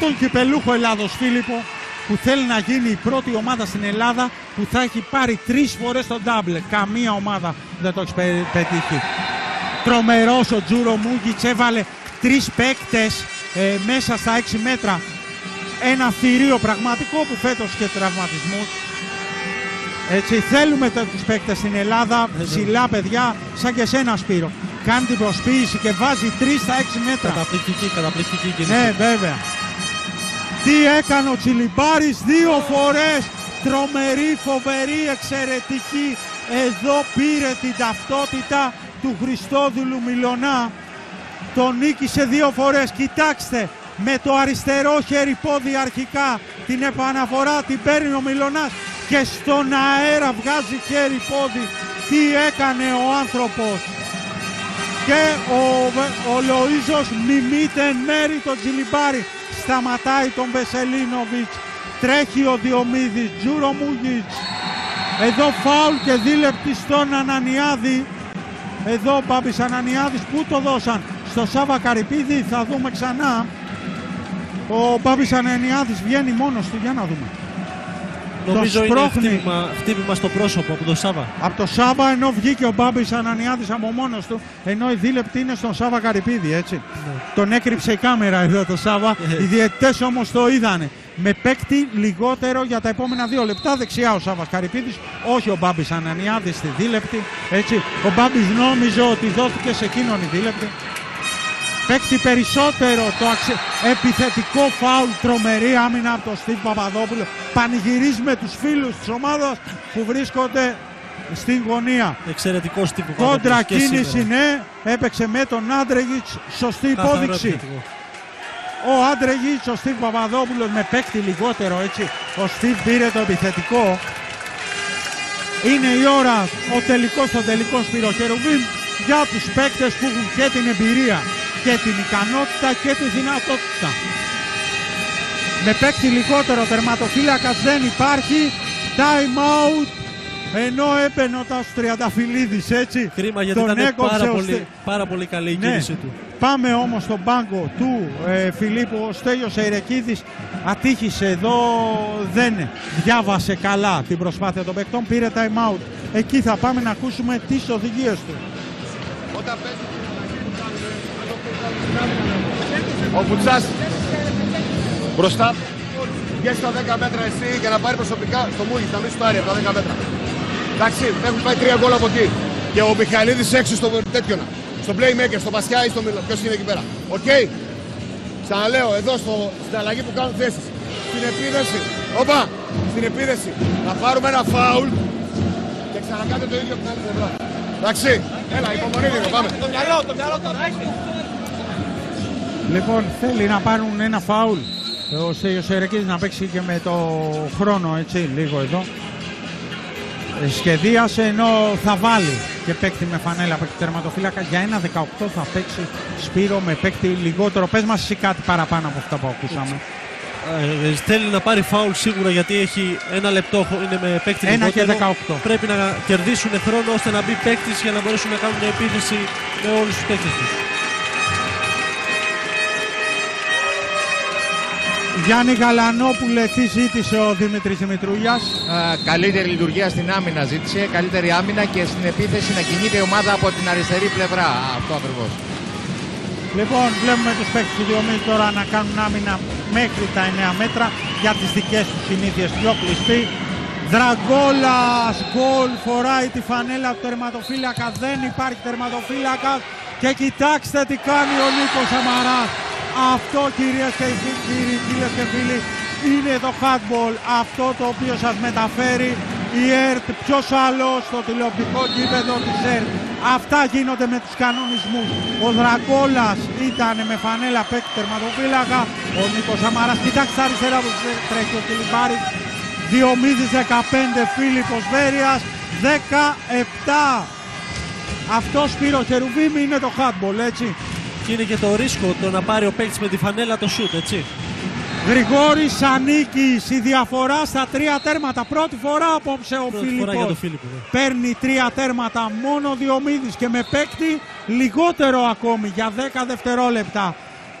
τον κυπελούχο Ελλάδος Φίλιππο που θέλει να γίνει η πρώτη ομάδα στην Ελλάδα που θα έχει πάρει τρεις φορές τον double. Καμία ομάδα δεν το έχει πε- πετύχει. Τρομερός ο Τζούρο Μούγκιτς έβαλε τρεις παίκτες ε, μέσα στα 6 μέτρα. Ένα θηρίο πραγματικό που φέτος και τραυματισμούς. Έτσι, θέλουμε τέτοιους παίκτες στην Ελλάδα, ψηλά παιδιά, σαν και σένα Σπύρο. Κάνει την προσποίηση και βάζει 3 στα 6 μέτρα. Καταπληκτική, καταπληκτική κίνηση. Ναι, βέβαια. Τι έκανε ο Τσιλιμπάρης δύο φορές. Τρομερή, φοβερή, εξαιρετική. Εδώ πήρε την ταυτότητα του Χριστόδουλου Μιλονά. Τον νίκησε δύο φορές. Κοιτάξτε, με το αριστερό χέρι πόδι αρχικά την επαναφορά την παίρνει ο Μιλονάς και στον αέρα βγάζει χέρι πόδι. Τι έκανε ο άνθρωπος και ο, ο Λοΐζος μιμείται εν μέρη τον Τζιλιμπάρη. Σταματάει τον Βεσελίνοβιτς. Τρέχει ο Διομήδης, Τζούρο Μούγιτς. Εδώ φάουλ και δίλεπτη στον Ανανιάδη. Εδώ ο Μπάμπης Ανανιάδης που το δώσαν; Στο Σάβα Καρυπίδη θα δούμε ξανά. Ο Μπάμπης Ανανιάδης βγαίνει μόνος του. Για να δούμε. Νομίζω το είναι σπρώχνει. χτύπημα, χτύπημα στο πρόσωπο από τον Σάβα. Από το Σάβα ενώ βγήκε ο Μπάμπης Ανανιάδης από μόνος του ενώ η δίλεπτη είναι στον Σάβα Καρυπίδη έτσι. Τον έκρυψε η κάμερα εδώ το Σάβα. Οι διαιτητές όμως το είδανε. Με παίκτη λιγότερο για τα επόμενα δύο λεπτά δεξιά ο Σάβας Καρυπίδης, όχι ο Μπάμπης Ανανιάδης στη δίλεπτη. Έτσι. Ο Μπάμπης νόμιζε ότι δόθηκε σε εκείνον η δίλεπτη. Παίκτη περισσότερο το αξε... επιθετικό φάουλ, τρομερή άμυνα από τον Στίβ Παπαδόπουλο. Πανηγυρίζει με τους φίλους της ομάδας που βρίσκονται στην γωνία. Εξαιρετικό τύπο. Κόντρα κίνηση, ναι, έπαιξε με τον Άντρεγιτς, σωστή υπόδειξη. Ο Άντρεγιτς, ο Στίβ Παπαδόπουλος με παίκτη λιγότερο έτσι. Ο Στίβ πήρε το επιθετικό. Είναι η ώρα ο τελικός των τελικών Σπυροχερουβίμ για τους παίκτες που έχουν και την εμπειρία και την ικανότητα και τη δυνατότητα. Με παίκτη λιγότερο τερματοφύλακας δεν υπάρχει. Time out. Ενώ έπαινε ο Τάσος Τριανταφυλλίδης έτσι. Κρίμα γιατί τον ήταν έκοψε πάρα ο πολύ, Στε- πάρα πολύ καλή η Ναι. κίνηση του. Πάμε όμως στον πάγκο του ε, Φιλίππου. Ο Στέλιος Αιρεκίδης ατύχησε εδώ, δεν διάβασε καλά την προσπάθεια των παικτών, πήρε time out. Εκεί θα πάμε να ακούσουμε τις οδηγίες του. Ο Φουτσάς μπροστά. Βγες στα 10 μέτρα εσύ για να πάρει προσωπικά στο Μούγιτς, να μην σου πάρει από τα 10 μέτρα. Εντάξει, έχουν πάει τρία γκολ από εκεί. Και ο Μιχαηλίδης έξω στο τέτοιο. Στο playmaker, στο Πασιά ή στο Μίλο. Ποιος είναι εκεί πέρα. Οκ. Ξαναλέω, εδώ στο, στην αλλαγή που κάνουν θέσεις. Στην επίθεση. Όπα, στην επίδεση. Να πάρουμε ένα φάουλ και ξανακάντε το ίδιο από την άλλη πλευρά. Εντάξει, έλα, υπομονή λίγο, πάμε. Το μυαλό, το μυαλό τώρα, Λοιπόν, θέλει να πάρουν ένα φάουλ. Ο Στέλιος Αιρεκίδης να παίξει και με το χρόνο, έτσι, λίγο εδώ. Ε, Σχεδίασε ενώ θα βάλει και παίκτη με φανέλα παίκτη τερματοφύλακα. Για ένα 18 θα παίξει Σπύρο με παίκτη λιγότερο. Πες μας εσύ κάτι παραπάνω από αυτά που ακούσαμε. Ε, θέλει να πάρει φάουλ σίγουρα γιατί έχει ένα λεπτό, χω- είναι με παίκτη Ένα και λιγότερο. 18. Πρέπει να κερδίσουν χρόνο ώστε να μπει παίκτης για να μπορέσουν να κάνουν μια επίθεση με όλους τους παίκτες τους. Γιάννη Γαλανόπουλε, τι ζήτησε ο Δημήτρης Δημητρούλιας; Α, καλύτερη λειτουργία στην άμυνα ζήτησε, καλύτερη άμυνα και στην επίθεση να κινείται η ομάδα από την αριστερή πλευρά. Αυτό ακριβώς. Λοιπόν, βλέπουμε τους παίκτες του Διομήνη τώρα να κάνουν άμυνα μέχρι τα 9 μέτρα για τις δικές τους συνήθειες πιο κλειστή. Δραγκόλας, γκολ, φοράει τη φανέλα του τερματοφύλακα, δεν υπάρχει τερματοφύλακα και κοιτάξτε τι κάνει ο Νίκος Αμαράς. Αυτό κυρίες και κύριοι, φίλες και φίλοι, είναι το handball, αυτό το οποίο σας μεταφέρει η ΕΡΤ, ποιος άλλος στο τηλεοπτικό γήπεδο της ΕΡΤ. Αυτά γίνονται με τους κανονισμούς. Ο Δραγκόλας ήταν με φανέλα παίκτη τερματοφύλακα. Ο Νίκος Αμαράς, κοιτάξτε στα αριστερά που τρέχει ο Κιλιμπάρης. Διομήδης 15, Φίλιππος Βέρειας 17. Αυτός Σπύρο Χερουβίμη είναι το handball, έτσι. Και είναι και το ρίσκο το να πάρει ο παίκτης με τη φανέλα το σουτ, έτσι. Γρηγόρης Ανίκης, η διαφορά στα τρία τέρματα. Πρώτη φορά απόψε ο Πρώτη φορά για τον Φίλιππος. Φίλιππο. ναι. Παίρνει τρία τέρματα μόνο ο Διομήδης και με παίκτη λιγότερο ακόμη για 10 δευτερόλεπτα.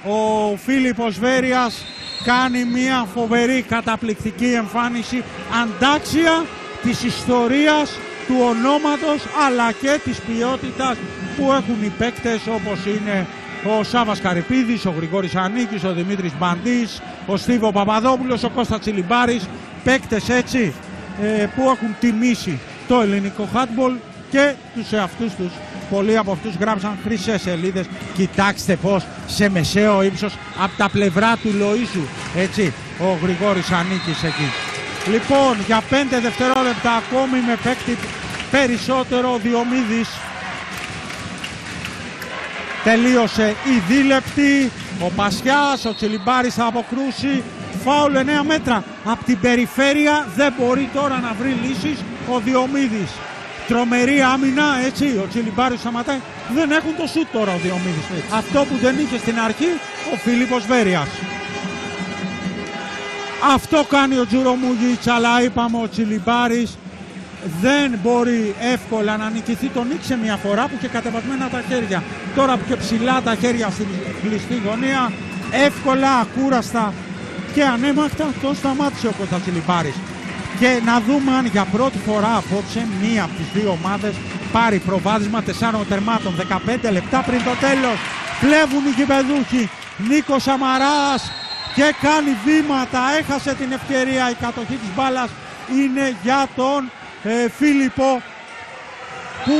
Ο Φίλιππος Βέρειας κάνει μια φοβερή καταπληκτική εμφάνιση αντάξια της ιστορίας του ονόματος αλλά και της ποιότητας που έχουν οι παίκτες όπως είναι ο Σάβας Καρυπίδης, ο Γρηγόρης Ανίκης, ο Δημήτρης Μπαντής, ο Στίβο Παπαδόπουλος, ο Κώστας Τσιλιμπάρης, παίκτες έτσι ε, που έχουν τιμήσει το ελληνικό χάτμπολ και τους εαυτούς τους. Πολλοί από αυτούς γράψαν χρυσές σελίδες. Κοιτάξτε πως σε μεσαίο ύψος από τα πλευρά του Λοΐσου. Έτσι, ο Γρηγόρης Ανίκης εκεί. Λοιπόν, για 5 δευτερόλεπτα ακόμη με παίκτη περισσότερο ο Διομήδης. Τελείωσε η δίλεπτη. Ο Πασιάς, ο Τσιλιμπάρης θα αποκρούσει. Φάουλ 9 μέτρα. Από την περιφέρεια δεν μπορεί τώρα να βρει λύσεις ο Διομήδης. Τρομερή άμυνα, έτσι, ο Τσιλιμπάρης σταματάει. Δεν έχουν το σουτ τώρα ο Διομήδης. Αυτό που δεν είχε στην αρχή ο Φίλιππος Βέρειας. Αυτό κάνει ο Τζουρομούγιτς, αλλά είπαμε ο Τσιλιμπάρης δεν μπορεί εύκολα να νικηθεί. Τον νίξε μια φορά που είχε κατεβασμένα τα χέρια. Τώρα που είχε ψηλά τα χέρια στην κλειστή γωνία, εύκολα, ακούραστα και ανέμακτα τον σταμάτησε ο Κώστας Τσιλιμπάρης. Και να δούμε αν για πρώτη φορά απόψε μία από τις δύο ομάδες πάρει προβάδισμα τεσσάρων τερμάτων. 15 λεπτά πριν το τέλος. Κλέβουν οι γηπεδούχοι. Νίκος Σαμαράς και κάνει βήματα. Έχασε την ευκαιρία. Η κατοχή της μπάλας είναι για τον ε, Φίλιππο που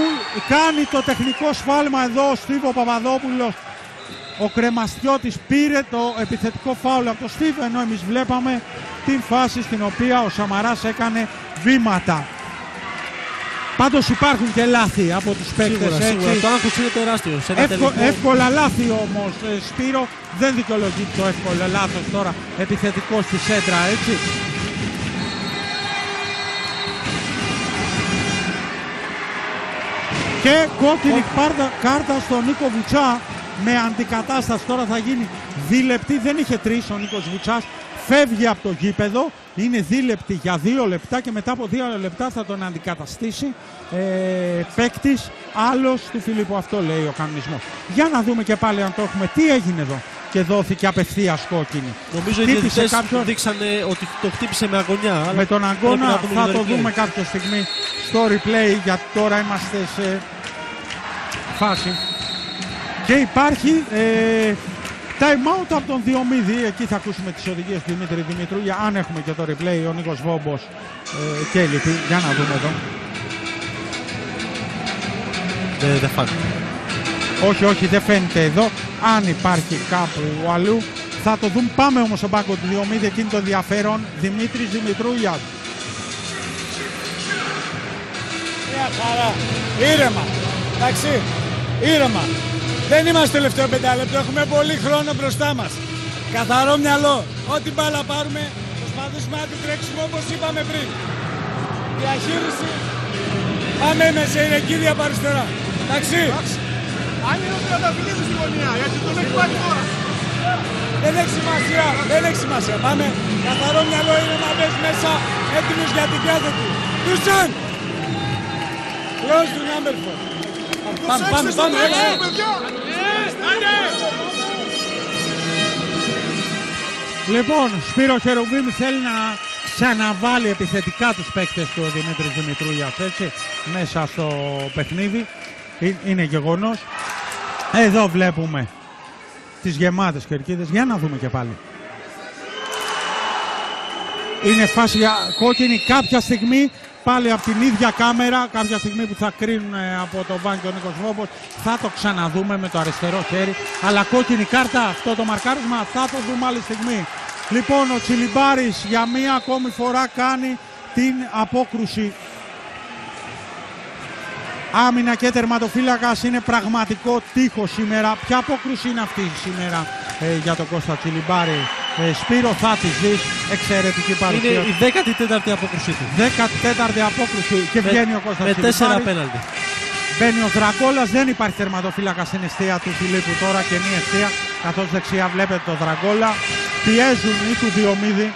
κάνει το τεχνικό σφάλμα εδώ ο Στίβο Παπαδόπουλος ο Κρεμαστιώτης πήρε το επιθετικό φάουλ από το Στίβο ενώ εμείς βλέπαμε την φάση στην οποία ο Σαμαράς έκανε βήματα. Πάντως υπάρχουν και λάθη από τους παίκτες Σίγουρα, έτσι. σίγουρα. Το άγχος είναι τεράστιο. Σε ένα Εύκο- τελικό- εύκολα λάθη όμως ε, Σπύρο δεν δικαιολογεί το εύκολο λάθος τώρα επιθετικός στη σέντρα έτσι και κόκκινη κάρτα, κάρτα στον Νίκο Βουτσά. Με αντικατάσταση τώρα θα γίνει δίλεπτη. Δεν είχε τρεις ο Νίκος Βουτσάς. Φεύγει από το γήπεδο. Είναι δίλεπτη για δύο λεπτά και μετά από δύο λεπτά θα τον αντικαταστήσει ε, παίκτης άλλος του Φιλίππου. Αυτό λέει ο κανονισμός. Για να δούμε και πάλι αν το έχουμε. Τι έγινε εδώ. Και δόθηκε απευθείας κόκκινη. Νομίζω οι Χτύπησε διαιτητές κάποιον- δείξανε ότι το χτύπησε με αγωνιά. αλλά με τον πρέπει αγώνα να δούμε θα το το replay. δούμε κάποια στιγμή στο replay γιατί τώρα είμαστε σε φάση. Και υπάρχει ε, time out από τον Διομήδη. Εκεί θα ακούσουμε τις οδηγίες του Δημήτρη Δημήτρου. Για, αν έχουμε και το replay, ο Νίκος Βόμπος ε, και λοιποί. Για να δούμε εδώ. Δεν δεν φάνηκε. Όχι, όχι, δεν φαίνεται εδώ. Αν υπάρχει κάπου αλλού, θα το δούμε. Πάμε όμως στον πάγκο του Διομήδη, εκείνη το ενδιαφέρον. Δημήτρης Δημητρούλιας. Μια χαρά. Ήρεμα. Εντάξει. Ήρεμα. Δεν είμαστε τελευταίο πεντάλεπτο. Έχουμε πολύ χρόνο μπροστά μας. Καθαρό μυαλό. Ό,τι μπάλα πάρουμε, προσπαθήσουμε να την τρέξουμε όπως είπαμε πριν. Διαχείριση. Πάμε με σε ηρεκίδια από αριστερά. Εντάξει. Αν είναι ο Τριανταφυλλίδης στη γωνία, γιατί τον έχει πάρει τώρα. Δεν έχει σημασία. Δεν έχει σημασία. Πάμε. Καθαρό μυαλό είναι να μπες μέσα έτοιμος για την κάθετη. Τουσάν. Close to number four. Πάμε, πάμε, πάμε. Ε, Έξω. παιδιά! Λοιπόν, Σπύρο Χερουβίμ θέλει να ξαναβάλει επιθετικά τους παίκτες του ο Δημήτρης Δημητρούλιας, έτσι, μέσα στο παιχνίδι. Ε- Είναι γεγονός. Εδώ βλέπουμε τις γεμάτες κερκίδες. Για να δούμε και πάλι. Είναι φάση για κόκκινη κάποια στιγμή πάλι από την ίδια κάμερα, κάποια στιγμή που θα κρίνουν ε, από το μπάνκι ο Νίκος Βόμπος, θα το ξαναδούμε με το αριστερό χέρι. Αλλά κόκκινη κάρτα, αυτό το μαρκάρισμα θα το δούμε άλλη στιγμή. Λοιπόν, ο Τσιλιμπάρης για μία ακόμη φορά κάνει την απόκρουση. Άμυνα και τερματοφύλακας είναι πραγματικό τείχος σήμερα. Ποια απόκρουση είναι αυτή σήμερα ε, για τον Κώστα Τσιλιμπάρη; Ε, Σπύρο θα της δεις, εξαιρετική Είναι παρουσία. η 14η απόκρουσή τους. 14η απόκρουση και Με- βγαίνει ο Κώστας Με Τσιλιμπάρης. τέσσερα απέναντι. Μπαίνει ο Δραγκόλας, δεν υπάρχει τερματοφύλακα στην αιστεία του Φιλίππου τώρα, καινή αιστεία, καθώς δεξιά βλέπετε το Δραγκόλα. πιέζουν ή του Διομήδη.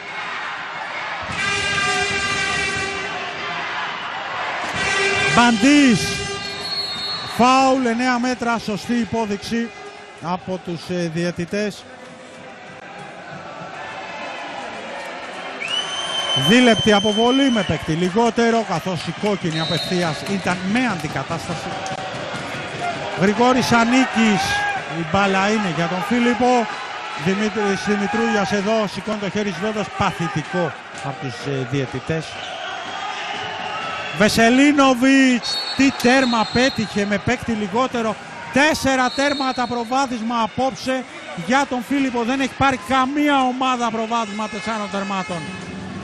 Μπαντής. Φάουλ 9 μέτρα, σωστή υπόδειξη από τους ε, διαιτητές. Δίλεπτη αποβολή με παίκτη λιγότερο καθώς η κόκκινη απευθείας ήταν με αντικατάσταση. Γρηγόρης Ανίκης, η μπάλα είναι για τον Φίλιππο. Δημήτρης Δημητρούλιας εδώ σηκώνει το χέρι ζητώντας παθητικό από τους ε, διαιτητές. Βεσελίνοβιτς, τι τέρμα πέτυχε με παίκτη λιγότερο. Τέσσερα τέρματα προβάδισμα απόψε για τον Φίλιππο. Δεν έχει πάρει καμία ομάδα προβάδισμα τεσσάρων τερμάτων.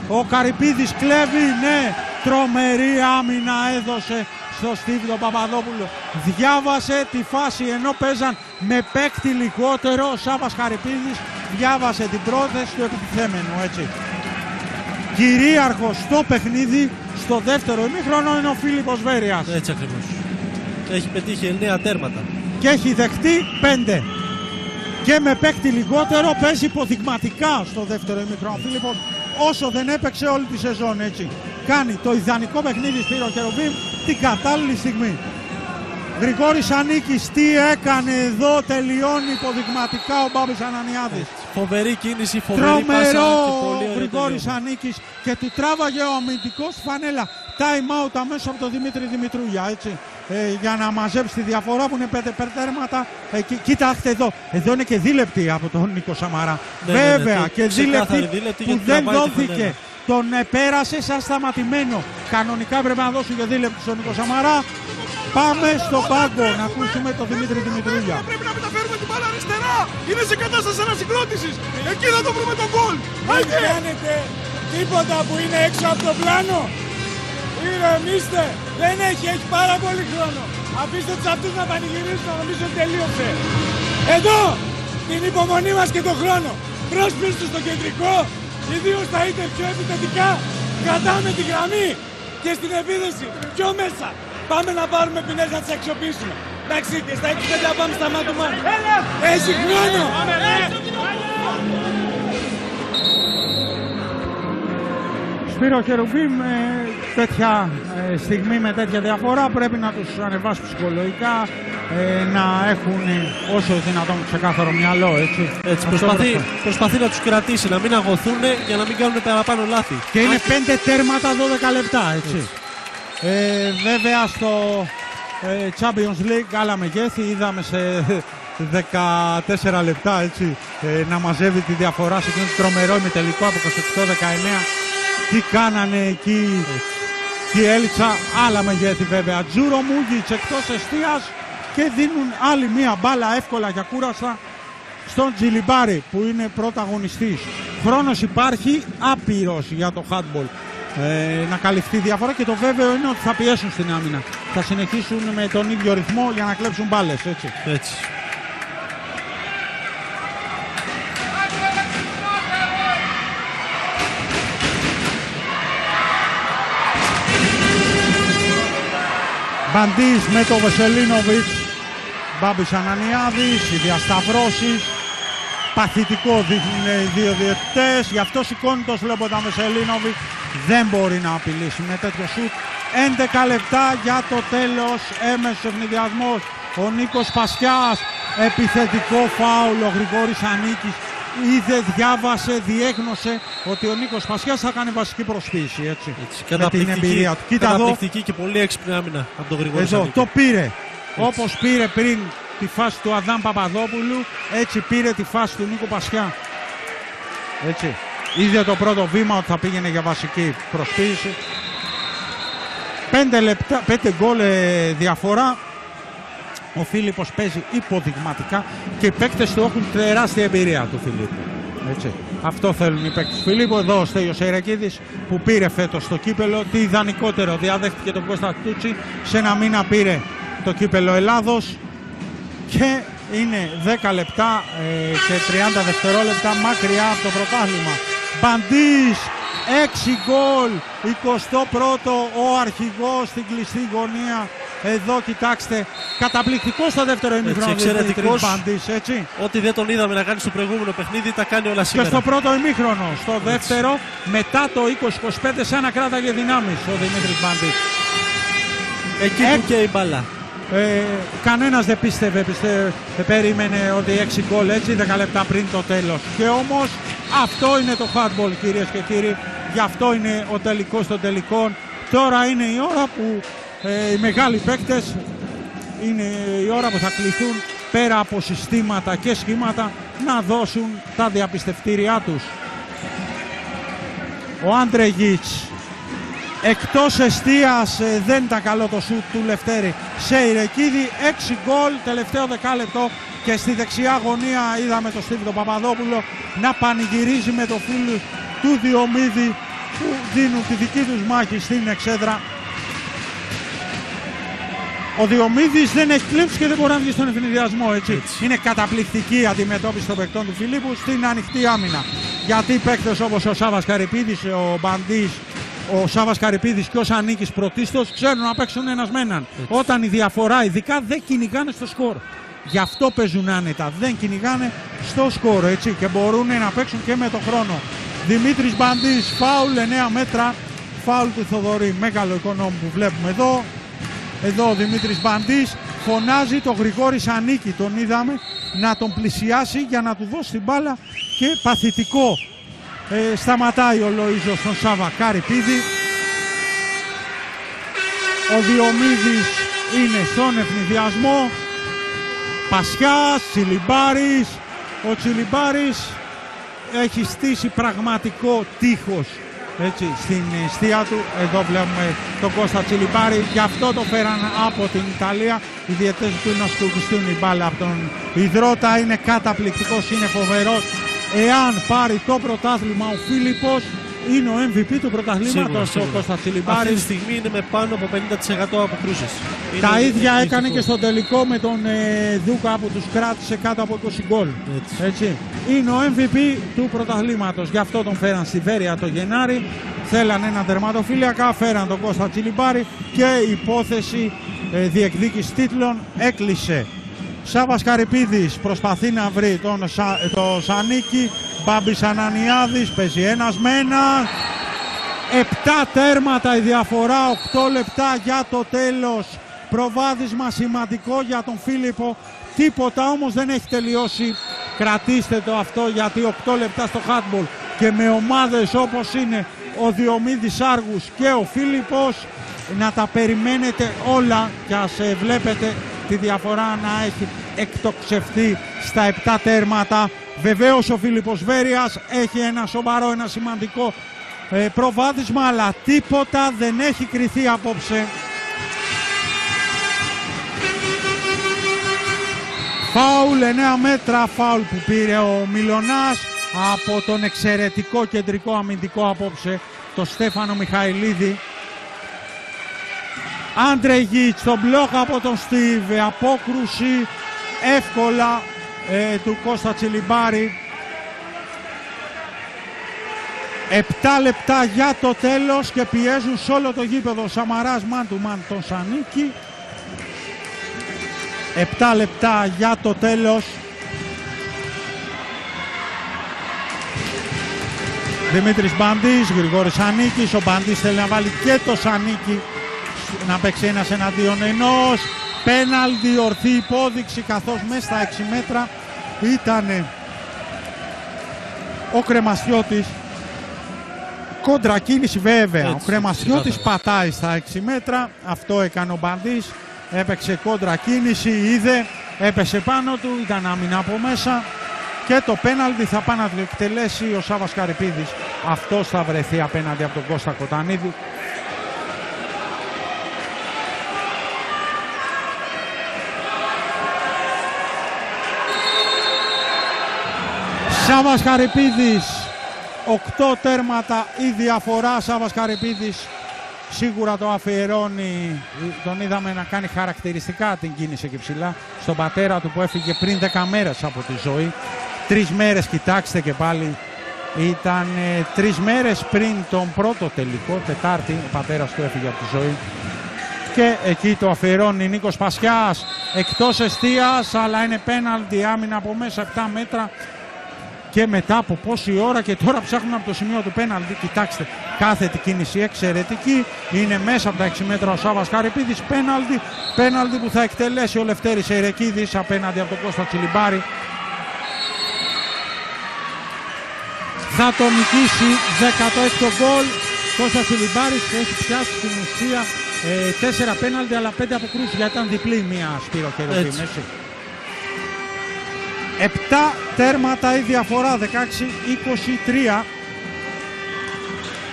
Ο Καρυπίδης κλέβει, ναι, τρομερή άμυνα έδωσε στο Στίβιο Παπαδόπουλο. Διάβασε τη φάση ενώ παίζαν με παίκτη λιγότερο. Ο Σάβας Καρυπίδης διάβασε την πρόθεση του επιτιθέμενου, έτσι. Κυρίαρχος στο παιχνίδι, στο δεύτερο ημίχρονο είναι ο Φίλιππος Βέρειας. Έτσι ακριβώς. Έχει πετύχει 9 τέρματα. Και έχει δεχτεί 5. Και με παίκτη λιγότερο παίζει υποδειγματικά στο δεύτερο ημίχρονο. Ο Φίλιππος όσο δεν έπαιξε όλη τη σεζόν έτσι. Κάνει το ιδανικό παιχνίδι Σπύρο Χεροβίμ την κατάλληλη στιγμή. Γρηγόρης Ανίκης τι έκανε εδώ, τελειώνει υποδειγματικά ο Μπάμπης Ανανιάδης. Φοβερή κίνηση, φοβερή Τρομερό πάσα και πολύ ο ωραίο Γρηγόρης τελείωμα. Ανίκης και του τράβαγε ο αμυντικός φανέλα. Time out αμέσως από τον Δημήτρη Δημητρούλια, έτσι. Ε, για να μαζέψει τη διαφορά που είναι πέντε πέρτέρματα. Ε, κοί- κοίταξτε εδώ. Εδώ είναι και δίλεπτη από τον Νίκο Σαμαρά. Ναι, ναι, ναι, Βέβαια και και ξεκάθαρη δίλεπτη δίλεπτη που γιατί δεν τραβάει τη δόθηκε. φανέλα. Τον ε, πέρασε σαν σταματημένο. Κανονικά πρέπει να δώσει και δίλεπτη στον Νίκο Σαμαρά. Πάμε στο πάγκο να ακούσουμε τον Δημήτρη Δημητρούλια. Πρέπει να μεταφέρουμε την μπάλα αριστερά. Είναι σε κατάσταση ανασυγκρότησης. Εκεί θα το βρούμε τον γκολ. Δεν κάνετε τίποτα που είναι έξω από το πλάνο. Ηρεμήστε. Δεν έχει, έχει πάρα πολύ χρόνο. Αφήστε τους αυτούς να πανηγυρίσουν, να νομίζω ότι τελείωσε. Εδώ, την υπομονή μας και τον χρόνο. Πρόσπιστε στο κεντρικό, ιδίως θα είτε πιο επιθετικά. Κρατάμε τη γραμμή και στην επίδεση πιο μέσα. Πάμε να πάρουμε ποινές να τις αξιοποιήσουμε. Εντάξει, και στα 6 να πάμε στα μάτια Έχει χρόνο. Σπύρο Χερουβίμ, ε, τέτοια ε, στιγμή με τέτοια διαφορά πρέπει να τους ανεβάσει ψυχολογικά, ε, να έχουν όσο δυνατόν ξεκάθαρο μυαλό, έτσι. Έτσι, Αυτό προσπαθεί, προσπαθεί. προσπαθεί να τους κρατήσει, να μην αγωθούν για να μην κάνουν παραπάνω λάθη. Και είναι Αν- πέντε τέρματα 12 λεπτά, έτσι. Ε, βέβαια στο ε, Champions League άλλα μεγέθη, είδαμε σε 14 λεπτά έτσι, ε, να μαζεύει τη διαφορά σε εκείνο το τρομερό ημιτελικό από 28-19. Τι κάνανε εκεί; Και έλειξα άλλα μεγέθη βέβαια. Τζούρο Μούγιτς εκτός εστίας και δίνουν άλλη μία μπάλα εύκολα για κούραστα στον Τζιλιμπάρη που είναι πρωταγωνιστής. Χρόνος υπάρχει άπειρος για το handball. Ε, να καλυφθεί η διαφορά και το βέβαιο είναι ότι θα πιέσουν στην άμυνα. Θα συνεχίσουν με τον ίδιο ρυθμό για να κλέψουν μπάλες, έτσι. Έτσι. Μπαντής με το Βεσελίνοβιτς, Μπάμπης Ανανιάδης, οι διασταυρώσεις. Παθητικό δείχνουν οι δύο διαιτητές, γι' αυτό σηκώνει το Σλέμποτα Βεσελίνοβιτς. Δεν μπορεί να απειλήσει με τέτοιο σουτ. 11 λεπτά για το τέλος, έμεσος ευνηδιασμός. Ο Νίκος Πασιάς, επιθετικό φάουλ, ο Γρηγόρης Ανίκης. Είδε, διάβασε, διέγνωσε ότι ο Νίκος Πασιάς θα κάνει βασική προσποίηση, έτσι. με την Καταπληκτική, εμπειρία του. Κοίτα εδώ, καταπληκτική και πολύ έξυπνη άμυνα από τον Γρηγόρη εδώ, Σανίκη. το πήρε. Όπως πήρε πριν τη φάση του Αδάμ Παπαδόπουλου, έτσι πήρε τη φάση του Νίκο Πασιά. Έτσι. Είδε το πρώτο βήμα ότι θα πήγαινε για βασική προσποίηση. Πέντε λεπτά, πέντε γκολ ε, διαφορά. Ο Φίλιππος παίζει υποδειγματικά και οι παίκτες του έχουν τεράστια εμπειρία του Φιλίππου. Έτσι. Αυτό θέλουν οι παίκτες του Φιλίππου. Εδώ ο Στέλιος Σερακίδης που πήρε φέτος το κύπελο. Τι ιδανικότερο διαδέχτηκε τον Κώστα Τούτσι. Σε ένα μήνα πήρε το κύπελο Ελλάδος και είναι 10 λεπτά ε, και 30 δευτερόλεπτα μακριά από το πρωτάθλημα. Μπαντής, 6 γκολ, 21ο ο αρχηγός στην κλειστή γωνία Εδώ κοιτάξτε, καταπληκτικός στο δεύτερο ημίχρονο εξαιρετικός. Μπαντής, έτσι. Ό,τι δεν τον είδαμε να κάνει στο προηγούμενο παιχνίδι, τα κάνει όλα Και σήμερα. στο πρώτο ημίχρονο, στο δεύτερο, μετά το 20-25, σαν να κράταγε δυνάμεις ο Δημήτρης Μπαντής. Εκεί Ε, που και η μπάλα. Ε, Κανένας δεν πίστευε, πιστε, περίμενε ότι 6 γκολ έτσι 10 λεπτά πριν το τέλος. Και όμως αυτό είναι το hardball, κυρίες και κύριοι. Γι' αυτό είναι ο τελικός των τελικών. Τώρα είναι η ώρα που ε, οι μεγάλοι παίκτες είναι η ώρα που θα κληθούν πέρα από συστήματα και σχήματα να δώσουν τα διαπιστευτήριά τους. Ο Άντρε Γιτς Εκτός εστίας ε, δεν ήταν καλό το σουτ του Λευτέρη. Σε Ιρεκίδη 6 γκολ τελευταίο δεκάλεπτο και στη δεξιά γωνία είδαμε τον Στίβο τον Παπαδόπουλο να πανηγυρίζει με το φίλο του Διομήδη που δίνουν τη δική τους μάχη στην εξέδρα. Ο Διομήδης δεν έχει κλέψει και δεν μπορεί να βγει στον ευνηδιασμό, έτσι. Είναι καταπληκτική η αντιμετώπιση των παικτών του Φιλίππου στην ανοιχτή άμυνα. Γιατί παίκτες όπως ο Σάβας Καρυπίδης, ο Μπαντής, ο Σάβα Καρυπίδης και ο Σανίκης πρωτίστως ξέρουν να παίξουν ένα με έναν. Όταν η διαφορά ειδικά δεν κυνηγάνε στο σκορ. Γι' αυτό παίζουν άνετα. Δεν κυνηγάνε στο σκορ έτσι και μπορούν να παίξουν και με το χρόνο. Δημήτρης Μπαντής, φάουλ 9 μέτρα. Φάουλ του Θοδωρή. Μέγαλο οικονόμου που βλέπουμε εδώ. Εδώ ο Δημήτρης Μπαντής φωνάζει τον Γρηγόρη Σανίκη, τον είδαμε, να τον πλησιάσει για να του δώσει την μπάλα και παθητικό. Ε, σταματάει ο Λοΐζος στον Σάβα Καρυπίδη. Ο Διομήδης είναι στον ευνηδιασμό. Πασιάς, Τσιλιμπάρης. Ο Τσιλιμπάρης έχει στήσει πραγματικό τείχος έτσι, στην αιστεία του. Εδώ βλέπουμε τον Κώστα Τσιλιμπάρη. Γι' αυτό το φέραν από την Ιταλία. Οι διαιτές του να σκουμπιστούν η μπάλα από τον Ιδρώτα. Είναι καταπληκτικός, είναι φοβερός. Εάν πάρει το πρωτάθλημα ο Φίλιππος, είναι ο MVP του πρωταθλήματος ο Κώστα Αυτή τη Τσιλιμπάρης. στιγμή είναι με πάνω από 50% αποκρούσεις. Τα Είναι ίδια έκανε ηθικό. και στο τελικό με τον ε, Δούκα που τους κράτησε κάτω από 20 γκολ. Έτσι. Είναι ο MVP του πρωταθλήματος. Γι' αυτό τον φέραν στη Βέρεια το Γενάρη. Θέλαν ένα τερματοφύλακα, φέραν τον Κώστα Τσιλιμπάρη και η υπόθεση ε, διεκδίκηση τίτλων έκλεισε. Σάβας Καρυπίδης προσπαθεί να βρει τον Σα, το Σανίκη. Μπάμπης Ανανιάδης παίζει ένας με έναν. Επτά τέρματα η διαφορά, 8 λεπτά για το τέλος. Προβάδισμα σημαντικό για τον Φίλιππο. Τίποτα όμως δεν έχει τελειώσει. Κρατήστε το αυτό γιατί 8 λεπτά στο handball και με ομάδες όπως είναι ο Διομήδης Άργους και ο Φίλιππος να τα περιμένετε όλα και ας ε, βλέπετε τη διαφορά να έχει εκτοξευτεί στα 7 τέρματα. Βεβαίως ο Φίλιππος Βέρειας έχει ένα σοβαρό, ένα σημαντικό ε, προβάδισμα, αλλά τίποτα δεν έχει κριθεί απόψε. Φάουλ 9 μέτρα, φάουλ που πήρε ο Μιλονάς από τον εξαιρετικό κεντρικό αμυντικό απόψε, το Στέφανο Μιχαηλίδη. Άντρε Γιτς, τον μπλοκ από τον Στίβ, απόκρουση εύκολα ε, του Κώστα Τσιλιμπάρη. 7 λεπτά για το τέλος και πιέζουν σε όλο το γήπεδο Σαμαράς man to man τον Σανίκη. 7 λεπτά για το τέλος. Δημήτρης Μπαντής, Γρηγόρης Σανίκης. Ο Μπαντής θέλει να βάλει και το Σανίκη να παίξει ένας εναντίον ενός. Πέναλτι, ορθή υπόδειξη καθώς μέσα στα 6 μέτρα ήταν ο Κρεμασιώτης. Κόντρα κίνηση βέβαια. ο Κρεμασιώτης πατάει στα 6 μέτρα. Αυτό έκανε ο Μπαντής. Έπαιξε κόντρα κίνηση, είδε, έπεσε πάνω του, ήταν άμυνα από μέσα. Και το πέναλτι θα πάει να το εκτελέσει ο Σάβας Καρυπίδης. Αυτός θα βρεθεί απέναντι από τον Κώστα Κοτανίδη. Σάβας Καρυπίδης, 8 τέρματα η διαφορά. Σάβας Καρυπίδης σίγουρα το αφιερώνει. Τον είδαμε να κάνει χαρακτηριστικά την κίνηση εκεί ψηλά. Στον πατέρα του που έφυγε πριν 10 μέρες από τη ζωή. Τρεις μέρες, κοιτάξτε και πάλι. Ήταν ε, τρεις μέρες πριν τον πρώτο τελικό, Τετάρτη, ο πατέρας του έφυγε από τη ζωή. και εκεί το αφιερώνει Νίκος Πασιάς εκτός εστίας αλλά είναι πέναλτι άμυνα από μέσα 7 μέτρα και μετά από πόση ώρα και τώρα ψάχνουν από το σημείο του πέναλτι. Κοιτάξτε, κάθε κίνηση εξαιρετική. Είναι μέσα από τα 6 μέτρα ο Σάβα Καρυπίδης. Πέναλτι, πέναλτι που θα εκτελέσει ο Λευτέρης Ερεκίδης απέναντι από τον Κώστα Τσιλιμπάρη. Θα το νικήσει 16ο γκολ. Κώστα Τσιλιμπάρης έχει πιάσει στην ουσία ε, 4 πέναλτι αλλά 5 αποκρούσεις γιατί ήταν διπλή μία σπύρο και 7 τέρματα η διαφορά, 16-23.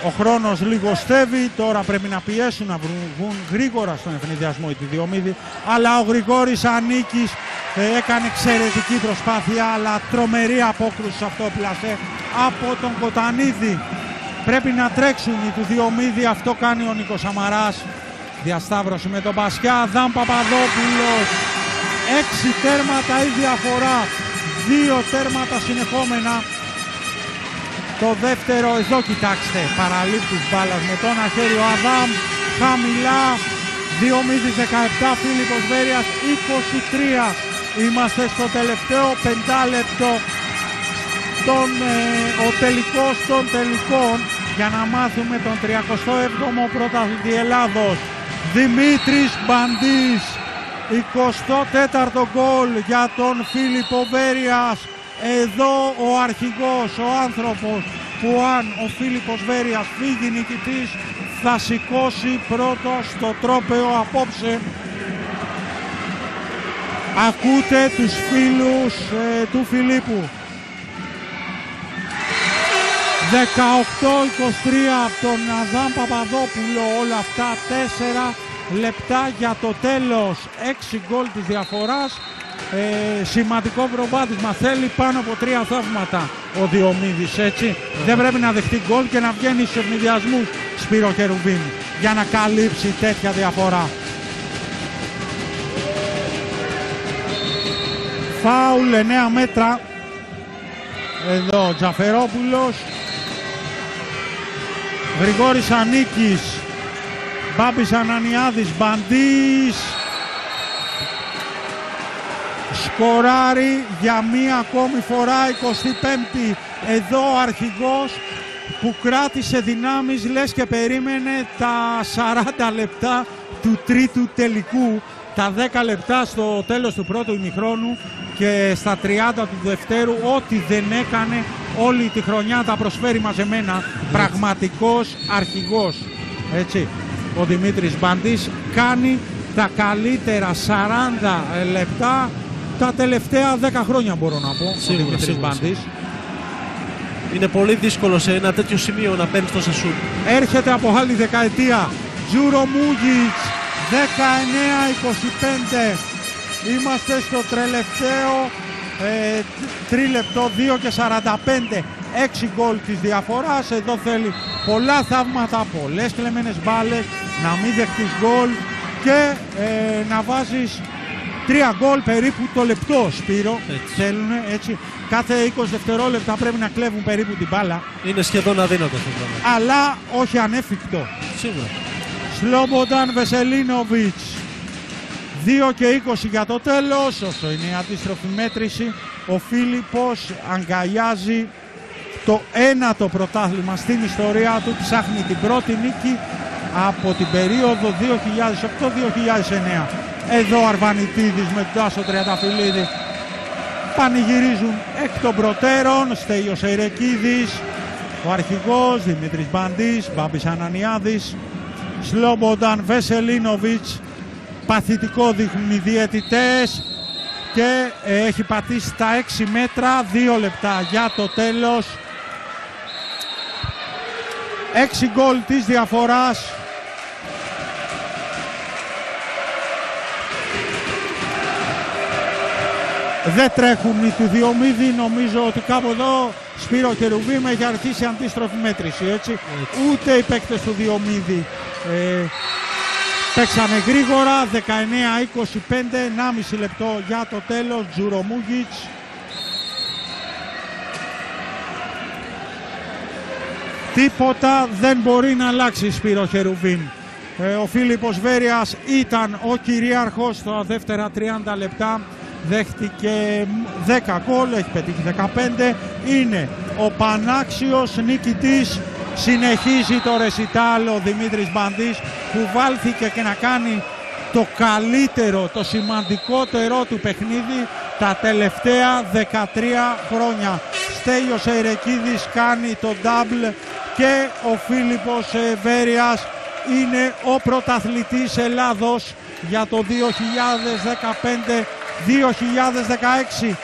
Ο χρόνος λιγοστεύει, τώρα πρέπει να πιέσουν να βγουν γρήγορα στον ευνηδιασμό οι Διομήδη. Αλλά ο Γρηγόρης Ανίκης έκανε εξαιρετική προσπάθεια, αλλά τρομερή απόκρουση σε αυτό πλασέ από τον Κοτανίδη. Πρέπει να τρέξουν οι του αυτό κάνει ο Νίκος Σαμαράς. Διασταύρωση με τον Πασιά, Δαν Παπαδόπουλος. Τέρματα η διαφορά. Δύο τέρματα συνεχόμενα. Το δεύτερο, εδώ κοιτάξτε, παραλήπτης μπάλας με τον αχέρι ο Αδάμ. Χαμηλά, 2-17, Φίλιππος Βέρειας, 23. Είμαστε στο τελευταίο πεντάλεπτο. Τον, ε, ο τελικός των τελικών για να μάθουμε τον 37ο πρωταθλητή Ελλάδος. Δημήτρης Μπαντής 24ο γκολ για τον Φίλιππο Βέριας. Εδώ ο αρχηγός, ο άνθρωπος που αν ο Φίλιππος Βέριας φύγει νικητής θα σηκώσει πρώτος στο τρόπεο απόψε. Ακούτε τους φίλους ε, του Φιλίππου. 18-23 από τον Αδάμ Παπαδόπουλο όλα αυτά 4 λεπτά για το τέλος. 6 γκολ της διαφοράς. Ε, σημαντικό προβάδισμα θέλει πάνω από τρία θαύματα ο Διομήδης έτσι. Δεν πρέπει να δεχτεί γκολ και να βγαίνει στους ευνηδιασμούς Σπύρο Κερουμπίν για να καλύψει τέτοια διαφορά. Φάουλ 9 μέτρα. Εδώ ο Τζαφερόπουλος. Γρηγόρης Ανίκης Μπάμπης Ανανιάδης Μπαντής. Σκοράρει για μία ακόμη φορά 25η εδώ ο αρχηγός που κράτησε δυνάμεις λες και περίμενε τα 40 λεπτά του τρίτου τελικού. Τα 10 λεπτά στο τέλος του πρώτου ημιχρόνου και στα 30 του δευτέρου ό,τι δεν έκανε όλη τη χρονιά τα προσφέρει μαζεμένα. Πραγματικός αρχηγός έτσι ο Δημήτρης Μπαντής κάνει τα καλύτερα 40 λεπτά τα τελευταία 10 χρόνια μπορώ να πω Σίγουρα, ο Δημήτρης σίγουρα, Μπαντής Είναι πολύ δύσκολο σε ένα τέτοιο σημείο να παίρνεις τόσα σουτ. έρχεται από άλλη δεκαετία. Τζούρο Μούγιτς 19-25 είμαστε στο τελευταίο ε, τρίλεπτο 2 και 45 6 γκολ της διαφοράς. Εδώ θέλει πολλά θαύματα πολλές κλεμμένες μπάλες να μην δεχτείς γκολ και ε, να βάζεις 3 γκολ περίπου το λεπτό Σπύρο. Θέλουν έτσι. Κάθε 20 δευτερόλεπτα πρέπει να κλέβουν περίπου την μπάλα. Είναι σχεδόν αδύνατο αυτό το πράγμα. αλλά όχι ανέφικτο. Σίγουρα. Σλόμπονταν Βεσελίνοβιτς. 2 και 20 για το τέλος. Όσο είναι η αντίστροφη μέτρηση ο Φίλιππος αγκαλιάζει το ένατο πρωτάθλημα στην ιστορία του. Ψάχνει την πρώτη νίκη από την περίοδο 2008-2009 εδώ ο Αρβανιτίδης με τον Τάσο Τριανταφυλλίδη πανηγυρίζουν εκ των προτέρων. Στέλιος Ερεκίδης ο αρχηγός Δημήτρης Μπαντής Μπάμπης Ανανιάδης Σλόμπονταν Βεσελίνοβιτς παθητικό δείχνουν οι διαιτητές και ε, έχει πατήσει τα 6 μέτρα 2 λεπτά για το τέλος. 6 γκολ της διαφοράς Δεν τρέχουν οι του Διομήδη, νομίζω ότι κάπου εδώ Σπύρο και Ρουβίμ έχει αρχίσει αντίστροφη μέτρηση, έτσι. Ούτε οι παίκτες του Διομήδη ε, παίξανε γρήγορα, 19-25, 1,5 λεπτό για το τέλος, Τζουρομούγιτς. Τίποτα δεν μπορεί να αλλάξει Σπύρο Χερουβίν. Ε, ο Φίλιππος Βέριας ήταν ο κυρίαρχος στα δεύτερα 30 λεπτά. Δέχτηκε 10 γκολ, έχει πετύχει 15. Είναι ο πανάξιος νικητής. Συνεχίζει το ρεσιτάλ ο Δημήτρης Μπαντής που βάλθηκε και να κάνει το καλύτερο, το σημαντικότερο του παιχνίδι τα τελευταία 13 χρόνια. Στέλιος Ερεκίδης κάνει το double και ο Φίλιππος Βέριας είναι ο πρωταθλητής Ελλάδος για το 2015-2016.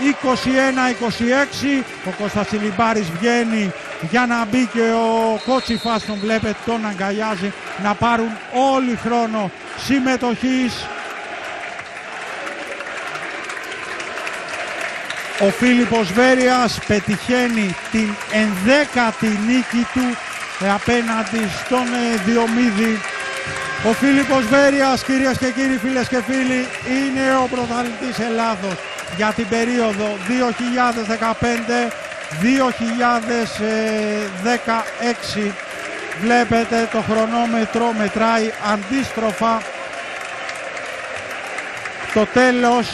21-26 ο Κώστας Σιλιμπάρης βγαίνει για να μπει και ο Κότσιφας τον βλέπετε τον αγκαλιάζει να πάρουν όλοι χρόνο συμμετοχής Ο Φίλιππος Βέριας πετυχαίνει την ενδέκατη νίκη του ε, απέναντι στον ε, Διομήδη. Ο Φίλιππος Βέριας, κυρίες και κύριοι, φίλες και φίλοι, είναι ο πρωταθλητής Ελλάδος για την περίοδο 2015-2016. Βλέπετε το χρονόμετρο μετράει αντίστροφα. Το τέλος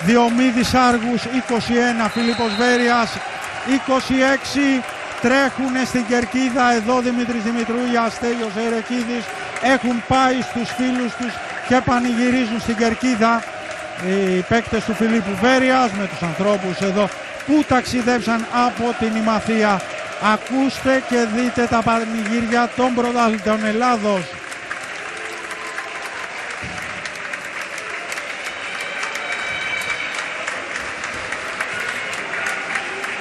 Διομήδης Άργους 21, Φίλιππος Βέριας 26 τρέχουν στην κερκίδα εδώ Δημήτρης Δημητρούλια, Στέλιος Ερεκίδης έχουν πάει στους φίλους τους και πανηγυρίζουν στην κερκίδα οι παίκτες του Φιλίππου Βέριας με τους ανθρώπους εδώ που ταξιδέψαν από την Ημαθία. Ακούστε και δείτε τα πανηγύρια των πρωταθλητών Ελλάδος.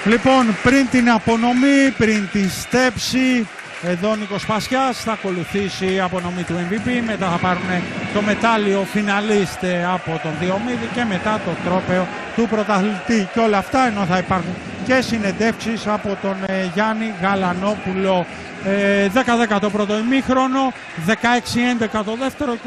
Λοιπόν, πριν την απονομή, πριν τη στέψη, εδώ ο Νίκος Πασιάς θα ακολουθήσει η απονομή του MVP. Μετά θα πάρουν το μετάλλιο φιναλίστε από τον Διομήδη και μετά το τρόπεο του πρωταθλητή. Και όλα αυτά ενώ θα υπάρχουν και συνεντεύξεις από τον ε, Γιάννη Γαλανόπουλο. 10-10 το πρώτο ημίχρονο, 16-11 το δεύτερο,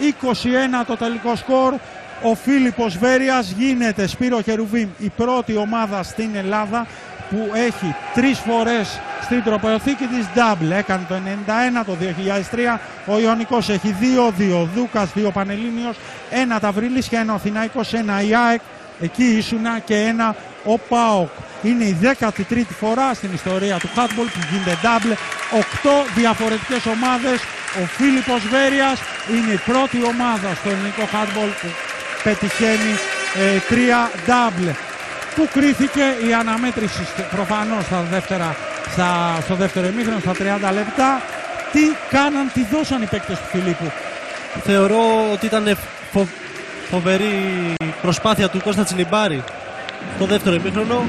26-21 το τελικό σκορ ο Φίλιππος Βέριας γίνεται Σπύρο Χερουβίμ η πρώτη ομάδα στην Ελλάδα που έχει τρεις φορές στην τροπεοθήκη της Double. Έκανε το 91, το 2003. Ο Ιωνικός έχει δύο, δύο Δούκας, δύο Πανελλήνιος, ένα Ταυρίλης και ένα Αθηναϊκός, ένα ΙΑΕΚ. Εκεί ήσουνα και ένα ο ΠΑΟΚ. Είναι η 13η φορά στην ιστορία του handball που γίνεται double. Οκτώ διαφορετικές ομάδες. Ο Φίλιππος Βέριας είναι η πρώτη ομάδα στο ελληνικό handball που πετυχαίνει ε, τρία double. Πού κρίθηκε η αναμέτρηση προφανώς στα δεύτερα, στα, στο δεύτερο ημίχρονο στα 30 λεπτά. Τι κάναν, τι δώσαν οι παίκτες του Φιλίππου; Θεωρώ ότι ήταν φο, φοβερή προσπάθεια του Κώστα Τσιλιμπάρη το δεύτερο ημίχρονο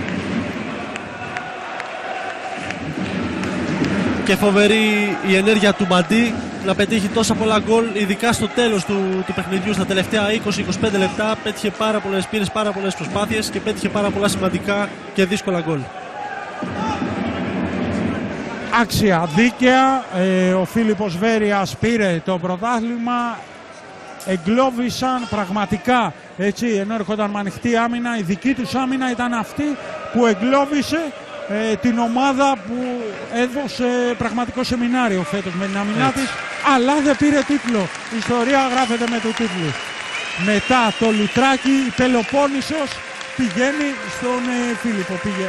και φοβερή η ενέργεια του Μαντί να πετύχει τόσα πολλά γκολ, ειδικά στο τέλος του, του παιχνιδιού, στα τελευταία 20-25 λεπτά. Πέτυχε πάρα πολλές, πήρες πάρα πολλές προσπάθειες και πέτυχε πάρα πολλά σημαντικά και δύσκολα γκολ. Άξια δίκαια, ε, ο Φίλιππος Βέριας πήρε το πρωτάθλημα, εγκλώβησαν πραγματικά έτσι, ενώ έρχονταν με ανοιχτή άμυνα, η δική τους άμυνα ήταν αυτή που εγκλώβησε ε, την ομάδα που έδωσε πραγματικό σεμινάριο φέτος με την αμυνά της, αλλά δεν πήρε τίτλο. Η ιστορία γράφεται με το τίτλο. Μετά το Λουτράκι, η Πελοπόννησος πηγαίνει στον ε, Φίλιππο. Πήγε,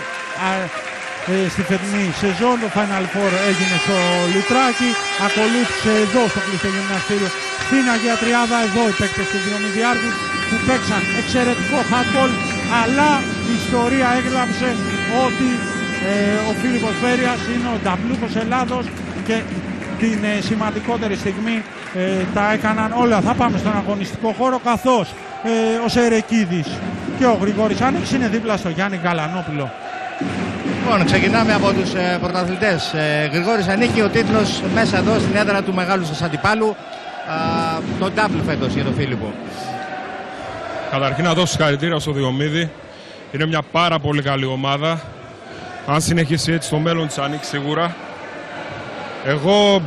ε, στη φετινή σεζόν το Final Four έγινε στο Λουτράκι, ακολούθησε εδώ στο κλειστό γυμναστήριο στην Αγία Τριάδα, εδώ οι παίκτες του Διομηδιάρχου που παίξαν εξαιρετικό handball, αλλά η ιστορία έγλαψε ότι ε, ο Φίλιππος Βέριας είναι ο νταμπλούχος Ελλάδος και την ε, σημαντικότερη στιγμή ε, τα έκαναν όλα. Θα πάμε στον αγωνιστικό χώρο καθώς ε, ο Σερεκίδης και ο Γρηγόρης Άνοιξ είναι δίπλα στο Γιάννη Γαλανόπουλο. Λοιπόν, ξεκινάμε από τους ε, πρωταθλητές. Ε, Γρηγόρης ανήκει ο τίτλος μέσα εδώ στην έδρα του μεγάλου σας αντιπάλου. το double φέτος για τον Φίλιππο. Καταρχήν να δώσω συγχαρητήρια στο Διομήδη. Είναι μια πάρα πολύ καλή ομάδα. Αν συνεχίσει έτσι το μέλλον της ανοίξει σίγουρα. Εγώ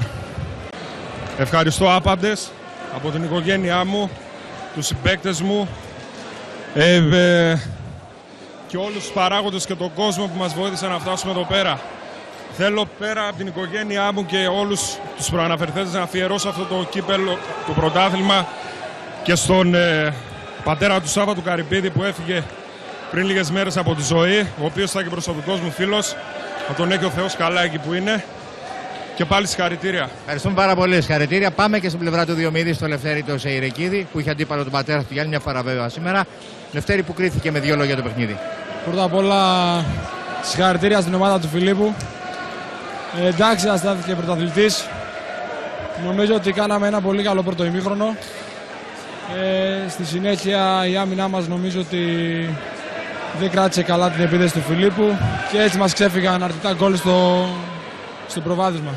ευχαριστώ άπαντες από την οικογένειά μου, τους συμπαίκτες μου ε, ε, και όλους τους παράγοντες και τον κόσμο που μας βοήθησαν να φτάσουμε εδώ πέρα. Θέλω πέρα από την οικογένειά μου και όλους τους προαναφερθέντες να αφιερώσω αυτό το κύπελο, το πρωτάθλημα και στον ε, πατέρα του Σάβα του Καρυπίδη που έφυγε πριν λίγες μέρες από τη ζωή, ο οποίος ήταν και προσωπικός μου φίλος. Να τον έχει ο Θεός καλά εκεί που είναι. Και πάλι συγχαρητήρια. Ευχαριστούμε πάρα πολύ. Συγχαρητήρια. Πάμε και στην πλευρά του Διομήδη, στο Λευτέρη του Σεϊρεκίδη, που είχε αντίπαλο τον πατέρα του για άλλη μια φορά βέβαια σήμερα. Λευτέρη που κρίθηκε με δύο λόγια το παιχνίδι. Πρώτα απ' όλα συγχαρητήρια στην ομάδα του Φιλίππου. Ε, εντάξει, αστάθηκε πρωταθλητής. Νομίζω ότι κάναμε ένα πολύ καλό πρώτο ημίχρονο. Ε, στη συνέχεια η άμυνά μας νομίζω ότι δεν κράτησε καλά την επίδεση του Φιλίππου και έτσι μας ξέφυγαν αρκετά γκολ στο, στο προβάδισμα.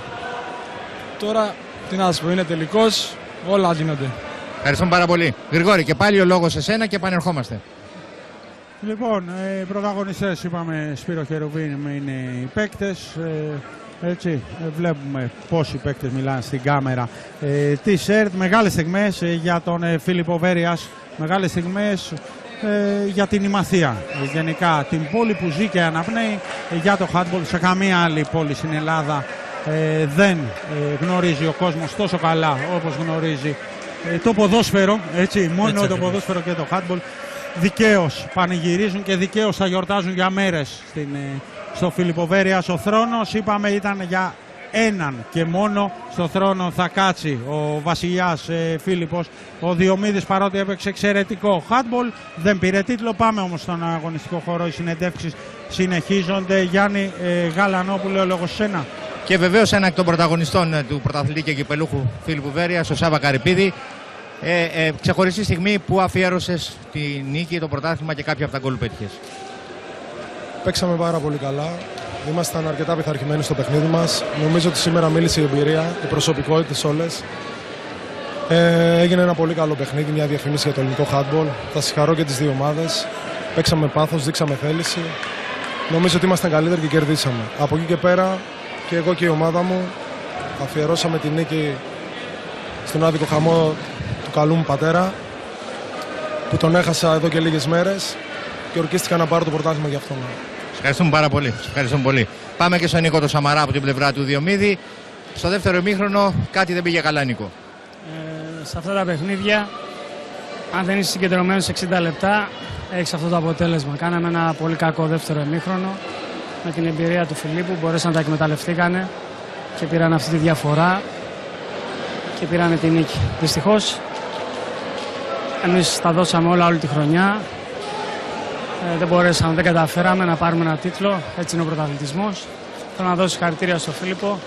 Τώρα, τι να σας πω, είναι τελικός, όλα γίνονται. Ευχαριστούμε πάρα πολύ. Γρηγόρη, και πάλι ο λόγος σε σένα και επανερχόμαστε. Λοιπόν, ε, οι πρωταγωνιστές είπαμε Σπύρο Χερουβίνη είναι οι παίκτες. Ε, έτσι, ε, βλέπουμε πόσοι παίκτες μιλάνε στην κάμερα. Ε, T-shirt, μεγάλες στιγμές ε, για τον ε, Φίλιππο Βέριας, μεγάλες στιγμές ε, για την Ημαθία. Ε, γενικά την πόλη που ζει και αναπνέει ε, για το handball. Σε καμία άλλη πόλη στην Ελλάδα ε, δεν ε, γνωρίζει ο κόσμος τόσο καλά όπως γνωρίζει ε, το ποδόσφαιρο. Έτσι, μόνο Έτσι το ακριβώς. ποδόσφαιρο και το handball δικαίως πανηγυρίζουν και δικαίως θα γιορτάζουν για μέρες στο Φιλιπποβέρεια. Ο θρόνος, είπαμε, ήταν για έναν και μόνο στο θρόνο θα κάτσει ο βασιλιάς ε, Φίλιππος. Ο Διομήδης παρότι έπαιξε εξαιρετικό handball δεν πήρε τίτλο. Πάμε όμως στον αγωνιστικό χώρο. Οι συνεντεύξεις συνεχίζονται. Γιάννη ε, Γαλανόπουλε, ο λόγος σένα. Και βεβαίως ένα εκ των πρωταγωνιστών ε, του πρωταθλητή και κυπελούχου Φίλιππου Βέρεια, ο Σάβα Καρυπίδη. Ε, ε, ξεχωριστή στιγμή που αφιέρωσες τη νίκη, το πρωτάθλημα και κάποια από τα γκολ που πέτυχες. Παίξαμε πάρα πολύ καλά. Ήμασταν αρκετά πειθαρχημένοι στο παιχνίδι μας. Νομίζω ότι σήμερα μίλησε η εμπειρία, οι προσωπικότητε όλες. Ε, έγινε ένα πολύ καλό παιχνίδι, μια διαφήμιση για το ελληνικό handball. Θα συγχαρώ και τις δύο ομάδες. Παίξαμε πάθος, δείξαμε θέληση. Νομίζω ότι ήμασταν καλύτεροι και κερδίσαμε. Από εκεί και πέρα και εγώ και η ομάδα μου αφιερώσαμε τη νίκη στον άδικο χαμό του καλού μου πατέρα που τον έχασα εδώ και λίγες μέρες και ορκίστηκα να πάρω το πρωτάθλημα για αυτόν. Ευχαριστούμε πάρα πολύ. Σας Ευχαριστούμε πολύ. Πάμε και στον Νίκο το Σαμαρά από την πλευρά του Διομήδη. Στο δεύτερο ημίχρονο κάτι δεν πήγε καλά, Νίκο. Ε, σε αυτά τα παιχνίδια, αν δεν είσαι συγκεντρωμένος σε 60 λεπτά, έχεις αυτό το αποτέλεσμα. Κάναμε ένα πολύ κακό δεύτερο ημίχρονο. Με την εμπειρία του Φιλίππου μπορέσαν να τα εκμεταλλευτήκανε και πήραν αυτή τη διαφορά και πήραν τη νίκη. Δυστυχώς, εμείς τα δώσαμε όλα όλη τη χρονιά. Ε, δεν μπορέσαμε, δεν καταφέραμε να πάρουμε ένα τίτλο. Έτσι είναι ο πρωταθλητισμός. Θέλω να δώσω συγχαρητήρια στον Φίλιππο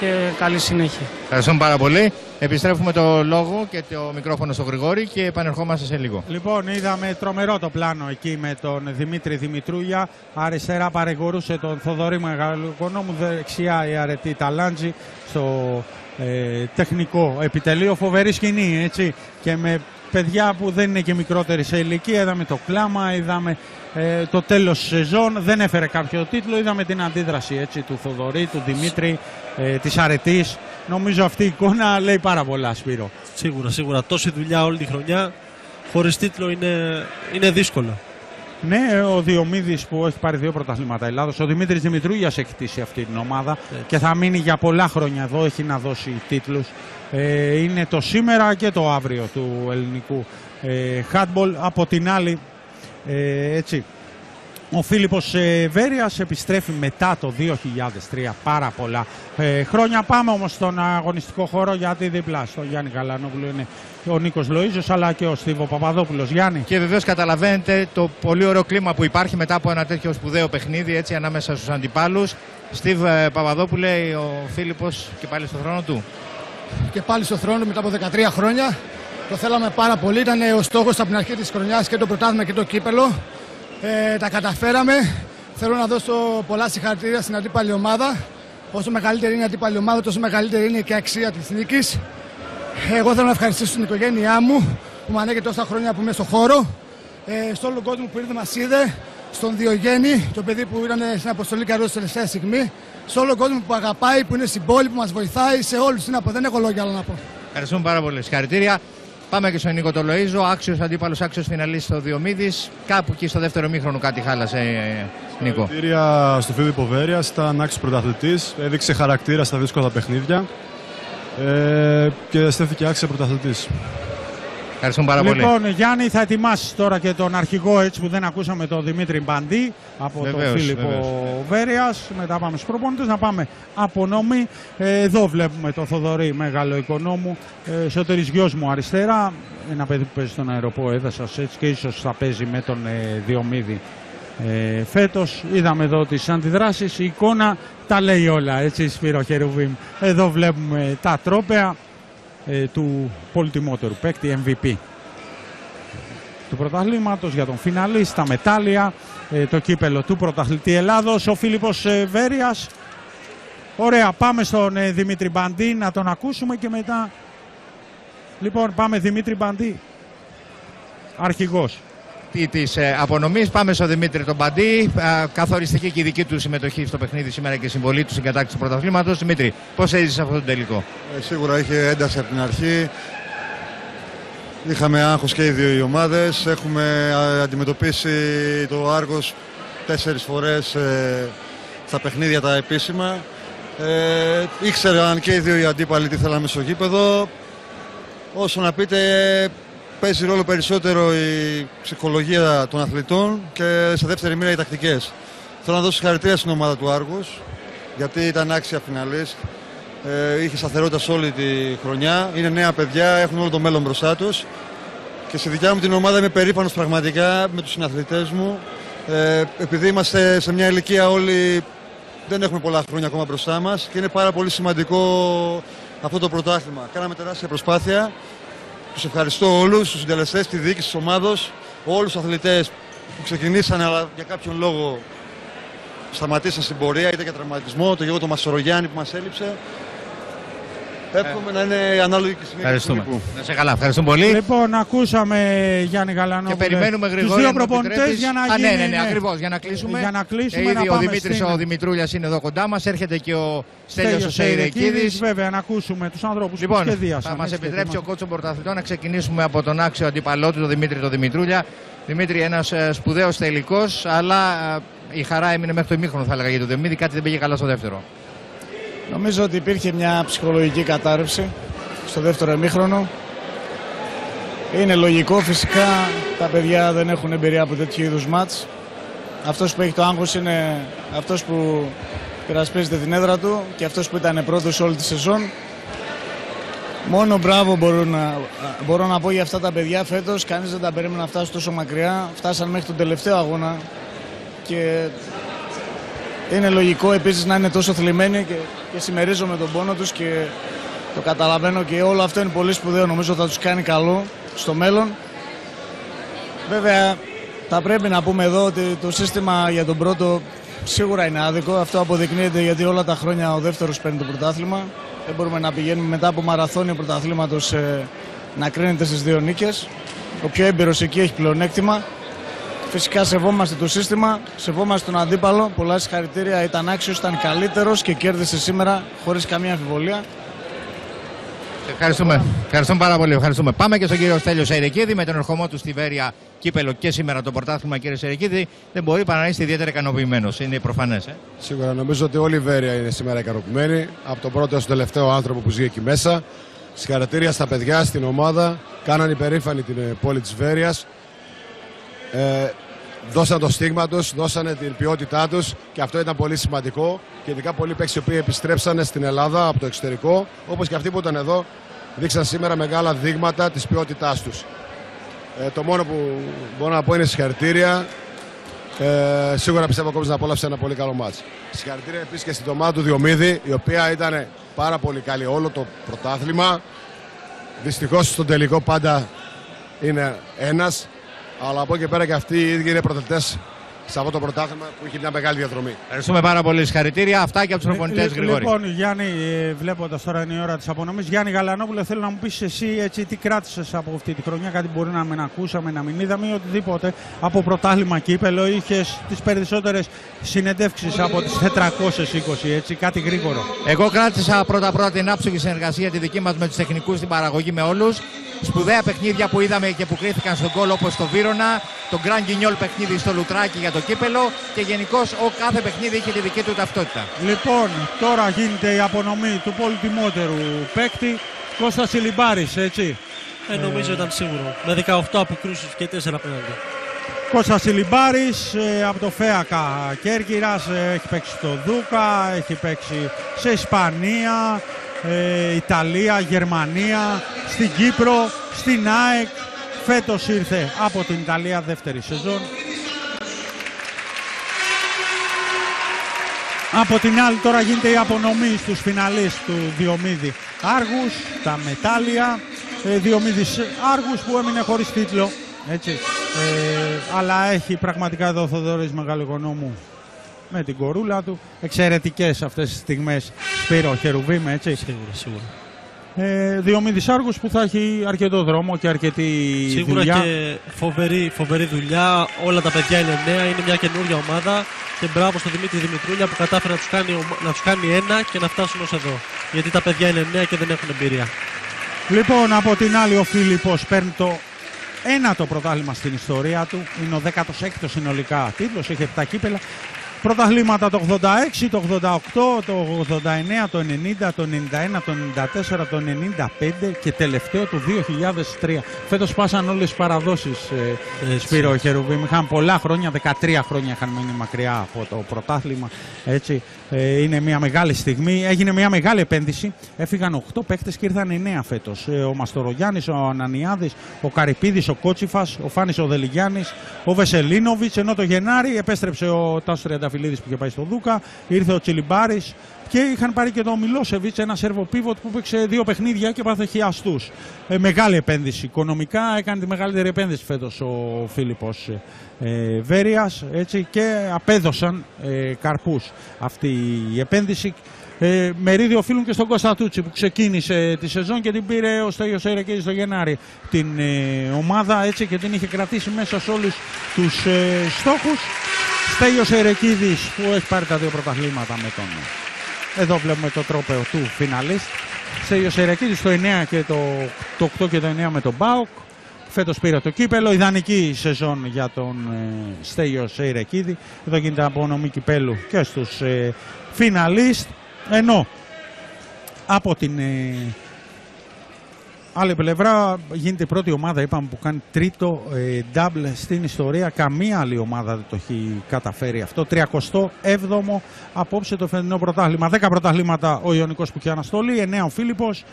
και καλή συνέχεια. Ευχαριστούμε πάρα πολύ. Επιστρέφουμε το λόγο και το μικρόφωνο στο Γρηγόρη και επανερχόμαστε σε λίγο. Λοιπόν, είδαμε τρομερό το πλάνο εκεί με τον Δημήτρη Δημητρούγια. Αριστερά παρηγορούσε τον Θοδωρή Μεγαλοκονόμου, δεξιά η Αρετή Ταλάντζη στο ε, τεχνικό επιτελείο. Φοβερή σκηνή, έτσι. Και με παιδιά που δεν είναι και μικρότεροι σε ηλικία. Είδαμε το κλάμα, είδαμε ε, το τέλος σεζόν. Δεν έφερε κάποιο τίτλο. Είδαμε την αντίδραση έτσι, του Θοδωρή, του Δημήτρη, ε, της Αρετής. Νομίζω αυτή η εικόνα λέει πάρα πολλά, Σπύρο. Σίγουρα, σίγουρα. Τόση δουλειά όλη τη χρονιά χωρίς τίτλο είναι, είναι δύσκολο. Ναι, ο Διομήδης που έχει πάρει δύο πρωταθλήματα Ελλάδος. Ο Δημήτρης Δημητρούγιας έχει χτίσει αυτή την ομάδα και θα μείνει για πολλά χρόνια εδώ. Έχει να δώσει τίτλους. Ε, είναι το σήμερα και το αύριο του ελληνικού ε, handball. Από την άλλη, ε, έτσι, ο Φίλιππος ε, Βέριας επιστρέφει μετά το 2003, πάρα πολλά ε, χρόνια. Πάμε όμως στον αγωνιστικό χώρο γιατί δίπλα στο Γιάννη Καλανόπουλο είναι ο Νίκος Λοΐζος αλλά και ο Στίβο Παπαδόπουλος. Γιάννη. Και βεβαίως καταλαβαίνετε το πολύ ωραίο κλίμα που υπάρχει μετά από ένα τέτοιο σπουδαίο παιχνίδι έτσι, ανάμεσα στους αντιπάλους. Στίβ ε, Παπαδόπουλε, ο Φίλιππος και πάλι στο χρόνο του. Και πάλι στο θρόνο μετά από 13 χρόνια. Το θέλαμε πάρα πολύ. Ήταν ο στόχος από την αρχή της χρονιάς και το πρωτάθλημα και το κύπελο. Ε, τα καταφέραμε. Θέλω να δώσω πολλά συγχαρητήρια στην αντίπαλη ομάδα. Όσο μεγαλύτερη είναι η αντίπαλη ομάδα, τόσο μεγαλύτερη είναι και η αξία της νίκης. Εγώ θέλω να ευχαριστήσω την οικογένειά μου που με ανέχει τόσα χρόνια που είμαι στο χώρο. Ε, στον όλο τον κόσμο που ήρθε μας είδε. Στον Διογέννη, το παιδί που ήταν στην αποστολή καρό τελευταία στιγμή. Σε όλο τον κόσμο που αγαπάει, που είναι στην πόλη, που μας βοηθάει. Σε όλους. Δεν έχω λόγια άλλα να πω. Ευχαριστούμε πάρα πολύ. Συγχαρητήρια. Πάμε και στον Νίκο Τολοίζο, άξιος αντίπαλος, άξιος φιναλή στο Διομήδης. Κάπου εκεί στο δεύτερο μήχρονο κάτι χάλασε, ε, Νίκο. Συγχαρητήρια στο Φίλιππο Βέρεια, ήταν άξιος πρωταθλητής. Έδειξε χαρακτήρα στα δύσκολα παιχνίδια ε, και στέφθηκε άξιο πρωταθλητής. Ευχαριστούμε πάρα πολύ. Λοιπόν, Γιάννη, θα ετοιμάσεις τώρα και τον αρχηγό έτσι που δεν ακούσαμε τον Δημήτρη Μπαντή από Βεβαίως, τον Φίλιππο βεβαίως. Βέρεια. Μετά πάμε στους προπονητές. Να πάμε από νόμι. Ε, εδώ βλέπουμε τον Θοδωρή, μεγάλο οικονόμου. Ε, Σωτήρης γιος μου αριστερά. Ένα παιδί που παίζει στον αεροπό έδασας έτσι και ίσως θα παίζει με τον ε, Διομήδη ε, φέτος. Είδαμε εδώ τις αντιδράσεις. Η εικόνα τα λέει όλα, έτσι Σπύρο Χερουβίμ. Εδώ βλέπουμε τα τρόπαια ε, του πολυτιμότερου παίκτη MVP του πρωταθλήματος για τον φιναλίστα, τα μετάλλια, ε, το κύπελο του πρωταθλητή Ελλάδος, ο Φίλιππος ε, Βέρειας. Ωραία, πάμε στον ε, Δημήτρη Μπαντή να τον ακούσουμε και μετά... Λοιπόν, πάμε Δημήτρη Μπαντή, αρχηγός. Της ε, απονομής. Πάμε στον Δημήτρη τον Παντή. Α, καθοριστική και η δική του συμμετοχή στο παιχνίδι σήμερα και συμβολή του στην κατάκτηση του πρωταθλήματος. Δημήτρη, πώς έζησες αυτό το τελικό; Ε, σίγουρα είχε ένταση από την αρχή. Είχαμε άγχος και οι δύο οι ομάδες. Έχουμε α, αντιμετωπίσει το Άργος τέσσερις φορές ε, στα παιχνίδια τα επίσημα. Ε, ήξεραν και οι δύο οι αντίπαλοι τι θέλαμε στο γήπεδο. Όσο να πείτε, παίζει ρόλο περισσότερο η ψυχολογία των αθλητών και σε δεύτερη μοίρα οι τακτικές. Θέλω να δώσω συγχαρητήρια στην ομάδα του Άργους, γιατί ήταν άξια φιναλής. Ε, είχε σταθερότητα σε όλη τη χρονιά. Είναι νέα παιδιά, έχουν όλο το μέλλον μπροστά τους. Και στη δικιά μου την ομάδα είμαι περήφανος πραγματικά με τους συναθλητές μου. Ε, επειδή είμαστε σε μια ηλικία όλοι δεν έχουμε πολλά χρόνια ακόμα μπροστά μας και είναι πάρα πολύ σημαντικό αυτό το πρωτάθλημα. Κάναμε τεράστια προσπάθεια. Τους ευχαριστώ όλους, τους συντελεστές, τη διοίκηση της ομάδος, όλους τους αθλητές που ξεκινήσανε αλλά για κάποιον λόγο σταματήσαν στην πορεία, είτε για τραυματισμό, το Γιώργο το Μασορογιάννη που μας έλειψε. Εύχομαι να είναι ανάλογη και συνέχεια. Ευχαριστούμε. του Νίκου. Να σε καλά, ευχαριστούμε πολύ. Λοιπόν, ακούσαμε Γιάννη Γαλανόπουλε. Και περιμένουμε τους γρήγορα. δύο αν μου προπονητές επιτρέπεις. για να Α, γίνει. ναι, ναι, ναι, ακριβώς, για να κλείσουμε. Για να κλείσουμε, Ε, να ήδη ο πάμε Δημήτρης στην- ο Δημητρούλιας είναι εδώ κοντά μας. Έρχεται και ο Στέλιος ο Στέλιος Σεϊρεκίδης. Σεϊρεκίδης, Βέβαια, να ακούσουμε τους ανθρώπους που Λοιπόν, σχεδίασαν. θα μας έτσι, επιτρέψει ο ετοιμάσαν. κότσο πρωταθλητών να ξεκινήσουμε από τον άξιο αντίπαλό του, τον Δημήτρη τον Δημητρούλια. Δημήτρη, ένας σπουδαίος τελικός, αλλά ε, η χαρά έμεινε μέχρι το ημίχρονο, θα έλεγα για τον Δημήτρη. Κάτι δεν πήγε καλά στο δεύτερο. Νομίζω ότι υπήρχε μια ψυχολογική κατάρρευση στο δεύτερο εμίχρονο. Είναι λογικό φυσικά, τα παιδιά δεν έχουν εμπειρία από τέτοιου είδους μάτς. Αυτός που έχει το άγχος είναι αυτός που περασπίζεται την έδρα του και αυτός που ήταν πρώτος όλη τη σεζόν. Μόνο μπράβο μπορώ να, μπορώ να πω για αυτά τα παιδιά φέτος. Κανείς δεν τα περίμενε να φτάσουν τόσο μακριά. Φτάσαν μέχρι τον τελευταίο αγώνα και είναι λογικό επίσης να είναι τόσο θλιμμένοι και, και συμμερίζομαι τον πόνο τους και το καταλαβαίνω και όλο αυτό είναι πολύ σπουδαίο. Νομίζω θα τους κάνει καλό στο μέλλον. Βέβαια θα πρέπει να πούμε εδώ ότι το σύστημα για τον πρώτο σίγουρα είναι άδικο. Αυτό αποδεικνύεται γιατί όλα τα χρόνια ο δεύτερος παίρνει το πρωτάθλημα. Δεν μπορούμε να πηγαίνουμε μετά από μαραθώνιο πρωταθλήματος ε, να κρίνεται στις δύο νίκες. Ο πιο έμπειρος εκεί έχει πλεονέκτημα. Φυσικά σεβόμαστε το σύστημα, σεβόμαστε τον αντίπαλο. Πολλά συγχαρητήρια. Ήταν άξιος, ήταν καλύτερος και κέρδισε σήμερα χωρίς καμία αμφιβολία. Ευχαριστούμε. Ευχαριστούμε πάρα πολύ. Ευχαριστούμε. Πάμε και στον κύριο Στέλιο Σερεκίδη με τον ερχομό του στη Βέρεια κύπελο και σήμερα το πρωτάθλημα. Κύριε Σερεκίδη, δεν μπορεί παρά να είστε ιδιαίτερα ικανοποιημένος. Είναι προφανές. Ε; Σίγουρα νομίζω ότι όλη η Βέρεια είναι σήμερα ικανοποιημένη. Από τον πρώτο έως τον τελευταίο άνθρωπο που ζει εκεί μέσα. Συγχαρητήρια στα παιδιά, στην ομάδα. Κάναν υπερήφανη την ε, πόλη της Βέρειας. Ε, δώσαν το στίγμα τους, δώσανε την ποιότητά τους και αυτό ήταν πολύ σημαντικό. Και ειδικά πολλοί παίκτες οι οποίοι επιστρέψανε στην Ελλάδα από το εξωτερικό, όπως και αυτοί που ήταν εδώ, δείξαν σήμερα μεγάλα δείγματα της ποιότητάς τους. Ε, το μόνο που μπορώ να πω είναι συγχαρητήρια. Ε, σίγουρα πιστεύω ακόμα να απόλαυσε ένα πολύ καλό μάτς. Συγχαρητήρια επίσης και στην ομάδα του Διομήδη, η οποία ήταν πάρα πολύ καλή όλο το πρωτάθλημα. Δυστυχώς στον τελικό πάντα είναι ένας. Αλλά από εκεί και πέρα και αυτοί οι ίδιοι είναι πρωταθλητές σε αυτό το πρωτάθλημα που έχει μια μεγάλη διαδρομή. Ευχαριστούμε πάρα πολύ. Συγχαρητήρια. Αυτά και από τους προπονητές, Λι- Γρηγόρη. Λοιπόν, Γιάννη, ε, βλέποντας τώρα είναι η ώρα της απονομής. Γιάννη Γαλανόπουλο, θέλω να μου πεις εσύ έτσι, τι κράτησες από αυτή τη χρονιά, κάτι μπορεί να μην ακούσαμε, να μην είδαμε ή οτιδήποτε. Από πρωτάθλημα κύπελο είχες τις περισσότερες συνεντεύξεις από τις 420, έτσι, κάτι γρήγορο. Εγώ κράτησα πρώτα-πρώτα την άψογη συνεργασία τη δική μας με τους τεχνικούς στην παραγωγή με όλους. Σπουδαία παιχνίδια που είδαμε και που κρίθηκαν στον κόλ όπως το Βύρονα, το Grand Guignol παιχνίδι στο Λουτράκι για το κύπελο και γενικώς ο κάθε παιχνίδι είχε τη δική του ταυτότητα. Λοιπόν, τώρα γίνεται η απονομή του πολυτιμότερου παίκτη Κώστας Σιλιμπάρης, έτσι. Ε, νομίζω ήταν σίγουρο. Με 18 αποκρούσεις και 4 πέναντι. Κώστας Σιλιμπάρης ε, από το ΦΕΑΚΑ Κέρκυρας, ε, έχει παίξει στο Δούκα, έχει παίξει σε Ισπανία, ε, Ιταλία, Γερμανία, στην Κύπρο, στην ΑΕΚ. Φέτος ήρθε από την Ιταλία δεύτερη σεζόν. Από την άλλη τώρα γίνεται η απονομή στους φιναλείς του Διομήδη Άργους, τα μετάλλια. Ε, Διομήδης Άργους που έμεινε χωρίς τίτλο. Έτσι. Ε, αλλά έχει πραγματικά εδώ ο Θοδωρής Μεγαλογονόμου με την κορούλα του. Εξαιρετικές αυτές τις στιγμές Σπύρο Χερουβίμ, έτσι. Σίγουρα, σίγουρα. Ε, Διομήδης Άργους που θα έχει αρκετό δρόμο και αρκετή Σίγουρα δουλειά. και φοβερή, φοβερή δουλειά. Όλα τα παιδιά είναι νέα, είναι μια καινούργια ομάδα. Και μπράβο στον Δημήτρη Δημητρούλια που κατάφερε να τους κάνει, ομα- να τους κάνει ένα και να φτάσουν ως εδώ. Γιατί τα παιδιά είναι νέα και δεν έχουν εμπειρία. Λοιπόν, από την άλλη ο Φίλιππος παίρνει το ένατο πρωτάθλημα στην ιστορία του. Είναι ο 16ο συνολικά τίτλος, έχει 7 κύπελα. Πρωταθλήματα το 86, το 88, το 89, το 90, το 91, το 94, το 95 και τελευταίο το 2003. Φέτος πάσαν όλες τις παραδόσεις ε, Σπύρο Χερουβίμ. Είχαν πολλά χρόνια, 13 χρόνια είχαν μείνει μακριά από το πρωτάθλημα. Έτσι. Ε, είναι μια μεγάλη στιγμή. Έγινε μια μεγάλη επένδυση. Έφυγαν 8 παίκτες και ήρθαν 9 φέτος. Ε, ο Μαστορογιάννης, ο Ανανιάδης, ο Καρυπίδης, ο Κότσιφας, ο Φάνης ο Δελιγιάννης, ο Βεσελίνοβιτς. Ενώ το Γενάρη επέστρεψε ο Τάσος Τριανταφυλλίδης που είχε πάει στο Δούκα. Ήρθε ο Τσιλιμπάρης. Και είχαν πάρει και τον Μιλόσεβιτς, ένα σερβο πίβοτ που παίξε δύο παιχνίδια και πάθε χιαστού. Ε, μεγάλη επένδυση. Οικονομικά έκανε τη μεγαλύτερη επένδυση φέτος ο Φίλιππος ε, Βέρειας και απέδωσαν ε, καρπούς αυτή η επένδυση. Ε, μερίδιο οφείλουν και στον Κώστα Τούτσι που ξεκίνησε τη σεζόν και την πήρε ο Στέγιος Ερεκίδης το Γενάρη την ε, ομάδα έτσι και την είχε κρατήσει μέσα σε όλους τους ε, στόχους. Στέγιος Ερεκίδης που έχει πάρει τα δύο πρωταθλήματα με τον εδώ βλέπουμε το τρόπαιο του φιναλίστ. Στέγιος Σερακίδης το 9 και το, το 8 και το 9 με τον Μπάουκ. Φέτος πήρε το κύπελο. Ιδανική σεζόν για τον ε, Στέγιο Σερακίδη. Εδώ γίνεται απονομή κυπέλου και στους ε, φιναλίστ. Ενώ από την ε, άλλη πλευρά γίνεται η πρώτη ομάδα είπαμε, που κάνει τρίτο ε, double στην ιστορία. Καμία άλλη ομάδα δεν το έχει καταφέρει αυτό. 37ο απόψε το φετινό πρωτάθλημα. 10 πρωταθλήματα ο Ιωνικός που έχει αναστολή, 9 ο Φίλιππος,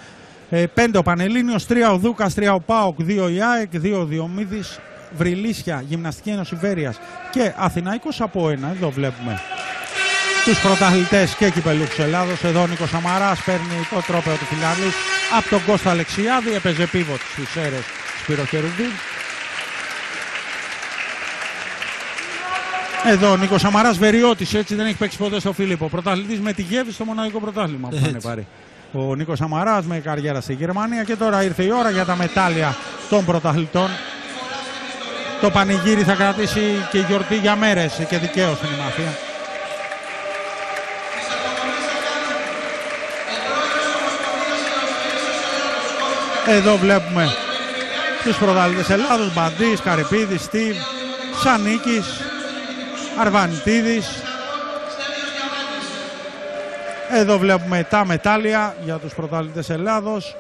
5 ο Πανελλήνιος, 3 ο Δούκας, 3 ο Πάοκ, 2 η ΑΕΚ, 2 ο Διομήδης, Βρυλίσια, Γυμναστική Ένωση Βέρειας και Αθηναϊκός από ένα. Εδώ βλέπουμε τους πρωταθλητές και κυπελούχους Ελλάδος. Εδώ ο Νίκος Σαμαράς παίρνει το τρόπαιο του Φιλανής από τον Κώστα Αλεξιάδη. Έπαιζε πίβοτ στις αίρες Σπύρο Χερουβή. Εδώ ο Νίκος Σαμαράς Βεριώτης, έτσι δεν έχει παίξει ποτέ στο Φίλιππο. Πρωταθλητής με τη Γεύη στο μοναδικό πρωτάθλημα που είχαν Έτσι. πάρει. Ο Νίκος Σαμαράς με καριέρα στη Γερμανία και τώρα ήρθε η ώρα για τα μετάλλια των πρωταθλητών. Το πανηγύρι θα κρατήσει και η γιορτή για μέρες και δικαίως στην Μαφία. Εδώ βλέπουμε τους πρωταθλητές Ελλάδος, Μπαντής, Καρυπίδης, Στίβ, Σανίκης, Αρβανιτίδης. Εδώ βλέπουμε τα μετάλλια για τους πρωταθλητές Ελλάδος.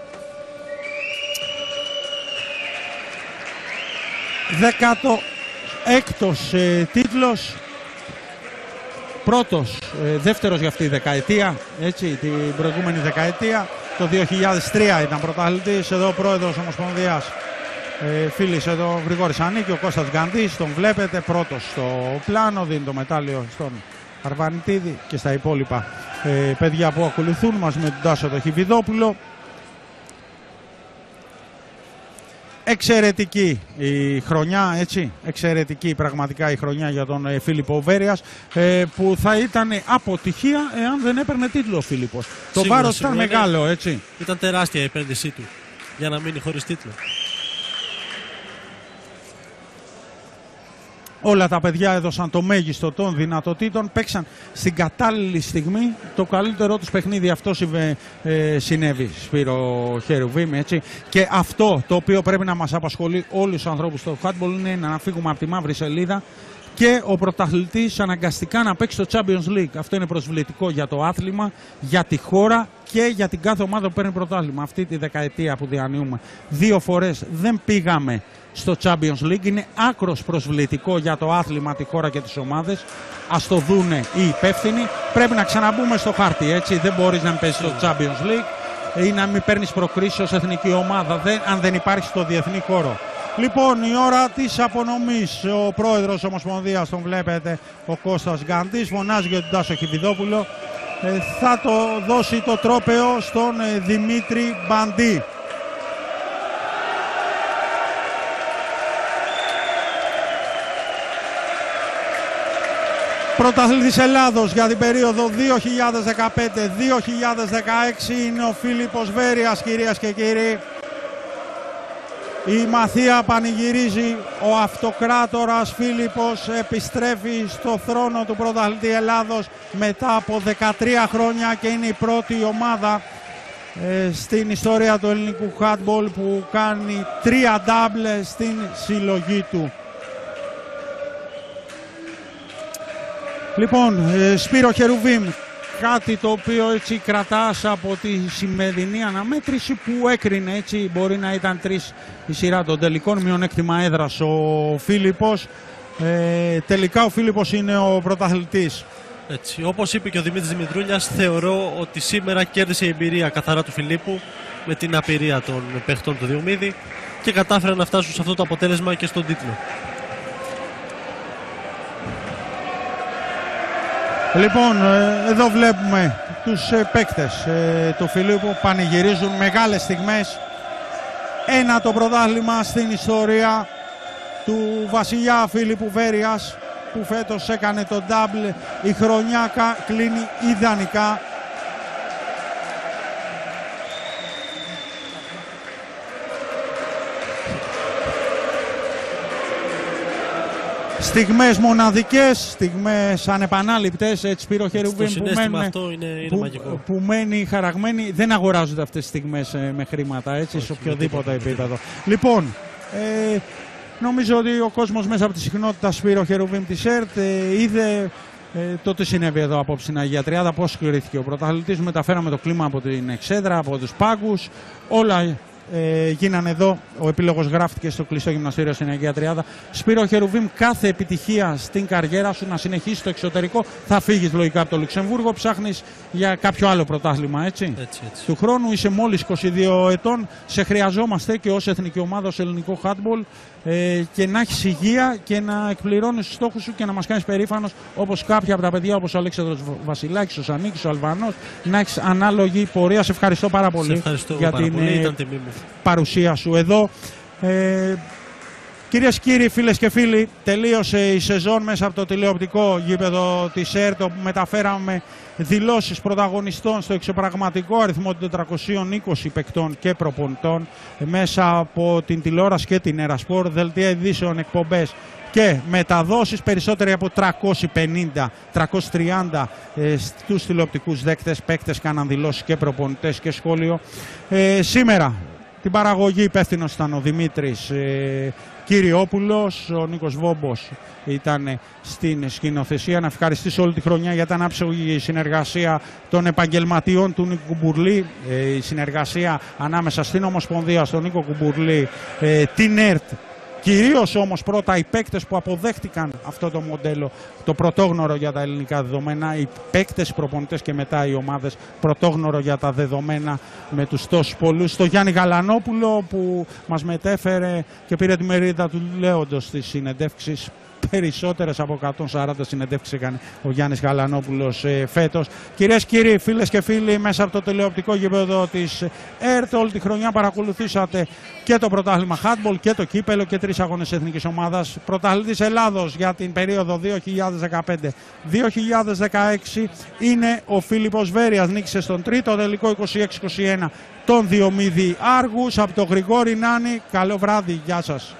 Δεκάτο έκτος ε, τίτλος. Πρώτος, ε, δεύτερος για αυτή τη δεκαετία, έτσι, την προηγούμενη δεκαετία. Το 2003 ήταν πρωταθλητής, εδώ ο πρόεδρος Ομοσπονδίας ε, φίλης εδώ ο Γρηγόρης Ανίκη, ο Κώστας Γκαντής, τον βλέπετε πρώτος στο πλάνο, δίνει το μετάλλιο στον Αρβανιτίδη και στα υπόλοιπα ε, παιδιά που ακολουθούν μαζί με τον Τάσο το Χιβιδόπουλο. Εξαιρετική η χρονιά, έτσι. Εξαιρετική πραγματικά η χρονιά για τον ε, Φίλιππο Βέρειας ε, που θα ήταν αποτυχία εάν δεν έπαιρνε τίτλο ο Φίλιππος. Το Σίγουρα, βάρος ήταν σίγουρα. μεγάλο, έτσι. Ήταν τεράστια η επένδυσή του για να μείνει χωρίς τίτλο. Όλα τα παιδιά έδωσαν το μέγιστο των δυνατοτήτων, παίξαν στην κατάλληλη στιγμή το καλύτερό τους παιχνίδι. Αυτό συμβε- ε, συνέβη, Σπύρο Χερουβίμ, έτσι. Και αυτό το οποίο πρέπει να μας απασχολεί όλους τους ανθρώπους στο handball είναι να φύγουμε από τη μαύρη σελίδα και ο πρωταθλητής αναγκαστικά να παίξει το Champions League. Αυτό είναι προσβλητικό για το άθλημα, για τη χώρα και για την κάθε ομάδα που παίρνει πρωτάθλημα. Αυτή τη δεκαετία που διανύουμε. Δύο φορές δεν πήγαμε στο Champions League. Είναι άκρος προσβλητικό για το άθλημα, τη χώρα και τις ομάδες. Ας το δούνε οι υπεύθυνοι. Πρέπει να ξαναμπούμε στο χάρτη, έτσι. Δεν μπορείς να μην παίζεις στο Champions League ή να μην παίρνεις προκρίσεις ως εθνική ομάδα δεν, αν δεν υπάρχει στο διεθνή χώρο. Λοιπόν, η ώρα της απονομής. Ο πρόεδρος Ομοσπονδίας, τον βλέπετε, ο Κώστας Γκαντής, φωνάζει για τον Τάσο Χιβιδόπουλο. Ε, θα το δώσει το τρόπεο στον ε, Δημήτρη Μπαντή. Πρωταθλητής Ελλάδος για την περίοδο 2015-2016 είναι ο Φίλιππος Βέρειας κυρίες και κύριοι. Η Μαθία πανηγυρίζει, ο αυτοκράτορας Φίλιππος επιστρέφει στο θρόνο του πρωταθλητή Ελλάδος μετά από 13 χρόνια και είναι η πρώτη ομάδα ε, στην ιστορία του ελληνικού handball που κάνει τρία ντάμπλε στην συλλογή του. Λοιπόν, ε, Σπύρο Χερουβίμ, κάτι το οποίο έτσι κρατάς από τη σημερινή αναμέτρηση που έκρινε έτσι μπορεί να ήταν τρεις η σειρά των τελικών μειονέκτημα έδρας ο Φίλιππος ε, τελικά ο Φίλιππος είναι ο πρωταθλητής Έτσι, όπως είπε και ο Δημήτρης Δημητρούλιας, θεωρώ ότι σήμερα κέρδισε η εμπειρία καθαρά του Φιλίππου με την απειρία των παιχτών του Διομήδη και κατάφεραν να φτάσουν σε αυτό το αποτέλεσμα και στον τίτλο. Λοιπόν, ε, εδώ βλέπουμε τους ε, παίκτες ε, του Φιλίππου πανηγυρίζουν μεγάλες στιγμές. Ένα το πρωτάθλημα στην ιστορία του βασιλιά Φίλιππου Βέρειας που φέτος έκανε το double. Η χρονιά κα- κλείνει ιδανικά. Στιγμές μοναδικές, στιγμές ανεπανάληπτες, έτσι Σπύρο Χερουβίμ που συναίσθημα μένουν, αυτό είναι- είναι που, μαγικό. που μένει χαραγμένοι, δεν αγοράζονται αυτές τις στιγμές ε, με χρήματα, έτσι, σε οποιοδήποτε επίπεδο. Λοιπόν, ε, νομίζω ότι ο κόσμος μέσα από τη συχνότητα Σπύρο Χερουβίμ της ΕΡΤ ε, είδε ε, το τι συνέβη εδώ απόψε στην Αγία Τριάδα, πώς κληρίθηκε ο πρωταθλητής, μεταφέραμε το κλίμα από την Εξέδρα, από τους πάγκους, όλα ε, γίνανε εδώ. Ο επίλογος γράφτηκε στο κλειστό γυμναστήριο στην Αγία Τριάδα. Σπύρο Χερουβίμ, κάθε επιτυχία στην καριέρα σου να συνεχίσεις στο εξωτερικό. Θα φύγεις λογικά από το Λουξεμβούργο, ψάχνεις για κάποιο άλλο πρωτάθλημα, έτσι; Έτσι, έτσι. Του χρόνου είσαι μόλις 22 ετών. Σε χρειαζόμαστε και ως εθνική ομάδα, ως ελληνικό handball ε, και να έχεις υγεία και να εκπληρώνεις τους στόχους σου και να μας κάνεις περήφανος όπως κάποια από τα παιδιά, όπως ο Αλέξανδρος Βασιλάκης, ο Σανίκη, ο Αλβανός. Να έχεις ανάλογη πορεία. Σε ευχαριστώ πάρα πολύ Σε ευχαριστώ για πάρα την πολύ, ε, ήταν τιμή μου. παρουσία σου εδώ. Ε, Κυρίες και κύριοι, φίλες και φίλοι, τελείωσε η σεζόν μέσα από το τηλεοπτικό γήπεδο της ΕΡΤ όπου μεταφέραμε δηλώσεις πρωταγωνιστών στο εξωπραγματικό αριθμό των 420 παικτών και προπονητών μέσα από την τηλεόραση και την Ερασπορ, δελτία ειδήσεων, εκπομπές και μεταδόσεις περισσότεροι από 350, 330 ε, στους τηλεοπτικούς δέκτες, παίκτες κάναν δηλώσεις και προπονητές και σχόλιο. Ε, σήμερα την παραγωγή υπεύθυνος ήταν ο Δημήτρης ε, Κυριόπουλος, ο Νίκος Βόμπος ήταν στην σκηνοθεσία. Να ευχαριστήσω όλη τη χρονιά για την άψογη συνεργασία των επαγγελματιών του Νίκου Κουμπουρλή, ε, η συνεργασία ανάμεσα στην Ομοσπονδία, στον Νίκο Κουμπουρλή, ε, την ΕΡΤ Κυρίως όμως πρώτα οι παίκτες που αποδέχτηκαν αυτό το μοντέλο, το πρωτόγνωρο για τα ελληνικά δεδομένα, οι παίκτες, οι προπονητές και μετά οι ομάδες πρωτόγνωρο για τα δεδομένα με τους τόσους πολλούς. Στο Γιάννη Γαλανόπουλο που μας μετέφερε και πήρε τη μερίδα του λέοντος στις συνεντεύξεις περισσότερες από 140 συνεντεύξεις έκανε ο Γιάννης Γαλανόπουλος ε, φέτος. Κυρίες και κύριοι, φίλες και φίλοι, μέσα από το τηλεοπτικό γήπεδο της ΕΡΤ όλη τη χρονιά παρακολουθήσατε και το πρωτάθλημα handball και το κύπελο και τρεις αγώνες εθνικής ομάδας. Πρωταθλητής Ελλάδος για την περίοδο 2015-2016 είναι ο Φίλιππος Βέρειας. Νίκησε στον τρίτο τελικό 26-21 τον Διομήδη Άργους από τον Γρηγόρη Νάνη. Καλό βράδυ, γεια σας.